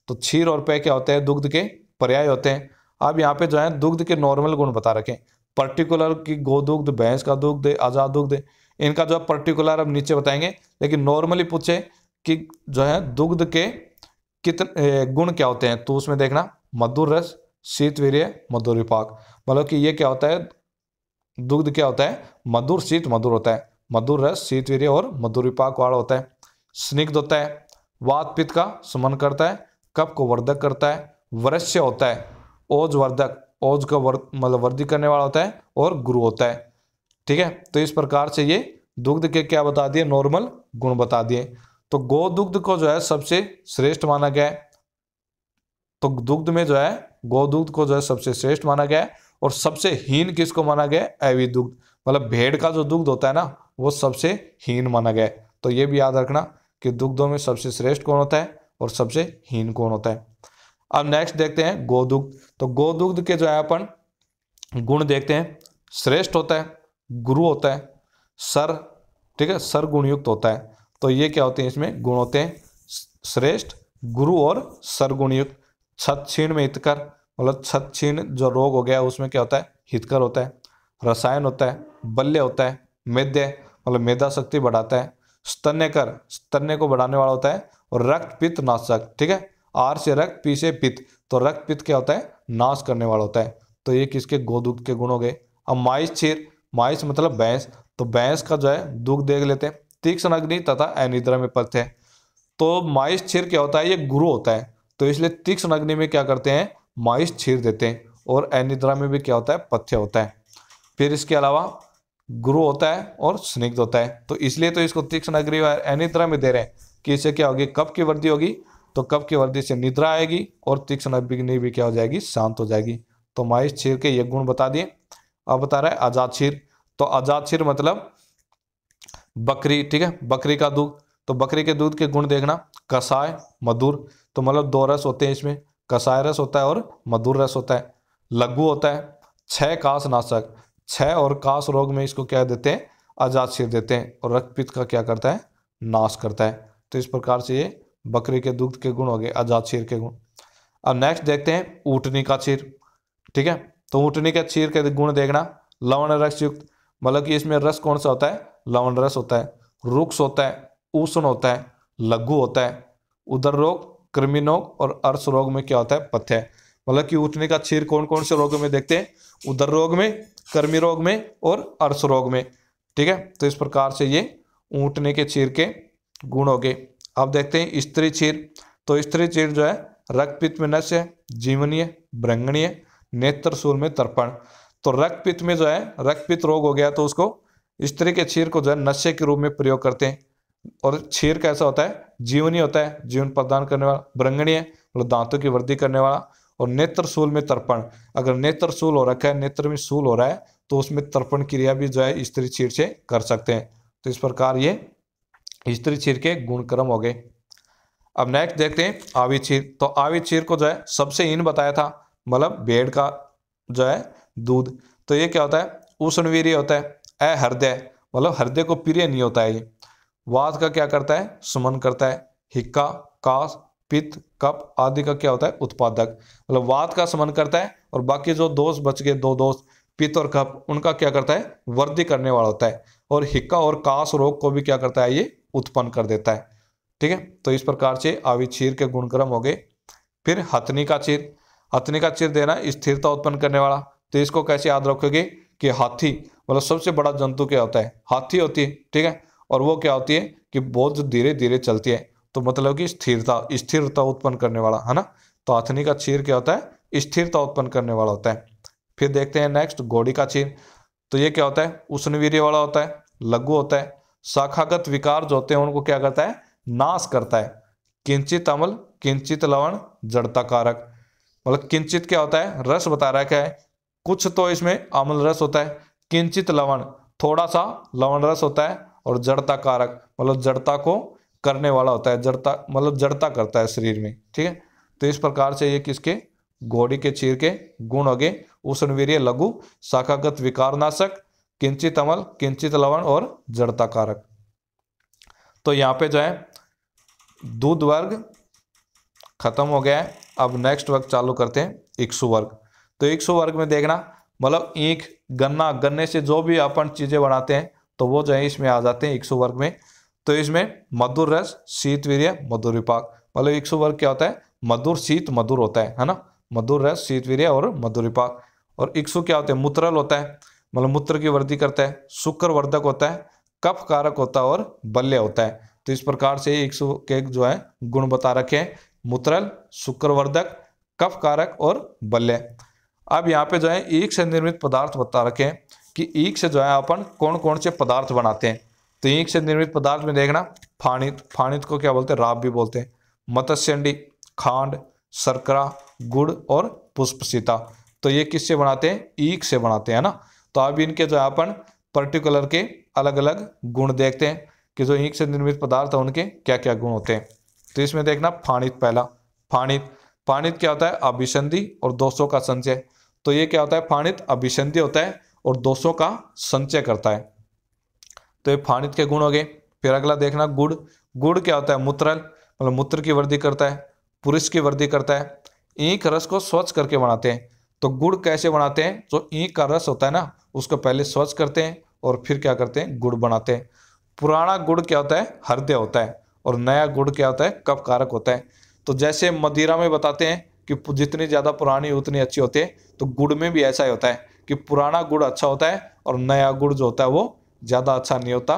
Speaker 1: तो क्षीर और पेय क्या होते हैं? दुग्ध के पर्याय होते हैं। अब यहाँ पे जो है, दुग्ध के नॉर्मल गुण बता रखे। पर्टिकुलर की गोदुग्ध, भैंस का दुग्ध आज़ाद दुग्ध, इनका जो है पर्टिकुलर अब नीचे बताएँगे। लेकिन नॉर्मली पूछे कि जो है, दुग्ध के कितने गुण क्या होते हैं? तो उसमें देखना, मधुर रस शीत वीर्य मधुर विपाक। मतलब कि ये क्या होता है? दुग्ध क्या होता है? मधुर शीत मधुर होता है। मधुर रस शीत वीर्य और मधुर विपाक वाला होता है। स्निग्ध होता है। वात पित्त का सुमन करता है। कप को वर्धक करता है। वरस्य होता है। ओज वर्धक, ओज का वर् मतलब वर्दी करने वाला होता है और गुरु होता है। ठीक है? तो इस प्रकार से ये दुग्ध के क्या बता दिए? नॉर्मल गुण बता दिए। तो गो दुग्ध को जो है सबसे श्रेष्ठ माना गया है। तो दुग्ध में जो है गो दुग्ध को जो है सबसे श्रेष्ठ माना गया है। और सबसे हीन किसको माना गया अवि दुग्ध। मतलब भेड़ का जो दुग्ध होता है ना, वो सबसे हीन माना गया तो ये भी याद रखना कि दुग्धों में सबसे श्रेष्ठ कौन होता है और सबसे हीन कौन होता है। अब नेक्स्ट देखते हैं गोदुग्ध। तो गोदुग्ध के जो है अपन गुण देखते हैं। श्रेष्ठ होता है, गुरु होता है, सर, ठीक है सर गुणयुक्त होता है। तो ये क्या होते हैं इसमें? गुण होते हैं। श्रेष्ठ, गुरु और सरगुणयुक्त। छत छीण में हितकर मतलब छत छीन जो रोग हो गया, उसमें क्या होता है? हितकर होता है, रसायन होता है, बल्य होता है, मेद्य मतलब मेधा शक्ति बढ़ाता है, स्तन्यकर, स्तन्य को बढ़ाने वाला होता है, और रक्त पित्त नाशक, ठीक है? आर से रक्त, पी से पित्त तो रक्त पित्त क्या होता है? नाश करने वाला होता है। तो ये किसके? गोदुग्ध के गुण हो गए अब माइस क्षीर माइस मतलब भैंस तो भैंस का जो है दुग्ध देख लेते हैं, तीक्ष्ण अग्नि तथा अनिद्रा में पथ है। तो माइस क्षीर क्या होता है? ये गुरु होता है। तो इसलिए तीक्ष्ण अग्नि में क्या करते हैं? माइस क्षीर देते हैं और अनिद्रा में भी क्या होता है? पथ्य होता है। फिर इसके अलावा गुरु होता है और स्निग्ध होता है। तो इसलिए तो इसको तीक्ष्ण अग्नि अनिद्रा में दे रहे हैं कि इससे क्या होगी? कब की वृद्धि होगी। तो कब की वृद्धि से निद्रा आएगी और तीक्ष्ण अग्नि भी क्या हो जाएगी? शांत हो जाएगी। तो माइस क्षीर के ये गुण बता दिए। अब बता रहा है आज़ाद क्षीर तो आज़ाद क्षीर मतलब बकरी, ठीक है? बकरी का दूध। तो बकरी के दूध के गुण देखना। कसाय, मधुर। तो मतलब दो रस होते हैं इसमें। कसाय रस होता है और मधुर रस होता है। लघु होता है। छह काश नाशक छह और काश रोग में इसको क्या देते हैं? आज़ाद क्षीर देते हैं और रक्तपित्त का क्या करता है? नाश करता है। तो इस प्रकार से ये बकरी के दूध के गुण हो गए आज़ाद क्षीर के गुण। अब नेक्स्ट देखते हैं ऊटनी का क्षीर ठीक है? तो ऊटनी के क्षीर के गुण देखना। लवण रस युक्त मतलब कि इसमें रस कौन सा होता है? लवण रस होता है। रुक्स होता है। उष्ण होता है। लघु होता है। उदर रोग। कृमिनोग और अर्श रोग में क्या होता है? पथ्य मतलब कि ऊटने का क्षीर कौन कौन से रोगों में देखते हैं? उदर रोग में कर्मी रोग में और अर्श रोग में। ठीक है? तो इस प्रकार से ये ऊँटने के क्षीर के गुण हो गए। अब देखते हैं स्त्री क्षीर। तो स्त्री क्षीर जो है, रक्तपित्त में नश्य जीवनीय ब्रंगणीय नेत्र सूल में तर्पण। तो रक्तपित्त में जो है, रक्तपित्त रोग हो गया तो उसको स्त्री के क्षीर को जो है नशे के रूप में प्रयोग करते हैं। और क्षीर कैसा होता है? जीवनी होता है, जीवन प्रदान करने वाला ब्रंगणीय मतलब दांतों की वृद्धि करने वाला और नेत्र सूल में तर्पण। अगर नेत्र सूल हो रखा है, नेत्र में सूल हो रहा है तो उसमें तर्पण क्रिया भी जो है, स्त्री क्षीर से कर सकते हैं। तो इस प्रकार ये स्त्री क्षीर के गुणक्रम हो गए। अब नेक्स्ट देखते हैं, आवी क्षीर तो आवी क्षीर को जो है, सबसे इन बताया था मतलब भेड़ का जो है, दूध। तो ये क्या होता है, उष्णवीर्य होता है, अहृदय। मतलब हृदय को प्रिय नहीं होता है ये। वात का क्या करता है? सुमन करता है। हिक्का, कास, पित्त, कप आदि का क्या होता है? उत्पादक। मतलब वात का समन करता है और बाकी जो दोष बच गए, दो दोष पित्त और कप, उनका क्या करता है? वृद्धि करने वाला होता है। और हिक्का और कास रोग को भी क्या करता है? ये उत्पन्न कर देता है। ठीक है? तो इस प्रकार से आविक्षीर के गुणक्रम हो गए। फिर हथनी का चीर। हथनी का चीर देना स्थिरता उत्पन्न करने वाला। तो इसको कैसे याद रखोगे कि हाथी मतलब सबसे बड़ा जंतु क्या होता है? हाथी होती है। ठीक है? और वो क्या होती है कि बहुत धीरे धीरे चलती है। तो मतलब कि स्थिरता स्थिरता उत्पन्न करने वाला, है ना? तो आथनी का चीर क्या होता है? स्थिरता उत्पन्न करने वाला होता है। फिर देखते हैं नेक्स्ट घोड़ी का चीर। तो ये क्या होता है? उष्णवीर्य वाला होता है, लघु होता है। शाखागत विकार जो होते हैं, उनको क्या करता है? नाश करता है। किंचित अमल, किंचित लवण, जड़ता कारक। मतलब किंचित क्या होता है? रस बता रहा है क्या है? कुछ तो इसमें अम्ल रस होता है, किंचित लवण। थोड़ा सा लवण रस होता है और जड़ता कारक मतलब जड़ता को करने वाला होता है, जड़ता मतलब जड़ता करता है शरीर में, ठीक है? तो इस प्रकार से ये किसके, घोड़ी के चीर के गुण हो गए उष्णवीर्य लघु, शाखागत विकारनाशक, किंचित अमल, किंचित लवण और जड़ता कारक। तो यहाँ पे जो है, दूध वर्ग खत्म हो गया है। अब नेक्स्ट वर्ग चालू करते हैं, इक्सु वर्ग। तो इक्सु वर्ग में देखना मतलब ईख, गन्ना, गन्ने से जो भी अपन चीज़ें बनाते हैं तो वो जो है इसमें आ जाते हैं इक्सु वर्ग में। तो इसमें मधुर रस, शीत वीर्य, मधुर विपाक। मतलब इक्सु वर्ग क्या होता है? मधुर, शीत, मधुर होता है है ना? मधुर रस, शीत वीर्य और मधुर विपाक। और इक्सु क्या होता है? मूत्रल होता है। मतलब मूत्र की वृद्धि करता है शुक्र वर्धक होता है कफ कारक होता है और बल्य होता है। तो इस प्रकार से इक्सु के जो है गुण बता रखे हैं। मूत्रल, शुक्रवर्धक कफ कारक और बल्य। अब यहाँ पे जो है ईख से निर्मित पदार्थ बता रखे हैं। कि ईख से जो है अपन कौन कौन से पदार्थ बनाते हैं। तो ईख से निर्मित पदार्थ में देखना फाणित फाणित को क्या बोलते हैं? राब भी बोलते हैं। मत्स्यंडी, खांड शर्करा गुड़ और पुष्प सीता। तो ये किससे बनाते हैं? ईख से बनाते हैं ना? तो अब इनके जो है अपन पर्टिकुलर के अलग अलग गुण देखते हैं कि जो ईख से निर्मित पदार्थ है, उनके क्या क्या गुण होते हैं। तो इसमें देखना फाणित पहला। फाणित फाणित क्या होता है? अभिसंधि और दोषों का संचय। तो ये क्या होता है? फाणित अभिसंधि होता है और दोषों का संचय करता है। तो ये फाणित के गुण हो गए। फिर अगला देखना गुड़। गुड़ क्या होता है? मूत्रल मतलब मूत्र की वृद्धि करता है, पुरुष की वृद्धि करता है। ईंक रस को स्वच्छ करके बनाते हैं। तो गुड़ कैसे बनाते हैं? जो ईंक का रस होता है ना, उसको पहले स्वच्छ करते हैं और फिर क्या करते हैं? गुड़ बनाते हैं। पुराना गुड़ क्या होता है? हृदय होता है। और नया गुड़ क्या होता है? कप कारक होता है। तो जैसे मदिरा में बताते हैं कि जितनी ज़्यादा पुरानी उतनी अच्छी होती है तो गुड़ में भी ऐसा ही होता है। कि पुराना गुड़ अच्छा होता है और नया गुड़ जो होता है वो ज़्यादा अच्छा नहीं होता।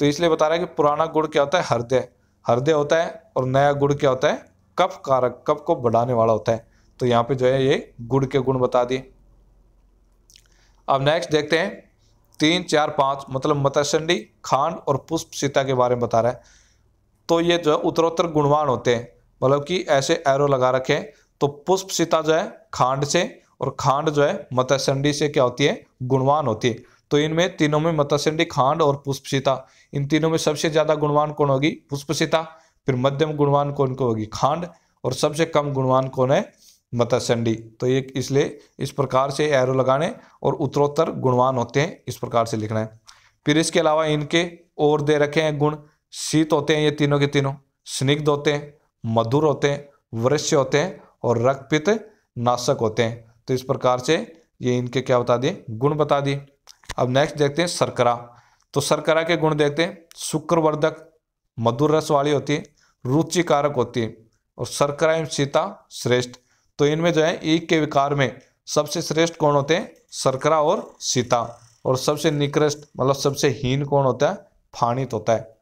Speaker 1: तो इसलिए बता रहा है कि पुराना गुड़ क्या होता है? हृदय हृदय होता है और नया गुड़ क्या होता है? कफ कारक, कफ को बढ़ाने वाला होता है। तो यहाँ पे जो है ये गुड़ के गुण बता दिए। अब नेक्स्ट देखते हैं। तीन, चार, पाँच मतलब मतसंडी खांड और पुष्प सीता के बारे में बता रहा है। तो ये जो है उत्तरोत्तर गुणवान होते हैं। मतलब कि ऐसे एरो लगा रखे हैं। तो पुष्प सीता जो है खांड से और खांड जो है मतसंडी से क्या होती है? गुणवान होती है। तो इनमें तीनों में मतसंडी खांड और पुष्प सीता इन तीनों में सबसे ज़्यादा गुणवान कौन होगी? पुष्प सीता फिर मध्यम गुणवान कौन को होगी? खांड। और सबसे कम गुणवान कौन है? मतसंडी तो ये इसलिए इस प्रकार से एरो लगाने और उत्तरोत्तर गुणवान होते हैं, इस प्रकार से लिखना है। फिर इसके अलावा इनके और दे रखे हैं गुण। शीत होते हैं ये तीनों के तीनों। स्निग्ध होते हैं, मधुर होते हैं वृश्य होते हैं और रक्तपित नाशक होते हैं। तो इस प्रकार से ये इनके क्या बता दिए? गुण बता दिए। अब नेक्स्ट देखते हैं शर्करा। तो शर्करा के गुण देखते हैं। शुक्रवर्धक मधुर रस वाली होती है, रुचिकारक होती है और शर्करा एवं सीता श्रेष्ठ। तो इनमें जो है ईक के विकार में सबसे श्रेष्ठ कौन होते हैं? शर्करा और सीता। और सबसे निकृष्ट मतलब सबसे हीन कौन होता है? फाणित होता है।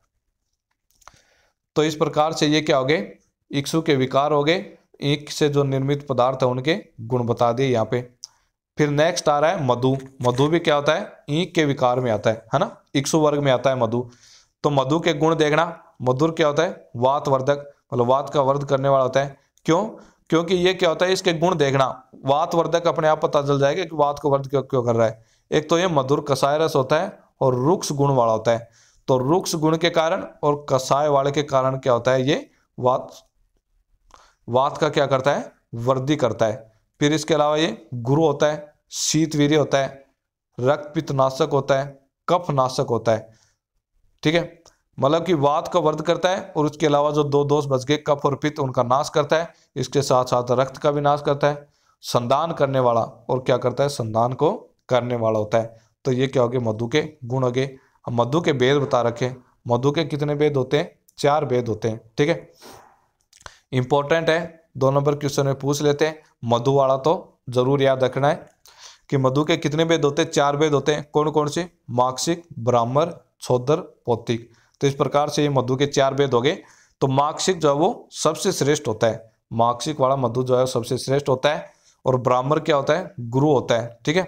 Speaker 1: तो इस प्रकार से ये क्या हो गए? इक्सु के विकार हो गए। ईक से जो निर्मित पदार्थ है उनके गुण बता दिए यहाँ पे। फिर नेक्स्ट आ रहा है मधु। मधु भी क्या होता है? ईक के विकार में आता है है ना? इक्सु वर्ग में आता है मधु। तो मधु के गुण देखना। मधुर क्या होता है? वात वर्धक मतलब वात का वर्ध करने वाला होता है। क्यों? क्योंकि ये क्या होता है? इसके गुण देखना। वात वर्धक अपने आप पता चल जाएगा कि वात को वर्ध क्यों क्यों कर रहा है। एक तो ये मधुर कसाय रस होता है और रुक्ष गुण वाला होता है। तो रुक्ष गुण के कारण और कसाय वाले के कारण क्या होता है? ये वात वात का क्या करता है? वृद्धि करता है। फिर इसके अलावा ये गुरु होता है शीत वीर्य होता है रक्त पित्त नाशक होता है कफ नाशक होता है। ठीक है? मतलब कि वात का वर्ध करता है और उसके अलावा जो दो दोष बच गए, कफ और पित्त, उनका नाश करता है। इसके साथ साथ रक्त का भी नाश करता है। संदान करने वाला और क्या करता है? संदान को करने वाला होता है। तो ये क्या हो गया मधु के गुण हो गए। मधु के वेद बता रखे मधु के कितने वेद होते हैं? चार वेद होते हैं। ठीक है? इंपॉर्टेंट है। दो नंबर क्वेश्चन में पूछ लेते हैं। मधु वाला तो ज़रूर याद रखना है कि मधु के कितने वेद होते हैं? चार वेद होते हैं। कौन कौन से? मार्क्सिक, ब्राह्मण, छोदर पौतिक तो इस प्रकार से ये मधु के चार वेद हो गए। तो मार्क्सिक जो है वो सबसे श्रेष्ठ होता है। मार्क्सिक वाला मधु जो है सबसे श्रेष्ठ होता है और ब्राह्मण क्या होता है? गुरु होता है। ठीक है?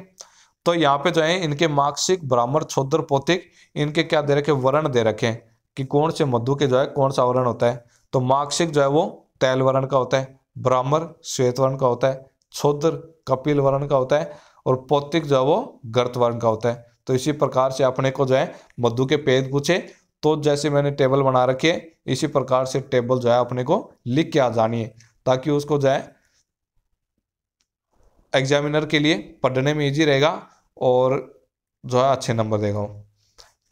Speaker 1: तो यहाँ पे जो है इनके मार्क्सिक, ब्राह्मण, छोद्र पौतिक इनके क्या दे रखे? वर्ण दे रखे हैं कि कौन से मधु के जो है कौन सा वर्ण होता है? तो मार्क्सिक जो है वो तैल वर्ण का होता है, ब्राह्मण श्वेत वर्ण का होता है छोद्र कपिल वर्ण का होता है और पौतिक जो है वो गर्त वर्ण का होता है। तो इसी प्रकार से अपने को जो है मधु के पेद पूछे। तो जैसे मैंने टेबल बना रखी है, इसी प्रकार से टेबल जो है अपने को लिख के आ जानी है, ताकि उसको जो है एग्जामिनर के लिए पढ़ने में इजी रहेगा और जो है अच्छे नंबर देगा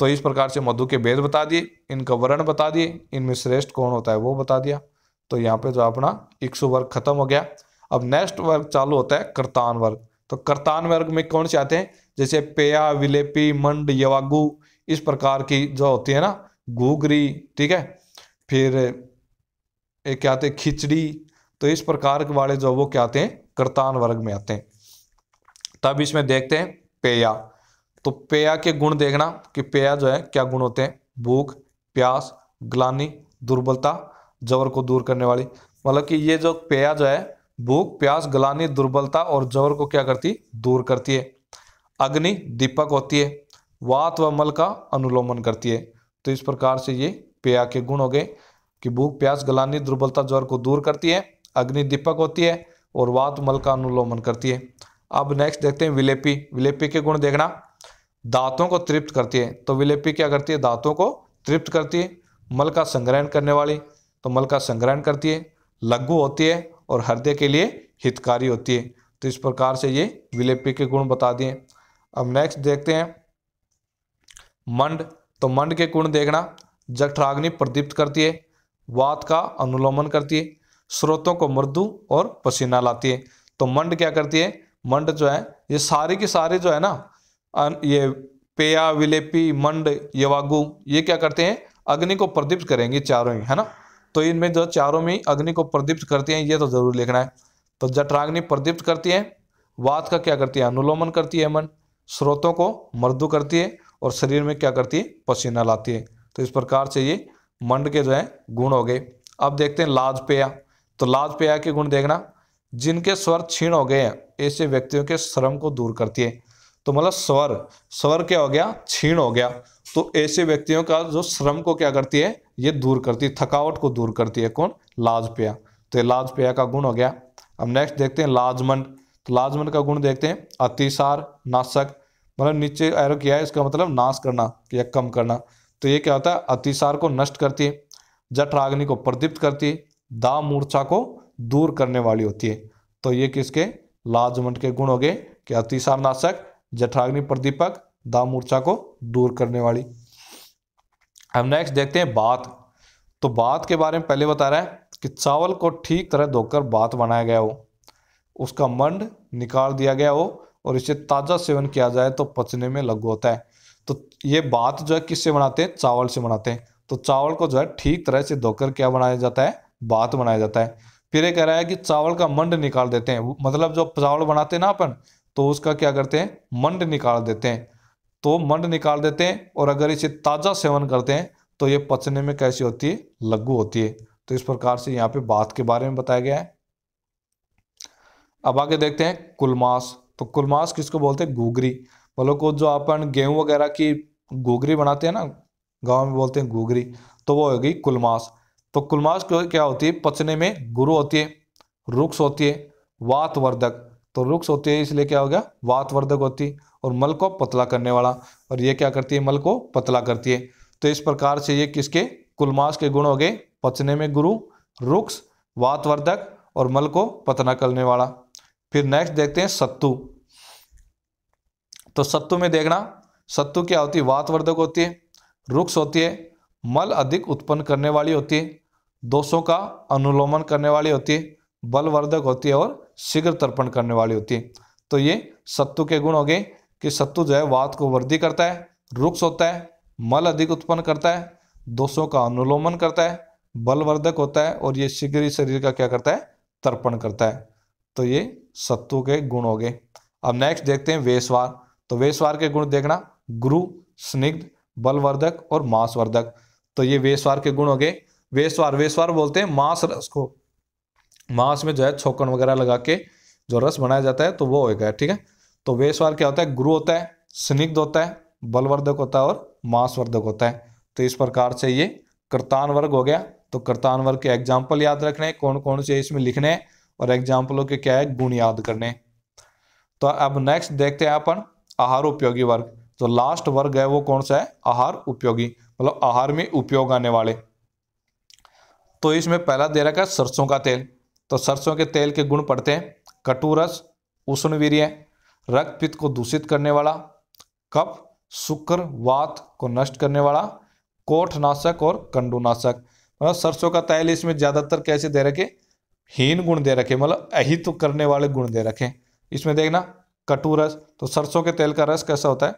Speaker 1: तो इस प्रकार से मधु के भेद बता दिए, इनका वर्ण बता दिए, इनमें श्रेष्ठ कौन होता है वो बता दिया। तो यहाँ पे जो अपना इक्सु वर्ग खत्म हो गया। अब नेक्स्ट वर्ग चालू होता है करतान वर्ग। तो करतान वर्ग में कौन से आते हैं? जैसे पेया, विलेपी, मंड, यवागु, इस प्रकार की जो होती है ना, घूगरी, ठीक है? फिर एक क्या आते हैं? खिचड़ी तो इस प्रकार के वाले जो वो क्या आते हैं? करतान वर्ग में आते हैं। तब इसमें देखते हैं पेया। तो पेया के गुण देखना कि पेया जो है क्या गुण होते हैं? भूख, प्यास, ग्लानी, दुर्बलता जवर को दूर करने वाली। मतलब कि ये जो पेया जो है, भूख, प्यास, गलानी, दुर्बलता और जवर को क्या करती दूर करती है। अग्नि, दीपक होती है। वात व मल का अनुलोमन करती है। तो इस प्रकार से ये पेया के गुण हो गए कि भूख, प्यास, गलानी, दुर्बलता ज्वर को दूर करती है। अग्नि, दीपक होती है और वात, मल का अनुलोमन करती है। अब नेक्स्ट देखते हैं विलेपी। विलेपी के गुण देखना। दांतों को तृप्त करती है। तो विलेपी क्या करती है? दांतों को तृप्त करती है। मल का संग्रहण करने वाली। तो मल का संग्रहण करती है, लघु होती है और हृदय के लिए हितकारी होती है। तो इस प्रकार से ये विलेपी के गुण बता दिए। अब नेक्स्ट देखते हैं। मंड तो मंड के गुण देखना। जठराग्नि प्रदीप्त करती है, वात का अनुलोमन करती है, स्रोतों को मृदु और पसीना लाती है। तो मंड क्या करती है? मंड जो है, ये सारी की सारी जो है ना ये पेया, विलेपी, मंड, यवागु, ये क्या करते हैं? अग्नि को प्रदीप्त करेंगे चारों ही, है ना? तो इनमें जो चारों में अग्नि को प्रदीप्त करती हैं, ये तो ज़रूर लिखना है। तो जठराग्नि प्रदीप्त करती है, वात का क्या करती है? अनुलोमन करती है मन, स्रोतों को मृदु करती है और शरीर में क्या करती है? पसीना लाती है। तो इस प्रकार से ये मंड के जो है, गुण हो गए। अब देखते हैं लाजपेया। तो लाजपेया के गुण देखना, जिनके स्वर क्षीण हो गए हैं, ऐसे व्यक्तियों के श्रम को दूर करती है। तो मतलब स्वर स्वर क्या हो गया? क्षीण हो गया। तो ऐसे व्यक्तियों का जो श्रम को क्या करती है? ये दूर करती है। थकावट को दूर करती है। कौन? लाजपेया तो ये लाजपेया का गुण हो गया। अब नेक्स्ट देखते हैं लाजमंड तो लाजमंड का गुण देखते हैं। अतिसार, नाशक। मतलब नीचे एरो किया है, इसका मतलब नाश करना या कम करना। तो ये क्या होता है? अतिसार को नष्ट करती है। जठराग्नि को प्रदीप्त करती है। दा मूर्छा को दूर करने वाली होती है। तो ये किसके? लाजमंड के गुण हो गए कि अतिसार, नाशक जठराग्नि प्रदीपक दा मूर्छा को दूर करने वाली। हम नेक्स्ट देखते हैं बात। तो बात के बारे में पहले बता रहा है कि चावल को ठीक तरह धोकर बात बनाया गया हो। उसका मंड निकाल दिया गया हो और इसे ताज़ा सेवन किया जाए तो पचने में लघु होता है। तो ये बात जो है किससे बनाते हैं? चावल से बनाते हैं। तो चावल को जो है ठीक तरह से धोकर क्या बनाया जाता है? बात बनाया जाता है। फिर ये कह रहा है कि चावल का मंड निकाल देते हैं। मतलब जो चावल बनाते हैं ना अपन तो उसका क्या करते हैं? मंड निकाल देते हैं। तो मंड निकाल देते हैं और अगर इसे ताज़ा सेवन करते हैं तो ये पचने में कैसी होती है? लघु होती है। तो इस प्रकार से यहाँ पे बात के बारे में बताया गया है। अब आगे देखते हैं कुलमास। तो कुलमास किसको बोलते हैं? घूगरी मतलब को जो अपन गेहूँ वगैरह की घूगरी बनाते हैं ना, गाँव में बोलते हैं घूगरी तो वो होगी कुलमास। तो कुलमास क्या होती है? पचने में गुरु होती है रुक्स होती है, वातवर्धक। तो रुक्स होती है, इसलिए क्या हो गया? वातवर्धक होती और मल को पतला करने वाला। और ये क्या करती है? मल को पतला करती है। तो इस प्रकार से ये किसके? कुलमास के गुण हो गए। पचने में गुरु रुक्स वातवर्धक और मल को पतला करने वाला। फिर नेक्स्ट देखते हैं सत्तू। तो सत्तू में देखना, सत्तू क्या होती है? वातवर्धक होती है रुक्स होती है, मल अधिक उत्पन्न करने वाली होती है, दोषों का अनुलोमन करने वाली होती है, बलवर्धक होती है और शीघ्र तर्पण करने वाली होती है। तो ये सत्तू के गुण हो गए कि सत्तु जो है वात को वृद्धि करता है रुक्स होता है, मल अधिक उत्पन्न करता है, दोषों का अनुलोमन करता है, बलवर्धक होता है और ये शीघ्र ही शरीर का क्या करता है? तर्पण करता है। तो ये सत्तु के गुण हो गए। अब नेक्स्ट देखते हैं वेशवार। तो वेशवार के गुण देखना, गुरु, स्निग्ध, बलवर्धक और मांसवर्धक। तो ये वेशवार के गुण हो गए। वेशवार वेशवार बोलते हैं मांस रस को। मांस में जो है छोकन वगैरह लगा के जो रस बनाया जाता है तो वो होगा ठीक है? तो वेशवार क्या होता है? गुरु होता है, स्निग्ध होता है, बलवर्धक होता है और मांसवर्धक होता है। तो इस प्रकार से ये कर्तान वर्ग हो गया। तो कर्तान वर्ग के एग्ज़ाम्पल याद रखने कौन कौन से इसमें लिखने और एग्जाम्पलों के क्या है? गुण याद करने। तो अब नेक्स्ट देखते हैं अपन आहार उपयोगी वर्ग। तो लास्ट वर्ग है वो कौन सा है? आहार उपयोगी मतलब आहार में उपयोग आने वाले। तो इसमें पहला दे रखा है सरसों का तेल। तो सरसों के तेल के गुण पढ़ते हैं। कटुरस उष्ण वीर्य, रक्त पित्त को दूषित करने वाला, कफ शुक्र वात को नष्ट करने वाला, कोठनाशक और कंडुनाशक। मतलब सरसों का तेल इसमें ज़्यादातर कैसे दे रखे? हीन गुण दे रखे मतलब अहित तो करने वाले गुण दे रखे। इसमें देखना, कटु रस तो सरसों के तेल का रस कैसा होता है?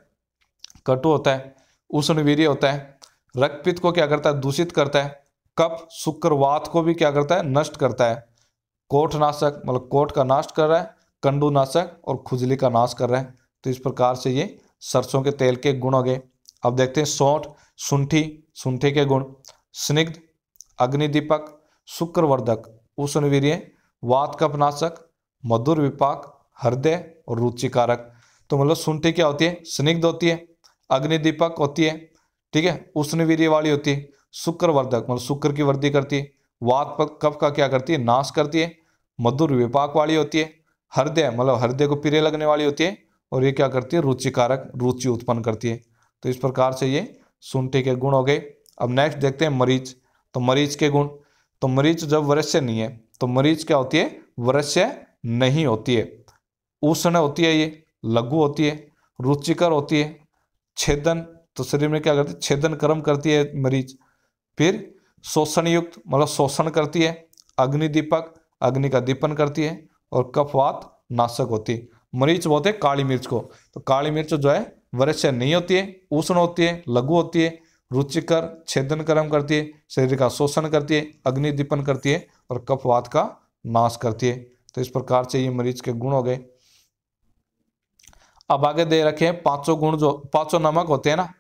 Speaker 1: कटु होता है, उष्ण वीर्य होता है रक्तपित्त को क्या करता है? दूषित करता है, कफ शुक्र वात को भी क्या करता है? नष्ट करता है। कोठनाशक मतलब कोट का नाश कर रहा है कंडू नाशक और खुजली का नाश कर रहा है। तो इस प्रकार से ये सरसों के तेल के गुण हो गए। अब देखते हैं सौठ, सुंठी सुंठी के गुण। स्निग्ध, अग्निदीपक, शुक्रवर्धक, उष्णवीर्य वात कपनाशक मधुर विपाक, हृदय और रुचिकारक। तो मतलब सुंठी क्या होती है? स्निग्ध होती है, अग्निदीपक होती है, ठीक है? उष्णवीर्य वाली होती है, शुक्रवर्धक मतलब शुक्र की वृद्धि करती है वात कफ का क्या करती है? नाश करती है। मधुर विपाक वाली होती है, हृदय मतलब हृदय को पीरे लगने वाली होती है और ये क्या करती है, रुचिकारक रुचि उत्पन्न करती है। तो इस प्रकार से ये सुंठी के गुण हो गए। अब नेक्स्ट देखते हैं मरीच तो मरीच के गुण। तो मरीच जब वरस्य नहीं है तो मरीच क्या होती है वरस्य नहीं होती है। उष्ण होती है ये, लघु होती है, रुचिकर होती है। छेदन तो शरीर में क्या करती है, छेदन कर्म करती है मरीच फिर शोषण युक्त मतलब शोषण करती है अग्नि दीपक अग्नि का दीपन करती है और कफवात नाशक होती है। मरीच बोलते हैं काली मिर्च को। तो काली मिर्च जो है वरस्य नहीं होती है, उष्ण होती है, लघु होती है, रुचिकर छेदन कर्म करती है, शरीर का शोषण करती है, अग्नि दीपन करती है और कफवात का नाश करती है। तो इस प्रकार से ये मरीज़ के गुण हो गए। अब आगे दे रखे हैं पाँचों गुण जो, पाँचों नमक होते हैं ना,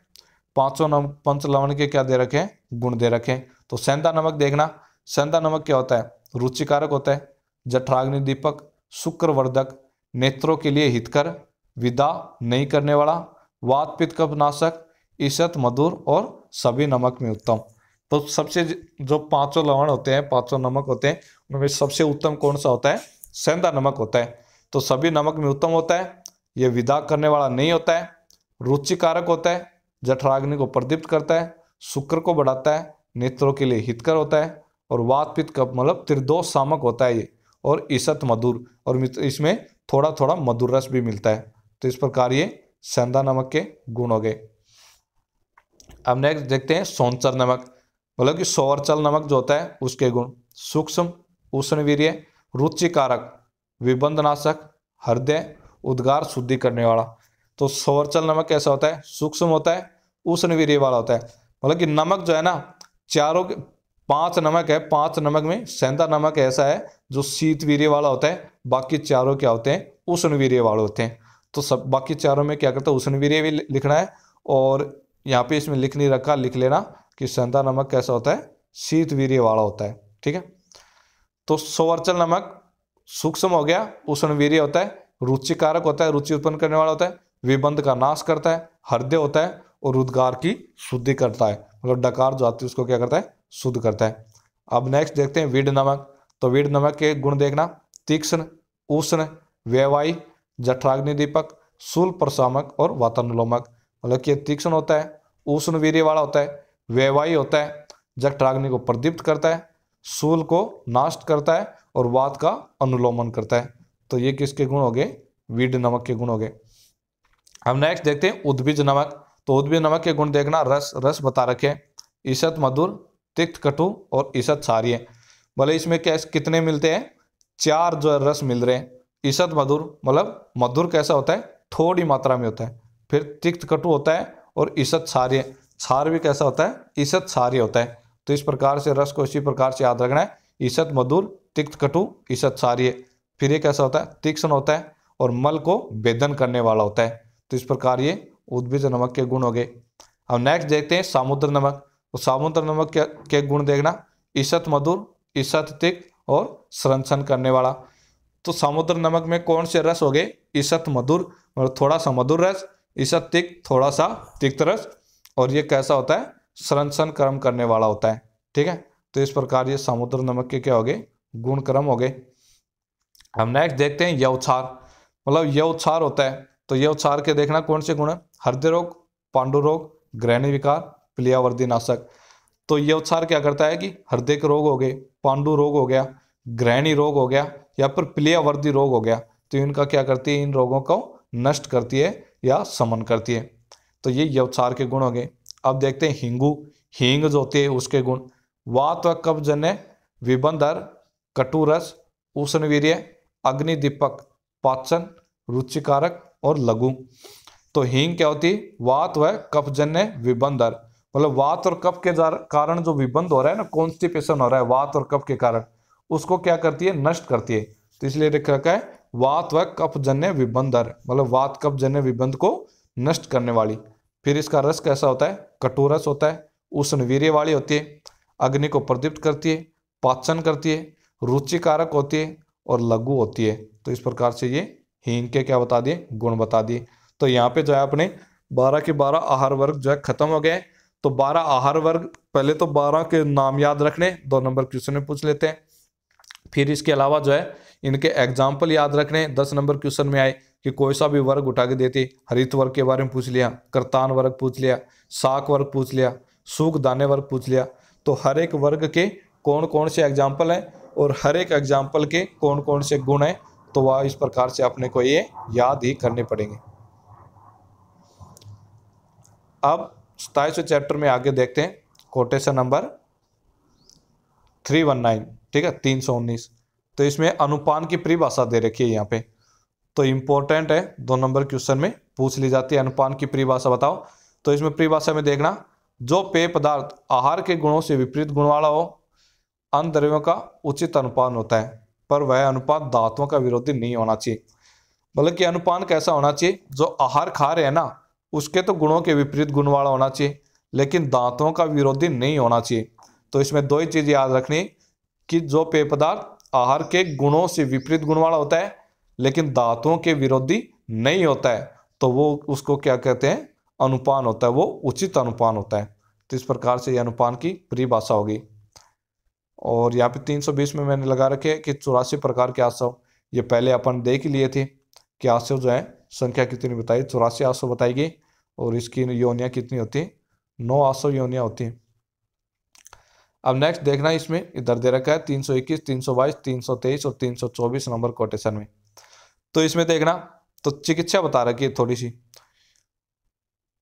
Speaker 1: पाँचों नमक पंच लवण के क्या दे रखे हैं? गुण दे रखे हैं। तो सेंधा नमक देखना। सेंधा नमक क्या होता है? रुचिकारक होता है। जठराग्नि दीपक, शुक्रवर्धक, नेत्रों के लिए हितकर, विदा नहीं करने वाला, वात पित्त कफ नाशक ईसत मधुर और सभी नमक में उत्तम। तो सबसे जो पाँचों लवण होते हैं, पाँचों नमक होते हैं, उनमें सबसे उत्तम कौन सा होता है? सेंधा नमक होता है। तो सभी नमक में उत्तम होता है, ये विदा करने वाला नहीं होता है। रुचिकारक होता है, जठराग्नि को प्रदीप्त करता है, शुक्र को बढ़ाता है, नेत्रों के लिए हितकर होता है और वात पित्त कप मतलब त्रिदोष सामक होता है ये, और ईसत मधुर, और इसमें थोड़ा थोड़ा मधुर रस भी मिलता है। तो इस प्रकार ये सेंधा नमक के गुण हो गए। अब नेक्स्ट देखते हैं सोनचर नमक। मतलब कि सोवरचल नमक जो होता है, उसके गुण। सूक्ष्म उष्ण वीर्य रुचिकारक, विबंधनाशक, हृदय, उद्गार शुद्धि करने वाला। तो सौरचल नमक कैसा होता है? सूक्ष्म होता है उष्ण वीर्य वाला होता है। मतलब कि नमक जो है ना, चारों पाँच नमक है, पाँच नमक में सेंधा नमक ऐसा है जो शीत वीर्य वाला होता है, बाकी चारों क्या होते हैं, उष्ण वीर्य वाले होते हैं। तो सब बाकी चारों में क्या करता है, उष्ण वीर्य भी लिखना है और यहाँ पे इसमें लिख नहीं रखा, लिख लेना कि सेंधा नमक कैसा होता है, शीत वीर्य वाला होता है, ठीक है? तो सोवर्चल नमक सूक्ष्म हो गया, उष्ण वीर्य होता है, रुचिकारक होता है, रुचि उत्पन्न करने वाला होता है, विबंध का नाश करता है, हृदय होता है और उद्गार की शुद्धि करता है। मतलब डकार जो आती है उसको क्या करता है शुद्ध करता है। अब नेक्स्ट देखते हैं वीड नमक। तो वीड नमक के गुण देखना। तीक्ष्ण, उष्ण व्यवाई जठराग्नि दीपक शूल प्रशामक और वातानुलोमक। मतलब कि तीक्ष्ण होता है, उष्ण वीर्य वाला होता है व्यवाई होता है, जठराग्नि को प्रदीप्त करता है, शूल को नाश करता है और वात का अनुलोमन करता है। तो ये किसके गुण हो गए? वीड नमक के गुण हो गए। हम नेक्स्ट देखते हैं उद्भिज नमक। तो उद्भिज नमक के गुण देखना। रस रस बता रखे ईसत मधुर तिक्त कटु और ईसत सारिय। बोले इसमें क्या कितने मिलते हैं? चार जो रस मिल रहे हैं। ईसत मधुर मतलब मधुर कैसा होता है? थोड़ी मात्रा में होता है। फिर तिक्त कटु होता है और ईसत सार्य। सार भी कैसा होता है? ईसत सार्य होता है। तो इस प्रकार से रस को इसी प्रकार से याद रखना है। ईसत मधुर, तिक्त कटु, ईसत सार्य। फिर ये कैसा होता है? तीक्ष्ण होता है और मल को वेदन करने वाला होता है। तो इस प्रकार ये उद्भिज नमक के गुण हो गए। अब नेक्स्ट देखते हैं सामुद्र नमक। तो सामुद्र नमक के, के गुण देखना? ईसत मधुर ईसत तिक्त और संरक्षण करने वाला। तो समुद्र नमक में कौन से रस हो गए? ईसत मधुर और थोड़ा सा मधुर रस ईसत तिक्त थोड़ा सा तिक्त रस और ये कैसा होता है? संरक्षण कर्म करने वाला होता है। ठीक है? तो इस प्रकार ये समुद्र नमक के क्या हो गए? गुण क्रम हो गए। हम नेक्स्ट देखते हैं यवछार मतलब यवछार होता है। तो यवछार के देखना कौन से गुण है? हृदय रोग पांडु रोग ग्रहणी विकार प्लियावर्दी नाशक। तो यवछार क्या करता है कि हृदय के रोग हो गए, पांडु रोग हो गया ग्रहणी रोग हो गया, या फिर प्लियावर्दी रोग हो गया तो इनका क्या करती है, इन रोगों को नष्ट करती है या समन करती है। तो ये यवसार के गुण हो गए। अब देखते हैं हिंगू। हींग जो होती है, उसके गुण। वात व कब्जन्य विबंधर कटुरस, उष्णवीर्य, अग्निदीपक, पाचन, रुचिकारक और लघु। तो हींग क्या होती है? वात व कफजन्य विबंधर। मतलब वात और कफ के कारण जो विबंध हो रहा है ना कॉन्स्टिपेशन हो रहा है, वात और कफ के कारण, उसको क्या करती है? नष्ट करती है। तो इसलिए लिख रखा है, वात व कफजन्य विबंधर मतलब वात, कफजन्य विबंध को नष्ट करने वाली। फिर इसका रस कैसा होता है? कटोरस होता है। उष्ण वीर्य वाली होती है। अग्नि को प्रदीप्त करती है। पाचन करती है। रुचिकारक होती है। और लघु होती है। तो इस प्रकार से ये हींग के क्या बता दिए? गुण बता दिए। तो यहाँ पे जो है अपने बारह के बारह आहार वर्ग जो है खत्म हो गए तो बारह आहार वर्ग, पहले तो बारह के नाम याद रखने, दो नंबर क्वेश्चन में पूछ लेते हैं। फिर इसके अलावा जो है, इनके एग्ज़ाम्पल याद रखने, दस नंबर क्वेश्चन में आए कि कोई सा भी वर्ग उठा के देती, हरित वर्ग के बारे में पूछ लिया, करतान वर्ग पूछ लिया, साक वर्ग पूछ लिया, सूख दाने वर्ग पूछ लिया। तो हर एक वर्ग के कौन कौन से एग्ज़ाम्पल हैं और हर एक एग्ज़ाम्पल के कौन कौन से गुण हैं तो वह इस प्रकार से अपने को ये याद ही करने पड़ेंगे। अब सताइसवें चैप्टर में आगे देखते हैं। Quotation number three one nine ठीक है? तीन सौ उन्नीस। तो इसमें अनुपान की परिभाषा दे रखी है यहाँ पे। तो इंपॉर्टेंट है, दो नंबर क्वेश्चन में पूछ ली जाती है अनुपान की परिभाषा, बताओ। तो इसमें परिभाषा में देखना, जो पेय पदार्थ आहार के गुणों से विपरीत गुण वाला हो अन्न द्रव्यों का उचित अनुपान होता है, पर वह अनुपात धातुओं का विरोधी नहीं होना चाहिए। बल्कि अनुपान कैसा होना चाहिए? जो आहार खा रहे हैं ना उसके तो गुणों के विपरीत गुण वाला होना चाहिए, लेकिन दांतों का विरोधी नहीं होना चाहिए। तो इसमें दो ही चीज़ याद रखनी कि जो पेय पदार्थ आहार के गुणों से विपरीत गुण वाला होता है, लेकिन दांतों के विरोधी नहीं होता है तो वो उसको क्या कहते हैं? अनुपान होता है, वो उचित अनुपान होता है। तो इस प्रकार से ये अनुपान की परिभाषा होगी। और यहाँ पे 320 में मैंने लगा रखे कि चौरासी प्रकार के आसव ये पहले अपन देख लिए थे कि आसव जो है संख्या कितनी बताई? चौरासी आसव बताई गई और इसकी योनियाँ कितनी होती? हैं नौ आसव योनियाँ होती हैं। अब नेक्स्ट देखना इसमें, इधर दे रखा है, तीन सौ इक्कीस, तीन सौ बाईस, तीन सौ तेईस और तीन सौ चौबीस नंबर कोटेशन में। तो इसमें देखना तो चिकित्सा बता रखी है थोड़ी सी।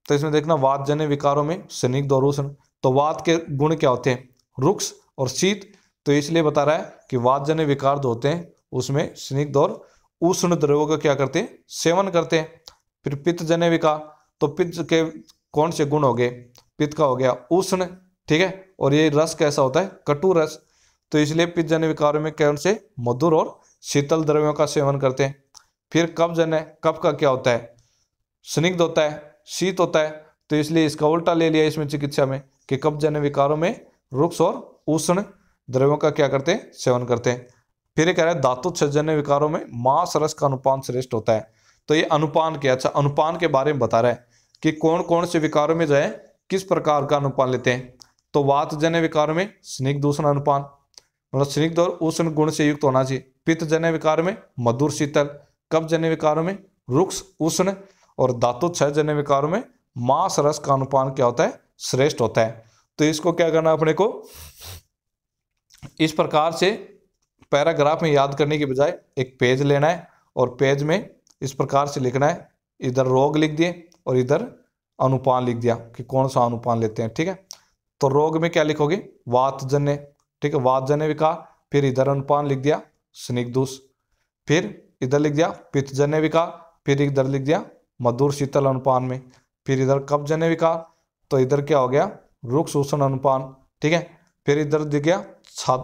Speaker 1: तो इसमें देखना, वात जन्य विकारों में स्निग्ध और उष्ण तो वात के गुण क्या होते हैं? रुक्स और शीत। तो इसलिए बता रहा है कि वात जन्य विकार जो होते हैं, उसमें स्निग्ध और उष्ण द्रव्यों का क्या करते हैं? सेवन करते हैं। फिर पित्त जन्य विकार तो पित्त के कौन से गुण हो गए? पित्त का हो गया उष्ण ठीक है? और ये रस कैसा होता है? कटु रस। तो इसलिए पित्त जन्य विकारों में कौन से? मधुर और शीतल द्रव्यों का सेवन करते हैं। फिर कब जन्य कब का क्या होता है? स्निग्ध होता है, शीत होता है। तो इसलिए इसका उल्टा ले लिया इसमें चिकित्सा में कि कब जन्य विकारों में रुक्स और उष्ण द्रव्यों का क्या करते हैं? सेवन करते हैं। फिर ये कह रहा है धातु छजन्य विकारों में मांस रस का अनुपान श्रेष्ठ होता है। तो ये अनुपान क्या अच्छा अनुपान के बारे में बता रहा है कि कौन कौन से विकारों में जो है, किस प्रकार का अनुपान लेते हैं। तो वात जन्य विकारों में स्निग्ध दूषण अनुपान मतलब स्निग्ध और उष्ण गुण से युक्त होना चाहिए। पित्त जन्य विकार में मधुर शीतल कब जन्य विकारों में रुक्ष उष्ण और धातु छह जन्य विकारों में मांस रस का अनुपान क्या होता है, श्रेष्ठ होता है। तो इसको क्या करना अपने को? इस प्रकार से पैराग्राफ में याद करने के बजाय एक पेज लेना है और पेज में इस प्रकार से लिखना है। इधर रोग लिख दिए और इधर अनुपान लिख दिया कि कौन सा अनुपान लेते हैं, ठीक है? तो रोग में क्या लिखोगे? वातजन्य, ठीक है? वातजन्य विकार फिर इधर अनुपान लिख दिया स्निग्धूस फिर इधर लिख दिया, पित्तजन्य विकार फिर इधर लिख दिया, मधुर शीतल अनुपान में। फिर इधर कब्जन्य विकार तो इधर क्या हो गया? रुख शोषण अनुपान, ठीक है? फिर इधर दिख गया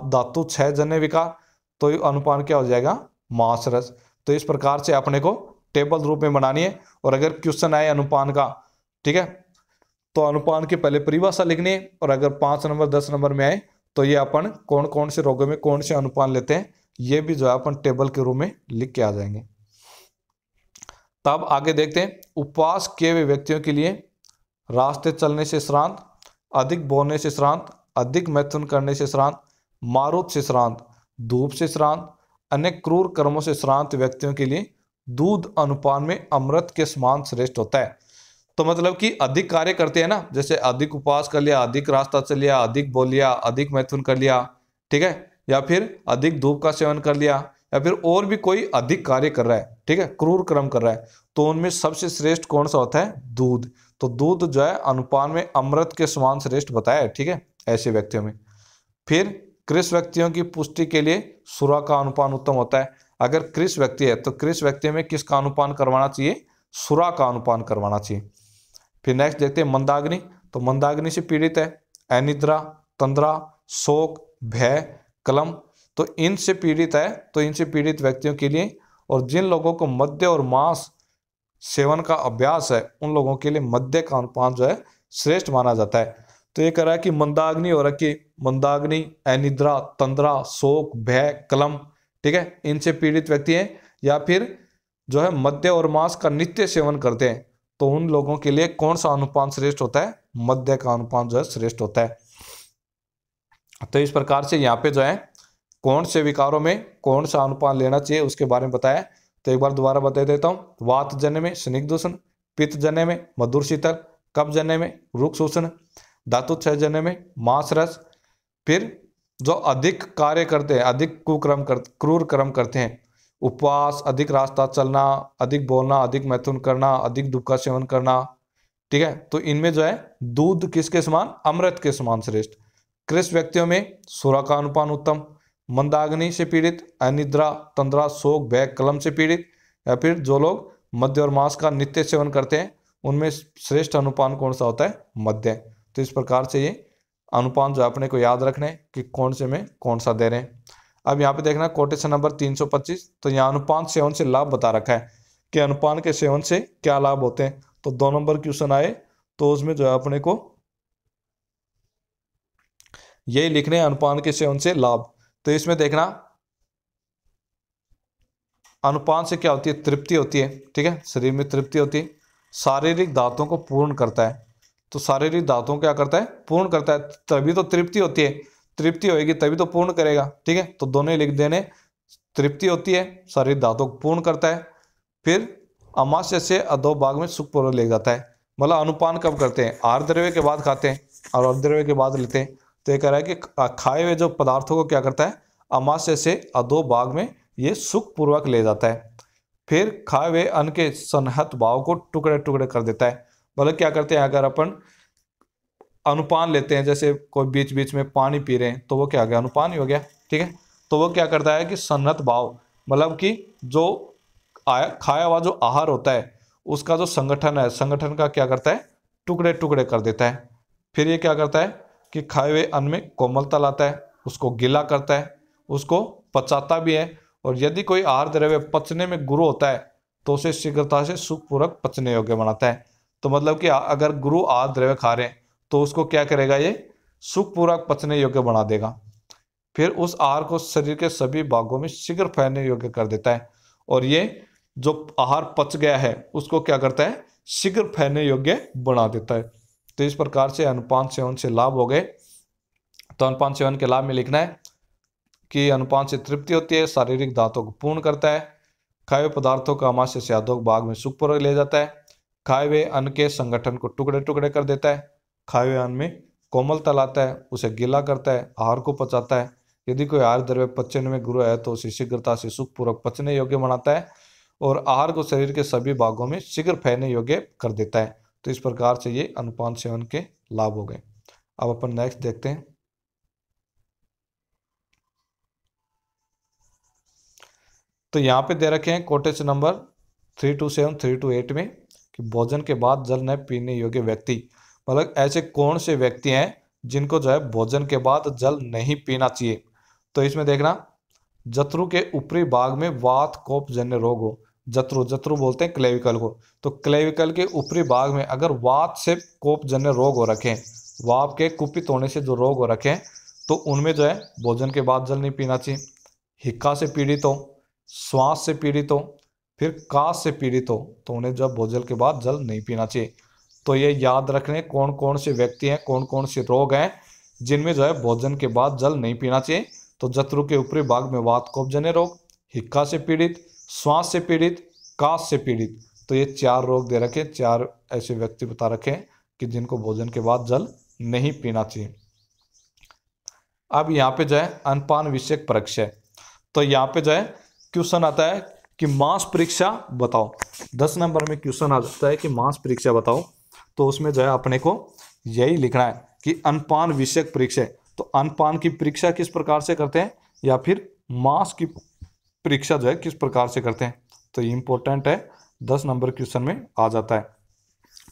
Speaker 1: धातु छह जन्य विकार तो अनुपान क्या हो जाएगा? मास रस। तो इस प्रकार से अपने को टेबल रूप में बनानी है। और अगर क्वेश्चन आए अनुपान का, ठीक है? तो अनुपान की पहले परिभाषा लिखनी है। और अगर पाँच नंबर, दस नंबर में आए तो ये अपन कौन कौन से रोगों में कौन से अनुपान लेते हैं, ये भी जो है अपन टेबल के रूप में लिख के आ जाएँगे। तब आगे देखते हैं। उपवास किए हुए व्यक्तियों के लिए रास्ते चलने से श्रांत, अधिक बोने से श्रांत, अधिक मैथुन करने से श्रांत, मारुत से श्रांत। धूप से श्रांत अन्य क्रूर कर्मों से श्रांत व्यक्तियों के लिए दूध अनुपान में अमृत के समान श्रेष्ठ होता है। तो मतलब कि अधिक कार्य करते हैं ना, जैसे अधिक उपवास कर लिया, अधिक रास्ता चल लिया, अधिक बोल लिया, अधिक मैथुन कर लिया, ठीक है? या फिर अधिक धूप का सेवन कर लिया, या फिर और भी कोई अधिक कार्य कर रहा है, ठीक है? क्रूर कर्म कर रहा है। तो उनमें सबसे श्रेष्ठ कौन सा होता है? दूध। तो दूध जो है, अनुपान में अमृत के समान श्रेष्ठ बताया ठीक है? ऐसे व्यक्तियों में। फिर क्रिस व्यक्तियों की पुष्टि के लिए सुरा का अनुपान उत्तम होता है। अगर क्रिस व्यक्ति है तो क्रिस व्यक्ति में किसका अनुपान करवाना चाहिए? सुरा का अनुपान करवाना चाहिए। फिर नेक्स्ट देखते हैं मंदाग्नि। तो मंदाग्नि से पीड़ित है। अनिद्रा, तंद्रा, शोक, भय, कलम। तो इनसे पीड़ित है तो इनसे पीड़ित व्यक्तियों के लिए। और जिन लोगों को मध्य और मांस सेवन का अभ्यास है, उन लोगों के लिए मध्य का अनुपान जो है, श्रेष्ठ माना जाता है। तो ये कह रहा है कि मंदाग्नि और रखी, मंदाग्नि, अनिद्रा, तंद्रा, शोक, भय, कलम, ठीक है? इनसे पीड़ित व्यक्ति हैं या फिर जो है मध्य और मांस का नित्य सेवन करते हैं तो उन लोगों के लिए कौन सा अनुपान श्रेष्ठ होता है? मध्य का अनुपान जो है श्रेष्ठ होता है। तो इस प्रकार से यहाँ पे जो है, कौन से विकारों में कौन सा अनुपान लेना चाहिए उसके बारे में बताया। तो एक बार दोबारा बता देता हूँ वात जन्य में स्निग्ध दूषण पित्त जन्य में मधुर शीतल कब जन्य में रुख शोषण धातु क्षय में, मांस रस, फिर जो अधिक कार्य करते हैं, अधिक कुक्रम कर, क्रूर कर्म करते हैं, उपवास, अधिक रास्ता चलना, अधिक बोलना, अधिक मैथुन करना, अधिक दुख का सेवन करना, ठीक है? तो इनमें जो है, दूध किसके समान? अमृत के समान श्रेष्ठ। कृष व्यक्तियों में सुरा का अनुपान उत्तम, मंदाग्नि से पीड़ित, अनिद्रा, तंद्रा, शोक, भय, कलम से पीड़ित, या फिर जो लोग मध्य और मांस का नित्य सेवन करते हैं, उनमें श्रेष्ठ अनुपान कौन सा होता है? मध्य तो इस प्रकार से ये अनुपान जो अपने को याद रखने कि कौन से में कौन सा दे रहे हैं। अब यहाँ पे देखना कोटेशन नंबर 325 तो यहाँ अनुपान सेवन से लाभ बता रखा है कि अनुपान के सेवन से क्या लाभ होते हैं। तो दो नंबर क्वेश्चन आए तो उसमें जो है अपने को यही लिखने अनुपान के सेवन से लाभ। तो इसमें देखना अनुपान से क्या होती है? तृप्ति होती है, ठीक है? शरीर में तृप्ति होती है, शारीरिक दांतों को पूर्ण करता है। तो शारीरिक दांतों क्या करता है? पूर्ण करता है। तभी तो तृप्ति होती है। तृप्ति होगी तभी तो पूर्ण करेगा। ठीक है? तो दोनों लिख देने। तृप्ति होती है, शारीरिक धातु पूर्ण करता है। फिर अमाशय से अधो भाग में सुख सुखपूर्वक ले जाता है। मतलब अनुपान कब करते हैं? आर द्रव्य के बाद खाते हैं और अर्द्रव्य के बाद लेते हैं। तो ये कह रहा है कि खाए हुए जो पदार्थों को क्या करता है? अमाशय से अधो भाग में ये सुखपूर्वक ले जाता है। फिर खाए हुए अन्न के सनहत भाव को टुकड़े टुकड़े कर देता है। मतलब क्या करते हैं, अगर अपन अनुपान लेते हैं, जैसे कोई बीच बीच में पानी पी रहे हैं तो वो क्या हो गया? अनुपान ही हो गया, ठीक है? तो वो क्या करता है कि सन्नत भाव मतलब कि जो आया, खाया हुआ जो आहार होता है, उसका जो संगठन है, संगठन का क्या करता है? टुकड़े टुकड़े कर देता है। फिर ये क्या करता है कि खाए हुए अन्न में कोमलता लाता है, उसको गीला करता है, उसको पचाता भी है, और यदि कोई आहार द्रव्य पचने में गुरु होता है तो उसे शीघ्रता से सुखपूर्वक पचने योग्य बनाता है। तो मतलब कि अगर गुरु आहार द्रव्य खा रहे हैं तो उसको क्या करेगा ये? सुखपूर्वक पचने योग्य बना देगा। फिर उस आहार को शरीर के सभी भागों में शीघ्र फैलने योग्य कर देता है। और ये जो आहार पच गया है, उसको क्या करता है? शीघ्र फैलने योग्य बना देता है। तो इस प्रकार से अनुपान सेवन से लाभ हो गए। तो अनुपान सेवन के लाभ में लिखना है कि अनुपान से तृप्ति होती है, शारीरिक दांतों को पूर्ण करता है, खाए पदार्थों का अमाशय से अधोग भाग में सुखपूर्वक ले जाता है। खाए हुए अन्न के संगठन को टुकड़े टुकड़े कर देता है। खाए हुए अन्न में कोमलता लाता है, उसे गीला करता है, आहार को पचाता है। यदि कोई आहार द्रव्य पचन में गुरु है तो उसे शीघ्रता से सुखपूर्वक पचने योग्य बनाता है और आहार को शरीर के सभी भागों में शीघ्र फैलने योग्य कर देता है। तो इस प्रकार से ये अनुपान सेवन के लाभ हो गए। अब अपन नेक्स्ट देखते हैं। तो यहाँ पे दे रखे हैं cottage number three two seven three two eight में। कि भोजन के बाद जल न पीने योग्य व्यक्ति। मतलब ऐसे कौन से व्यक्ति हैं जिनको जो है भोजन के बाद जल नहीं पीना चाहिए? तो इसमें देखना, जत्रु के ऊपरी भाग में वात, कोप, जन्य रोग हो। जत्रु जत्रु बोलते हैं क्लेविकल को। तो क्लेविकल के ऊपरी भाग में अगर वात से कोप, जन्य रोग हो रखे वाप के कुपित होने से जो रोग हो रखे तो उनमें जो है भोजन के बाद जल नहीं पीना चाहिए। हिक्का से पीड़ित हो, श्वास से पीड़ित हो फिर काश से पीड़ित हो तो उन्हें जब भोजन के बाद जल नहीं पीना चाहिए। तो ये याद रखने कौन कौन से व्यक्ति हैं कौन कौन से रोग हैं, जिनमें जो है भोजन के बाद जल नहीं पीना चाहिए। तो जत्रु के ऊपरी भाग में वात कोपजन्य रोग, हिक्का से पीड़ित, श्वास से पीड़ित, काश से पीड़ित। तो ये चार रोग दे रखे, चार ऐसे व्यक्ति बता रखे कि जिनको भोजन के बाद जल नहीं पीना चाहिए। अब यहाँ पे जो है अनपान विषयक परीक्षा तो यहाँ पे जो है क्वेश्चन आता है कि मांस परीक्षा बताओ। दस नंबर में क्वेश्चन आ जाता है कि मांस परीक्षा बताओ तो उसमें जो है अपने को यही लिखना है कि अनपान विषयक परीक्षा तो अनपान की परीक्षा किस प्रकार से करते हैं या फिर मास की परीक्षा जो है किस प्रकार से करते हैं? तो ये इंपॉर्टेंट है, दस नंबर क्वेश्चन में आ जाता है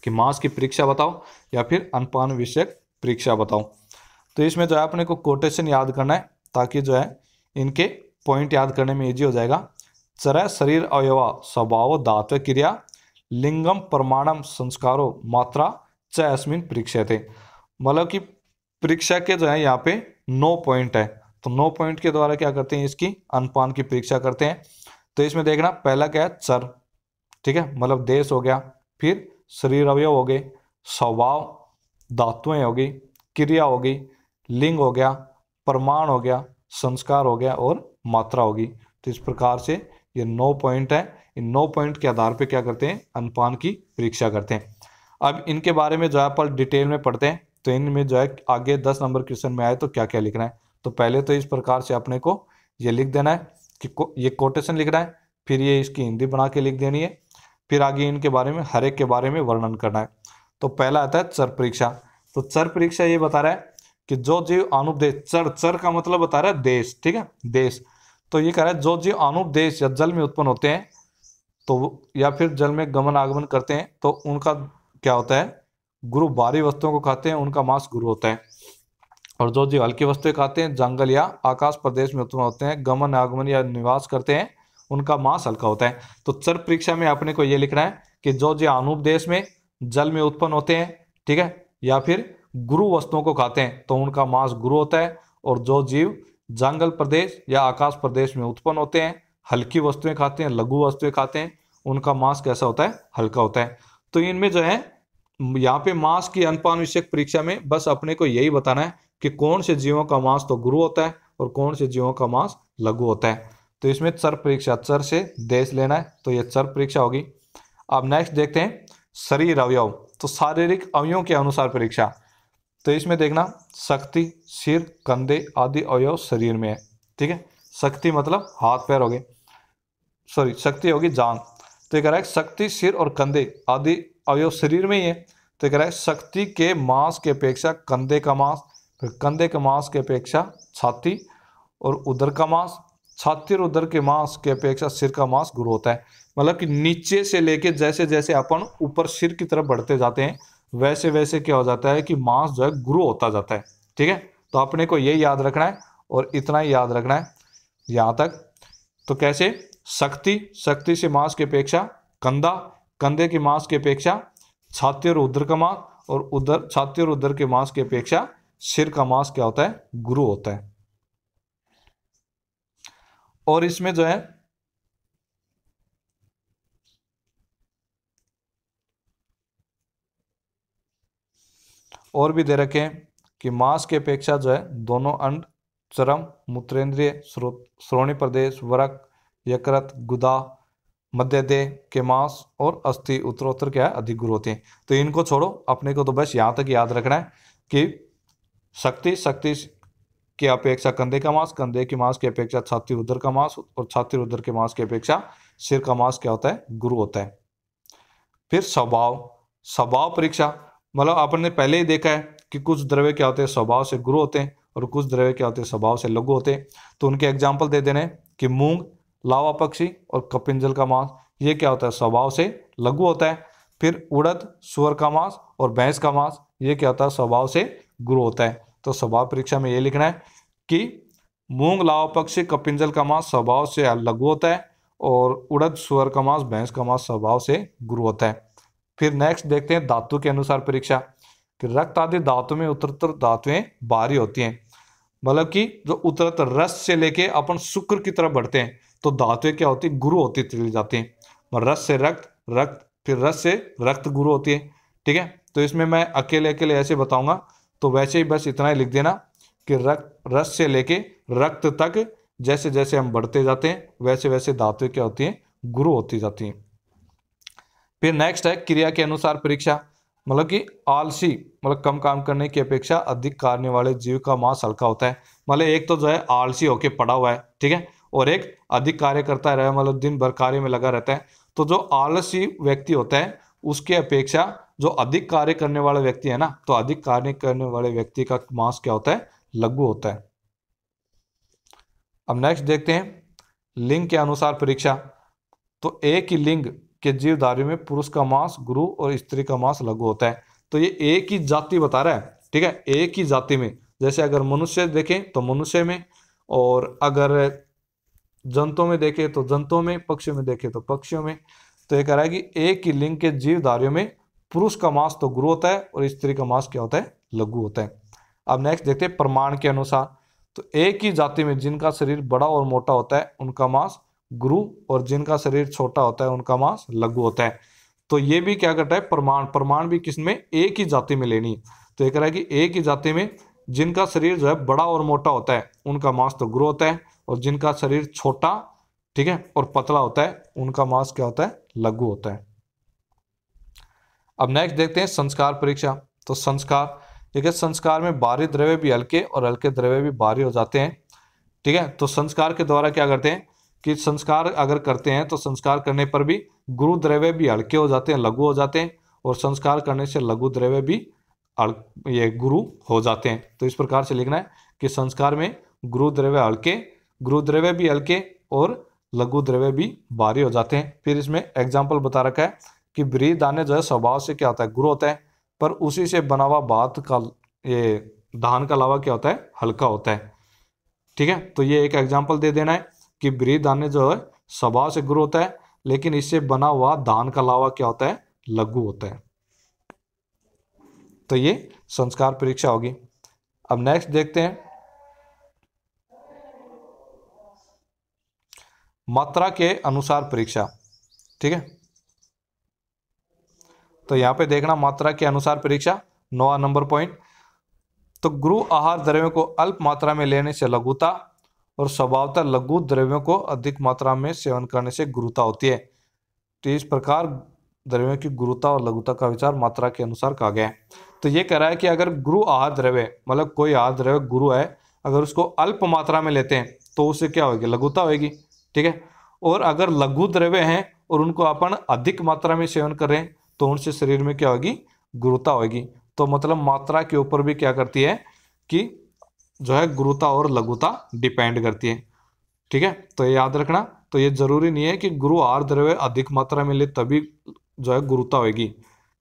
Speaker 1: कि मास की परीक्षा बताओ या फिर अनपान विषयक परीक्षा बताओ। तो इसमें जो है अपने को कोटेशन याद करना है ताकि जो है इनके पॉइंट याद करने में इजी हो जाएगा। चर शरीर अवयवा, स्वभाव दात्व क्रिया, लिंगम प्रमाणम संस्कारो, मात्रा, च परीक्षा थे। मतलब कि परीक्षा के जो है यहाँ पे नौ पॉइंट है। तो नौ पॉइंट के द्वारा क्या करते हैं इसकी? अनपान की परीक्षा करते हैं। तो इसमें देखना, पहला क्या है? चर। ठीक है? मतलब देश हो गया, फिर शरीर अवयव हो गए, स्वभाव धातुएँ होगी क्रिया होगी लिंग हो गया, प्रमाण हो गया, संस्कार हो गया और मात्रा होगी तो इस प्रकार से ये नौ पॉइंट है। इन नौ पॉइंट के आधार पे क्या करते हैं? अनुपान की परीक्षा करते हैं। अब इनके बारे में जो है पर डिटेल में पढ़ते हैं। तो इनमें जो है आगे दस नंबर क्वेश्चन में आए तो क्या क्या लिखना है? तो पहले तो इस प्रकार से अपने को ये लिख देना है कि को, ये कोटेशन लिखना है फिर ये इसकी हिंदी बना के लिख देनी है फिर आगे इनके बारे में हर एक के बारे में वर्णन करना है। तो पहला आता है चर परीक्षा। तो चर परीक्षा ये बता रहा है कि जो जीव अनुपदेश चर चर का मतलब बता रहा है देश ठीक है? देश। तो ये कह रहा है, जो जीव अनुपदेश या जल में उत्पन्न होते हैं तो या फिर जल में गमन आगमन करते हैं तो उनका क्या होता है? गुरु भारी वस्तुओं को खाते हैं, उनका मांस गुरु होता है। और जो जीव हल्की वस्तुएँ खाते हैं, जंगल या आकाश प्रदेश में उत्पन्न होते हैं, गमन आगमन या निवास करते हैं, उनका मांस हल्का होता है। तो चर परीक्षा में अपने को ये लिखना है कि जो जीव अनुपदेश में जल में उत्पन्न होते हैं, ठीक है, या फिर गुरु वस्तुओं को खाते हैं तो उनका मांस गुरु होता है, और जो जीव जंगल प्रदेश या आकाश प्रदेश में उत्पन्न होते हैं, हल्की वस्तुएँ खाते हैं, लघु वस्तुएँ खाते हैं, उनका मांस कैसा होता है? हल्का होता है। तो इनमें जो है, यहाँ पे मांस की अनपान विषयक परीक्षा में बस अपने को यही बताना है कि कौन से जीवों का मांस तो गुरु होता है और कौन से जीवों का मांस लघु होता है। तो इसमें चर परीक्षा, चर से देश लेना है तो ये चर परीक्षा होगी। अब नेक्स्ट देखते हैं, शरीर अवयव। तो शारीरिक अवयवों के अनुसार परीक्षा। तो इसमें देखना, शक्ति, सिर, कंधे आदि अवयव शरीर में है, ठीक है? शक्ति मतलब हाथ, पैर हो गए। सॉरी शक्ति होगी जान। तो कह रहा है, शक्ति, सिर और कंधे आदि अवयव शरीर में ही है। तो कह रहा है, शक्ति के मांस की अपेक्षा, कंधे का मांस, फिर कंधे के मांस की अपेक्षा छाती और उदर का मांस, छाती और उदर के मांस की अपेक्षा सिर का मांस गुरु होता है। मतलब कि नीचे से लेके जैसे जैसे अपन ऊपर सिर की तरफ़ बढ़ते जाते हैं वैसे वैसे क्या हो जाता है कि मांस जो है ग्रो होता जाता है, ठीक है? तो अपने को ये याद रखना है और इतना ही याद रखना है यहाँ तक। तो कैसे? शक्ति शक्ति से मांस की अपेक्षा, कंधा, कंधे की मांस की अपेक्षा, छाती और उधर का मांस और उधर, छाती और उधर के मांस की अपेक्षा, सिर का मांस क्या होता है? गुरु होता है। और इसमें जो है और भी दे रखे हैं कि मांस की अपेक्षा जो है दोनों अंड, चरम, मूत्रेंद्रिय श्रोणी प्रदेश, वरक, यकृत, गुदा मध्य देह के मांस और अस्थि उत्तरोत्तर क्या है? अधिक गुरु होते हैं। तो इनको छोड़ो, अपने को तो बस यहाँ तक याद रखना है कि शक्ति शक्ति की अपेक्षा कंधे का मांस, कंधे की मांस की अपेक्षा छाती उदर का मांस और छाती उदर के मांस की अपेक्षा सिर का मांस क्या होता है? गुरु होता है। फिर स्वभाव स्वभाव परीक्षा मतलब आपने पहले ही देखा है कि कुछ द्रव्य क्या होते हैं? स्वभाव से गुरु होते हैं और कुछ द्रव्य क्या होते हैं? स्वभाव से लघु होते हैं। तो उनके एग्ज़ाम्पल दे देने कि मूंग, लावा पक्षी और कपिंजल का मांस, ये क्या होता है? स्वभाव से लघु होता है। फिर उड़द, सुअर का मांस और भैंस का मांस, ये क्या होता है? स्वभाव से गुरु होता है। तो स्वभाव परीक्षा में ये लिखना है कि मूंग, लावा पक्षी, कपिंजल का मांस स्वभाव से लघु होता है और उड़द, सुअर का मांस, भैंस का मांस स्वभाव से गुरु होता है। फिर नेक्स्ट देखते हैं धातु के अनुसार परीक्षा। कि रक्त आदि धातु में उत्तरतर धातुएँ बाहरी होती हैं। मतलब कि जो उत्तरतर रस से लेके अपन शुक्र की तरफ़ बढ़ते हैं तो धातुएँ क्या होती गुरु होती चली जाती हैं। रस से रक्त रक्त, फिर रस से रक्त गुरु होती है। ठीक है? तो इसमें मैं अकेले अकेले ऐसे बताऊँगा। तो वैसे ही बस इतना ही लिख देना कि रक्त, रस से लेके रक्त तक जैसे जैसे हम बढ़ते जाते हैं, वैसे वैसे धातुएँ क्या होती हैं? गुरु होती जाती हैं। फिर नेक्स्ट है क्रिया के अनुसार परीक्षा। मतलब कि आलसी मतलब कम काम करने की अपेक्षा अधिक कार्य वाले जीव का मांस हल्का होता है। मतलब एक तो जो है आलसी होके पड़ा हुआ है, ठीक है? और एक अधिक कार्य करता रहे मतलब दिन भर कार्य में लगा रहता है। तो जो आलसी व्यक्ति होता है, उसके अपेक्षा जो अधिक कार्य करने वाला व्यक्ति है ना तो अधिक कार्य करने वाले व्यक्ति का मास क्या होता है? लघु होता है। अब नेक्स्ट देखते हैं, लिंग के अनुसार परीक्षा। तो एक ही लिंग के जीवधारियों में पुरुष का मांस, गुरु और स्त्री का मांस लघु होता है। तो ये एक ही जाति बता रहा है, ठीक है? एक ही जाति में। जैसे अगर मनुष्य देखें तो मनुष्य में, और अगर जंतुओं में देखें तो जंतुओं में, पक्षियों में देखें तो पक्षियों में। तो ये कह रहा है कि एक ही लिंग के जीवधारियों में पुरुष का मांस तो गुरु होता है और स्त्री का मांस क्या होता है? लघु होता है। अब नेक्स्ट देखते हैं प्रमाण के अनुसार। तो एक ही जाति में जिनका शरीर बड़ा और मोटा होता है, उनका मांस गुरु और जिनका शरीर छोटा होता है, उनका मांस लघु होता है। तो ये भी क्या करता है, प्रमाण प्रमाण भी किसमें, एक ही जाति में लेनी है। तो ये कह रहा है कि एक ही जाति में जिनका शरीर जो है बड़ा और मोटा होता है, उनका मांस तो गुरु होता है, और जिनका शरीर छोटा, ठीक है, और पतला होता है, उनका मांस क्या होता है, लघु होता है। अब नेक्स्ट देखते हैं संस्कार परीक्षा। तो संस्कार, देखिए संस्कार में बाहरी द्रव्य भी हल्के और हल्के द्रव्य भी बाहरी हो जाते हैं, ठीक है। तो संस्कार के द्वारा क्या करते हैं कि संस्कार अगर करते हैं तो संस्कार करने पर भी गुरु द्रव्य भी हल्के हो जाते हैं, लघु हो जाते हैं, और संस्कार करने से लघु द्रव्य भी ये गुरु हो जाते हैं। तो इस प्रकार से लिखना है कि संस्कार में गुरु द्रव्य हल्के, गुरु द्रव्य भी हल्के और लघु द्रव्य भी भारी हो जाते हैं। फिर इसमें एग्ज़ाम्पल बता रखा है कि ब्री दाने जो है, स्वभाव से क्या होता है? गुरु होता है, पर उसी से बना हुआ बात का, ये धान का लावा क्या होता है? हल्का होता है। ठीक है? तो ये एक एग्ज़ाम्पल दे देना है। कि ब्री दाने जो है स्वभाव से गुरु होता है, लेकिन इससे बना हुआ धान का लावा क्या होता है? लघु होता है। तो ये संस्कार परीक्षा होगी। अब नेक्स्ट देखते हैं। मात्रा के अनुसार परीक्षा, ठीक है? तो यहाँ पे देखना मात्रा के अनुसार परीक्षा नौवा नंबर पॉइंट तो गुरु आहार द्रव्यों को अल्प मात्रा में लेने से लघुता और स्वभावतः लघु द्रव्यों को अधिक मात्रा में सेवन करने से गुरुता होती है। तो इस प्रकार द्रव्यों की गुरुता और लघुता का विचार मात्रा के अनुसार कहा गया है। तो ये कह रहा है कि अगर गुरु आहार द्रव्य मतलब कोई आहार द्रव्य गुरु है, अगर उसको अल्प मात्रा में लेते हैं तो उससे क्या होगी? लघुता होगी, ठीक है? और अगर लघु द्रव्य हैं और उनको अपन अधिक मात्रा में सेवन कर तो उनसे शरीर में क्या होगी? गुरुता होगी। तो मतलब मात्रा के ऊपर भी क्या करती है कि जो है गुरुता और लघुता डिपेंड करती है। ठीक है? तो ये याद रखना। तो ये ज़रूरी नहीं है कि गुरु आर द्रव्य अधिक मात्रा में ले तभी जो है गुरुता होगी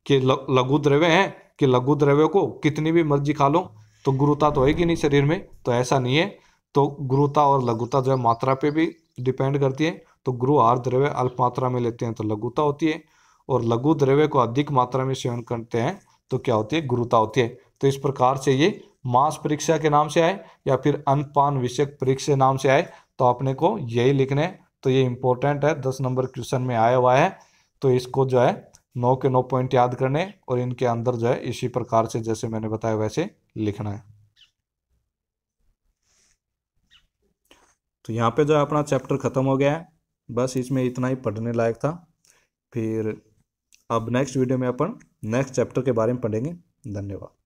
Speaker 1: कि लघु द्रव्य है, कि लघु द्रव्य को कितनी भी मर्ज़ी खा लो तो गुरुता तो होगी नहीं शरीर में तो ऐसा नहीं है। तो गुरुता और लघुता जो है मात्रा पे भी डिपेंड करती है। तो गुरु आर द्रव्य अल्प मात्रा में लेते हैं तो लघुता होती है। और लघु द्रव्य को अधिक मात्रा में सेवन करते हैं तो क्या होती है? गुरुता होती है। तो इस प्रकार से ये मास परीक्षा के नाम से आए या फिर अनपान विषयक परीक्षा नाम से आए तो अपने को यही लिखने तो ये इंपॉर्टेंट है, दस नंबर क्वेश्चन में आया हुआ है। तो इसको जो है, नौ के नौ पॉइंट याद करने और इनके अंदर जो है, इसी प्रकार से जैसे मैंने बताया, वैसे लिखना है। तो यहाँ पे जो है अपना चैप्टर ख़त्म हो गया है। बस इसमें इतना ही पढ़ने लायक था। फिर अब नेक्स्ट वीडियो में अपन नेक्स्ट चैप्टर के बारे में पढ़ेंगे। धन्यवाद।